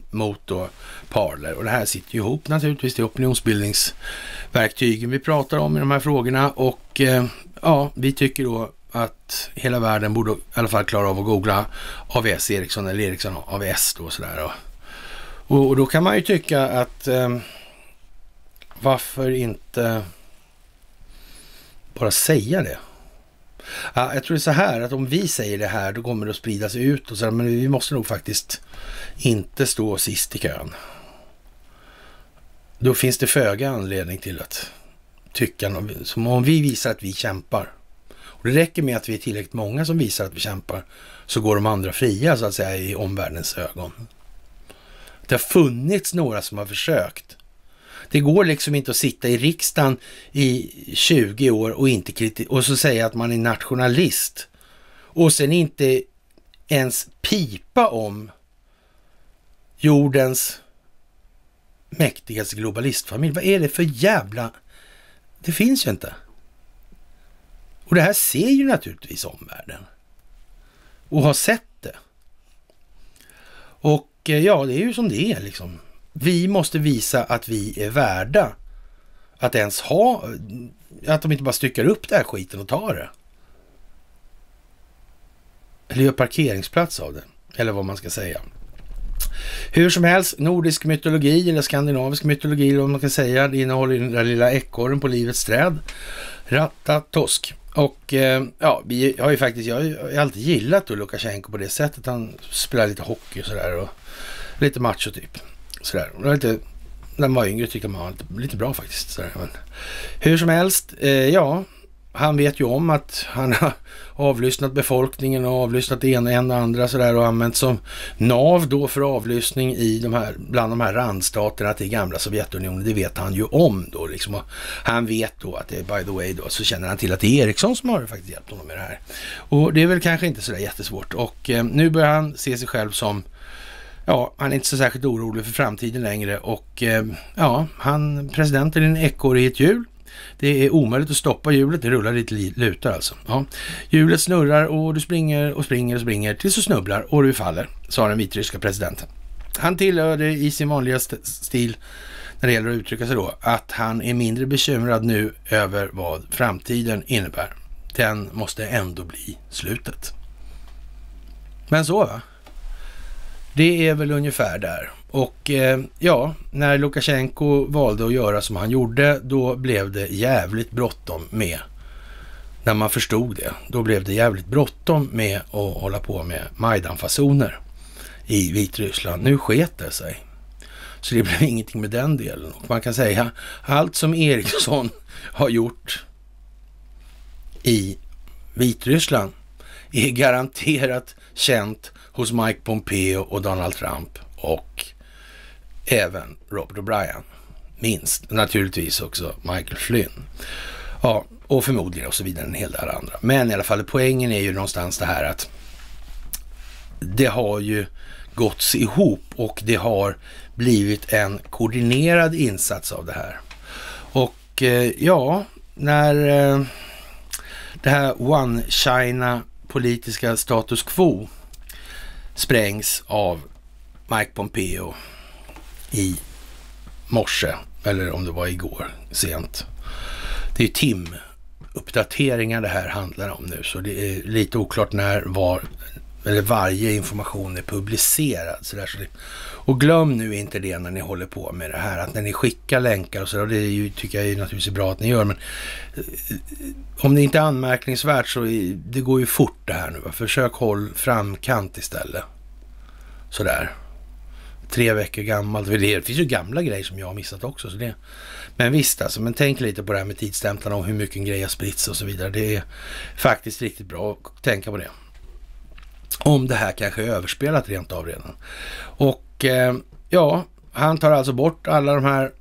mot då Parler. Och det här sitter ju ihop naturligtvis, det är opinionsbildningsverktygen vi pratar om i de här frågorna och eh, ja, vi tycker då att hela världen borde i alla fall klara av att googla AVS Ericsson eller Ericsson AVS då och sådär. Och, och, då kan man ju tycka att eh, varför inte bara säga det? Ja, jag tror det är så här att om vi säger det här då kommer det att spridas ut och sådär. men vi måste nog faktiskt inte stå sist i kön. Då finns det föga anledning till att tycka något, som om vi visar att vi kämpar. Och det räcker med att vi är tillräckligt många som visar att vi kämpar så går de andra fria så att säga i omvärldens ögon. Det har funnits några som har försökt. Det går liksom inte att sitta i riksdagen i 20 år och, inte kriti- och så säga att man är nationalist och sen inte ens pipa om jordens mäktigaste globalistfamilj. Vad är det för jävla... Det finns ju inte. Och det här ser ju naturligtvis omvärlden och har sett det. Och eh, ja, det är ju som det är liksom. Vi måste visa att vi är värda att ens ha, att de inte bara styckar upp den här skiten och tar det. Eller gör parkeringsplats av det, eller vad man ska säga. Hur som helst, nordisk mytologi eller skandinavisk mytologi eller vad man kan säga, det innehåller den där lilla ekorren på livets träd. Ratatosk. Och eh, ja, vi har ju faktiskt, jag har ju alltid gillat då Lukasjenko på det sättet. Han spelar lite hockey och sådär och lite macho typ. Sådär. Och lite, när man var yngre tyckte man var lite, lite bra faktiskt. Sådär. Men, hur som helst, eh, ja, han vet ju om att han har avlyssnat befolkningen och avlyssnat det ena, en och andra sådär och använt som nav då för avlyssning i de här, bland de här randstaterna till gamla Sovjetunionen. Det vet han ju om då liksom. Och han vet då att det är by the way då så känner han till att det är Ericsson som har faktiskt hjälpt honom med det här. Och det är väl kanske inte sådär jättesvårt och eh, nu börjar han se sig själv som Ja, han är inte så särskilt orolig för framtiden längre och eh, ja, han, presidenten är en ekorre i ett hjul det är omöjligt att stoppa hjulet, det rullar lite lutar alltså. Ja. Hjulet snurrar och du springer och springer och springer tills du snubblar och du faller, sa den vitryska presidenten. Han tillhörde i sin vanliga stil när det gäller att uttrycka sig då, att han är mindre bekymrad nu över vad framtiden innebär. Den måste ändå bli slutet. Men så va? Det är väl ungefär där. Och eh, ja, när Lukasjenko valde att göra som han gjorde, då blev det jävligt bråttom med, när man förstod det, då blev det jävligt bråttom med att hålla på med Majdan-fasoner i Vitryssland. Nu sket det sig. Så det blev ingenting med den delen. Och man kan säga, allt som Ericsson har gjort i Vitryssland är garanterat känt hos Mike Pompeo och Donald Trump och även Robert O'Brien. Minst. Naturligtvis också Michael Flynn. Ja, och förmodligen och så vidare en hel del andra. Men i alla fall poängen är ju någonstans det här att det har ju gått ihop och det har blivit en koordinerad insats av det här. Och eh, ja, när eh, det här One China politiska status quo sprängs av Mike Pompeo i morse, eller om det var igår sent. Det är timuppdateringar det här handlar om nu, så det är lite oklart när, var, eller varje information är publicerad. Så där, så det, och glöm nu inte det när ni håller på med det här, att när ni skickar länkar och så, och det är ju, tycker jag är naturligtvis bra att ni gör, men eh, om det inte är anmärkningsvärt så är, det går ju fort det här nu. Försök håll framkant istället. Sådär. Tre veckor gammalt. Det finns ju gamla grejer som jag har missat också. Så det, men visst alltså, men tänk lite på det här med tidsstämplarna och hur mycket en grej har spritts och så vidare. Det är faktiskt riktigt bra att tänka på det. Om det här kanske är överspelat rent av redan. Och eh, ja, han tar alltså bort alla de här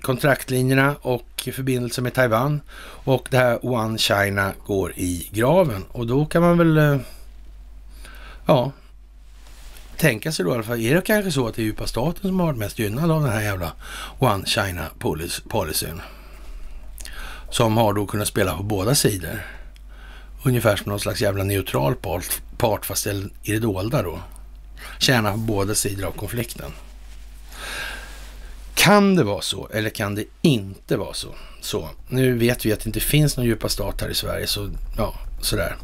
kontraktlinjerna och förbindelser med Taiwan. Och det här One China går i graven. Och då kan man väl, eh, ja, tänka sig då i alla fall, är det kanske så att det är djupa staten som har varit mest gynnad av den här jävla One China policyn? Som har då kunnat spela på båda sidor. Ungefär som någon slags jävla neutral part, part fast i det dolda då. Tjäna på båda sidor av konflikten. Kan det vara så eller kan det inte vara så? så? Nu vet vi att det inte finns någon djupa stat här i Sverige, så ja, sådär.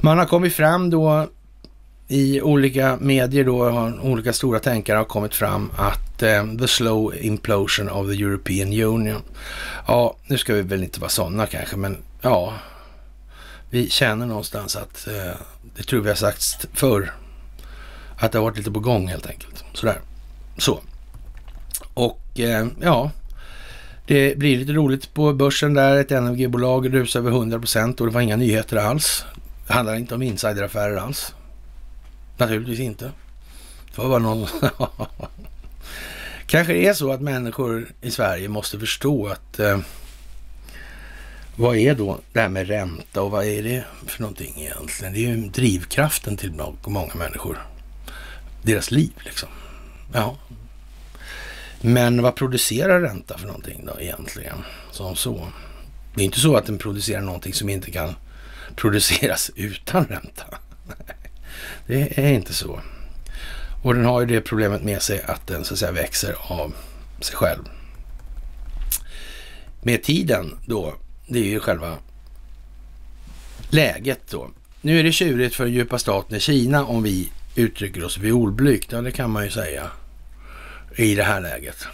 Man har kommit fram då i olika medier då, har olika stora tänkare har kommit fram att eh, the slow implosion of the European Union. Ja, nu ska vi väl inte vara sådana kanske, men ja, vi känner någonstans att, eh, det tror vi har sagt förr, att det har varit lite på gång helt enkelt. Sådär. Så. Och eh, ja, det blir lite roligt på börsen där. Ett NMG-bolag rusar över 100 procent och det var inga nyheter alls. Det handlar inte om insideraffärer alls. Naturligtvis inte. Det var bara någon... Kanske det är så att människor i Sverige måste förstå att eh, vad är då det här med ränta och vad är det för någonting egentligen? Det är ju drivkraften till många människor. Deras liv liksom. Ja. Men vad producerar ränta för någonting då egentligen? Som så. Det är inte så att den producerar någonting som inte kan produceras utan ränta. Det är inte så. Och den har ju det problemet med sig att den så att säga växer av sig själv. Med tiden då, det är ju själva läget då. Nu är det tjurigt för den djupa staten i Kina om vi uttrycker oss violblygt. Ja, det kan man ju säga i det här läget.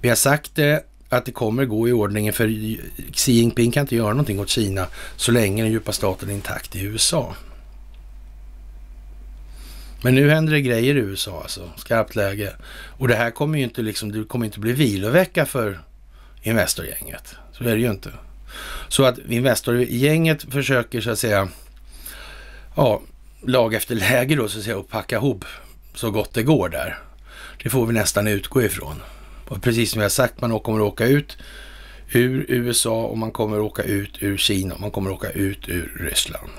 Vi har sagt det att det kommer gå i ordningen för Xi Jinping kan inte göra någonting åt Kina så länge den djupa staten är intakt i USA. Men nu händer det grejer i USA alltså, skarpt läge. Och det här kommer ju inte liksom, det kommer inte bli vilovecka för Investorgänget. Så är det ju inte. Så att Investorgänget försöker så att säga, ja, lag efter läge då så att säga och packa ihop så gott det går där. Det får vi nästan utgå ifrån. Och precis som vi har sagt, man kommer att åka ut ur USA och man kommer att åka ut ur Kina och man kommer att åka ut ur Ryssland.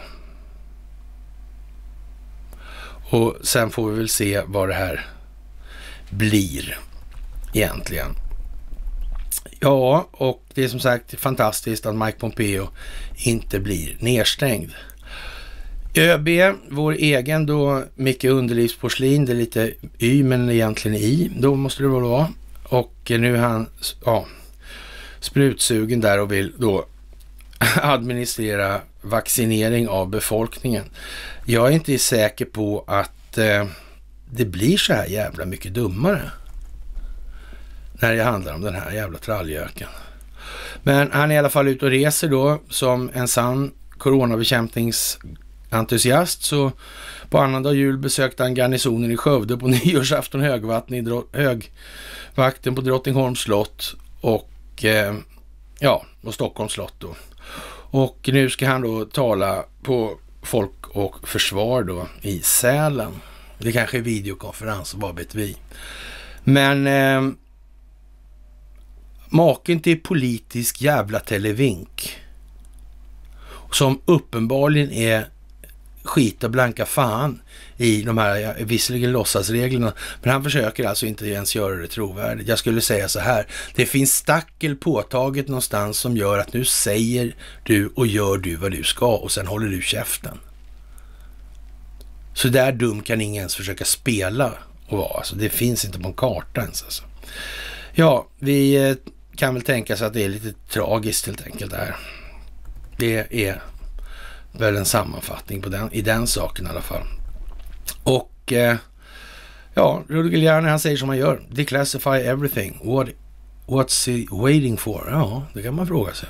Och sen får vi väl se vad det här blir egentligen. Ja, och det är som sagt fantastiskt att Mike Pompeo inte blir nedstängd. ÖB, vår egen då, Micke Underlivsporslin, det är lite Y men egentligen I, då måste det väl vara. Och nu är han ja, sprutsugen där och vill då administrera vaccinering av befolkningen. Jag är inte säker på att eh, det blir så här jävla mycket dummare när det handlar om den här jävla tralljöken. Men han är i alla fall ute och reser då som en sann coronabekämpningsentusiast. Så på annandag jul besökte han garnisonen i Skövde på nyårsafton högvatten i högvakten på Drottningholms slott och eh, ja, och Stockholms slott då. Och nu ska han då tala på Folk och Försvar då i Sälen. Det kanske är videokonferens, vad vet vi. Men eh, maken till politisk jävla televink som uppenbarligen är skita blanka fan i de här, visserligen låtsasreglerna, men han försöker alltså inte ens göra det trovärdigt. Jag skulle säga så här, det finns stackel påtaget någonstans som gör att nu säger du och gör du vad du ska och sen håller du käften. Så där dum kan ingen ens försöka spela och vara. Alltså, det finns inte på en karta ens. Alltså. Ja, vi eh, kan väl tänka sig att det är lite tragiskt helt enkelt det här. Det är väl en sammanfattning på den, i den saken i alla fall. Och eh, ja, Rudy Giuliani han säger som han gör. Declassify everything. What, what's he waiting for? Ja, det kan man fråga sig.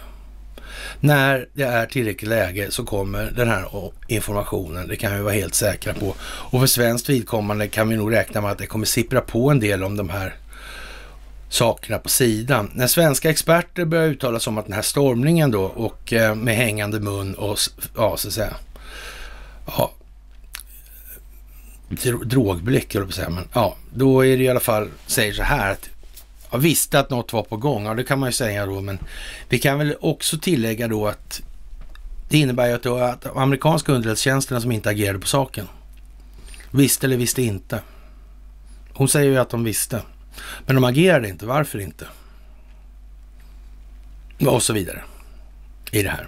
När det är tillräckligt läge så kommer den här informationen, det kan vi vara helt säkra på. Och för svenskt vidkommande kan vi nog räkna med att det kommer sippra på en del om de här sakerna på sidan. När svenska experter börjar uttala sig om att den här stormningen då och eh, med hängande mun och ja, så att säga, ja, drogblick, jag på säga, men ja, då är det i alla fall, säger så här att jag visste att något var på gång, ja det kan man ju säga då, men vi kan väl också tillägga då att det innebär ju att då, att amerikanska underrättelsetjänsterna som inte agerade på saken. Visste eller visste inte. Hon säger ju att de visste. Men de agerade inte. Varför inte? Och så vidare i det här.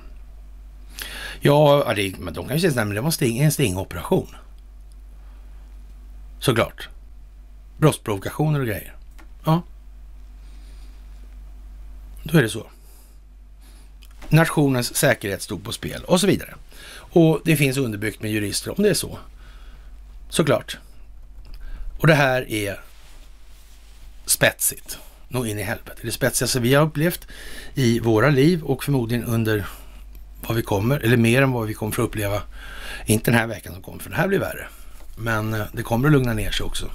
Ja, det, men de kan ju säga att det var sting, en stingoperation. Såklart. Brottsprovokationer och grejer. Ja. Då är det så. Nationens säkerhet stod på spel och så vidare. Och det finns underbyggt med jurister om det är så. Såklart. Och det här är spetsigt. Nå in i helvete. Det spetsigaste vi har upplevt i våra liv och förmodligen under vad vi kommer, eller mer än vad vi kommer få uppleva. Inte den här veckan som kommer, för det här blir värre. Men eh, det kommer att lugna ner sig också.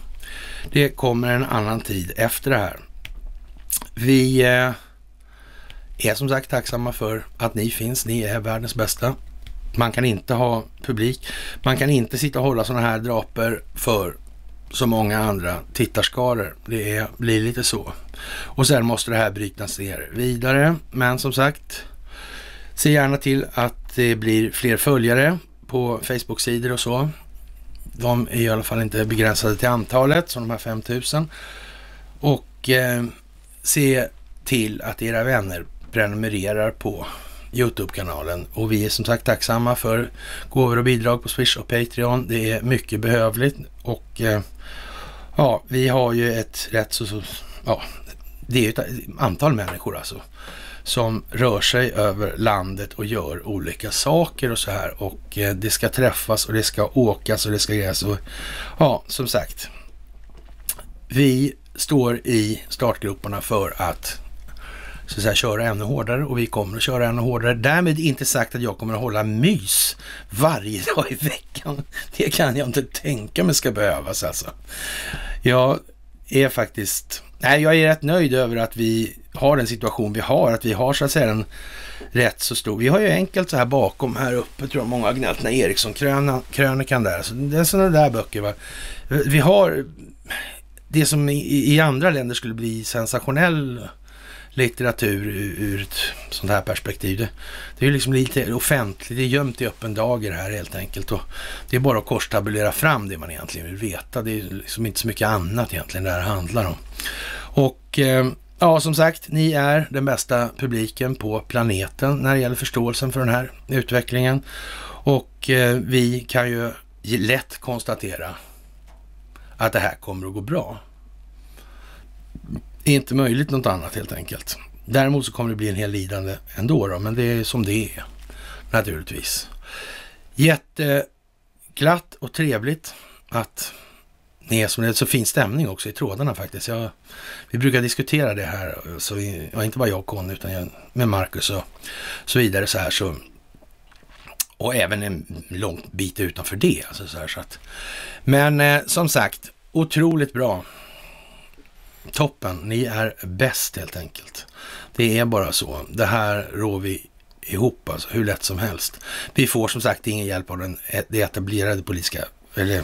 Det kommer en annan tid efter det här. Vi eh, är som sagt tacksamma för att ni finns. Ni är världens bästa. Man kan inte ha publik. Man kan inte sitta och hålla sådana här draper för så många andra tittarskaror. Det är, blir lite så. Och sen måste det här brytas ner vidare. Men som sagt, se gärna till att det blir fler följare på Facebook-sidor och så. De är i alla fall inte begränsade till antalet, som de här 5000. Och eh, se till att era vänner prenumererar på Youtube-kanalen. Och vi är som sagt tacksamma för gåvor och bidrag på Swish och Patreon. Det är mycket behövligt och eh, ja, vi har ju ett rätt så, ja, det är ett antal människor alltså som rör sig över landet och gör olika saker och så här. Och eh, det ska träffas och det ska åkas och det ska grejas. Och, ja, som sagt. Vi står i startgroparna för att så att säga, köra ännu hårdare och vi kommer att köra ännu hårdare. Därmed inte sagt att jag kommer att hålla mys varje dag i veckan. Det kan jag inte tänka mig ska behövas alltså. Jag är faktiskt, nej jag är rätt nöjd över att vi har den situation vi har, att vi har så att säga en rätt så stor. Vi har ju enkelt så här bakom här uppe tror jag många har gnällt, när Eriksson-krönikan där. Så det är sådana där böcker. Va? Vi har det som i, i andra länder skulle bli sensationell litteratur ur ett sånt här perspektiv. Det, det är ju liksom lite offentligt, det är gömt i öppen dager här helt enkelt. Och det är bara att korstabulera fram det man egentligen vill veta. Det är liksom inte så mycket annat egentligen det här handlar om. Och eh, ja, som sagt, ni är den bästa publiken på planeten när det gäller förståelsen för den här utvecklingen. Och eh, vi kan ju lätt konstatera att det här kommer att gå bra är inte möjligt något annat helt enkelt. Däremot så kommer det bli en hel lidande ändå då, men det är som det är naturligtvis. Jätteglatt och trevligt att ni är som det är. Så fin stämning också i trådarna faktiskt. Jag, vi brukar diskutera det här, så vi, ja, inte bara jag och Conny, utan jag, med Marcus och så vidare så här. Så, och även en lång bit utanför det. Alltså så här, så att, men eh, som sagt, otroligt bra Toppen, ni är bäst helt enkelt. Det är bara så. Det här rår vi ihop alltså, hur lätt som helst. Vi får som sagt ingen hjälp av den, eh, det etablerade politiska, eller,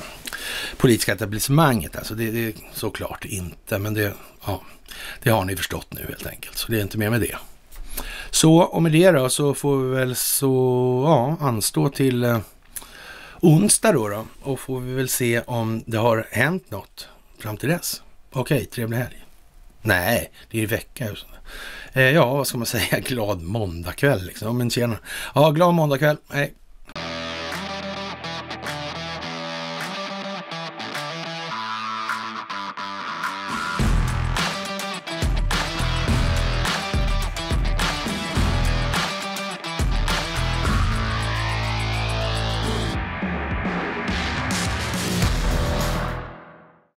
politiska etablissemanget. Alltså det, det är såklart inte, men det, ja, det har ni förstått nu helt enkelt. Så det är inte mer med det. Så och med det då så får vi väl så, ja, anstå till, eh, onsdag då, då och får vi väl se om det har hänt något fram till dess. Okej, trevlig helg. Nej, det är ju vecka. Eh, ja, vad ska man säga? Glad måndagkväll liksom. Men tjena. Ja, glad måndagkväll. Hej.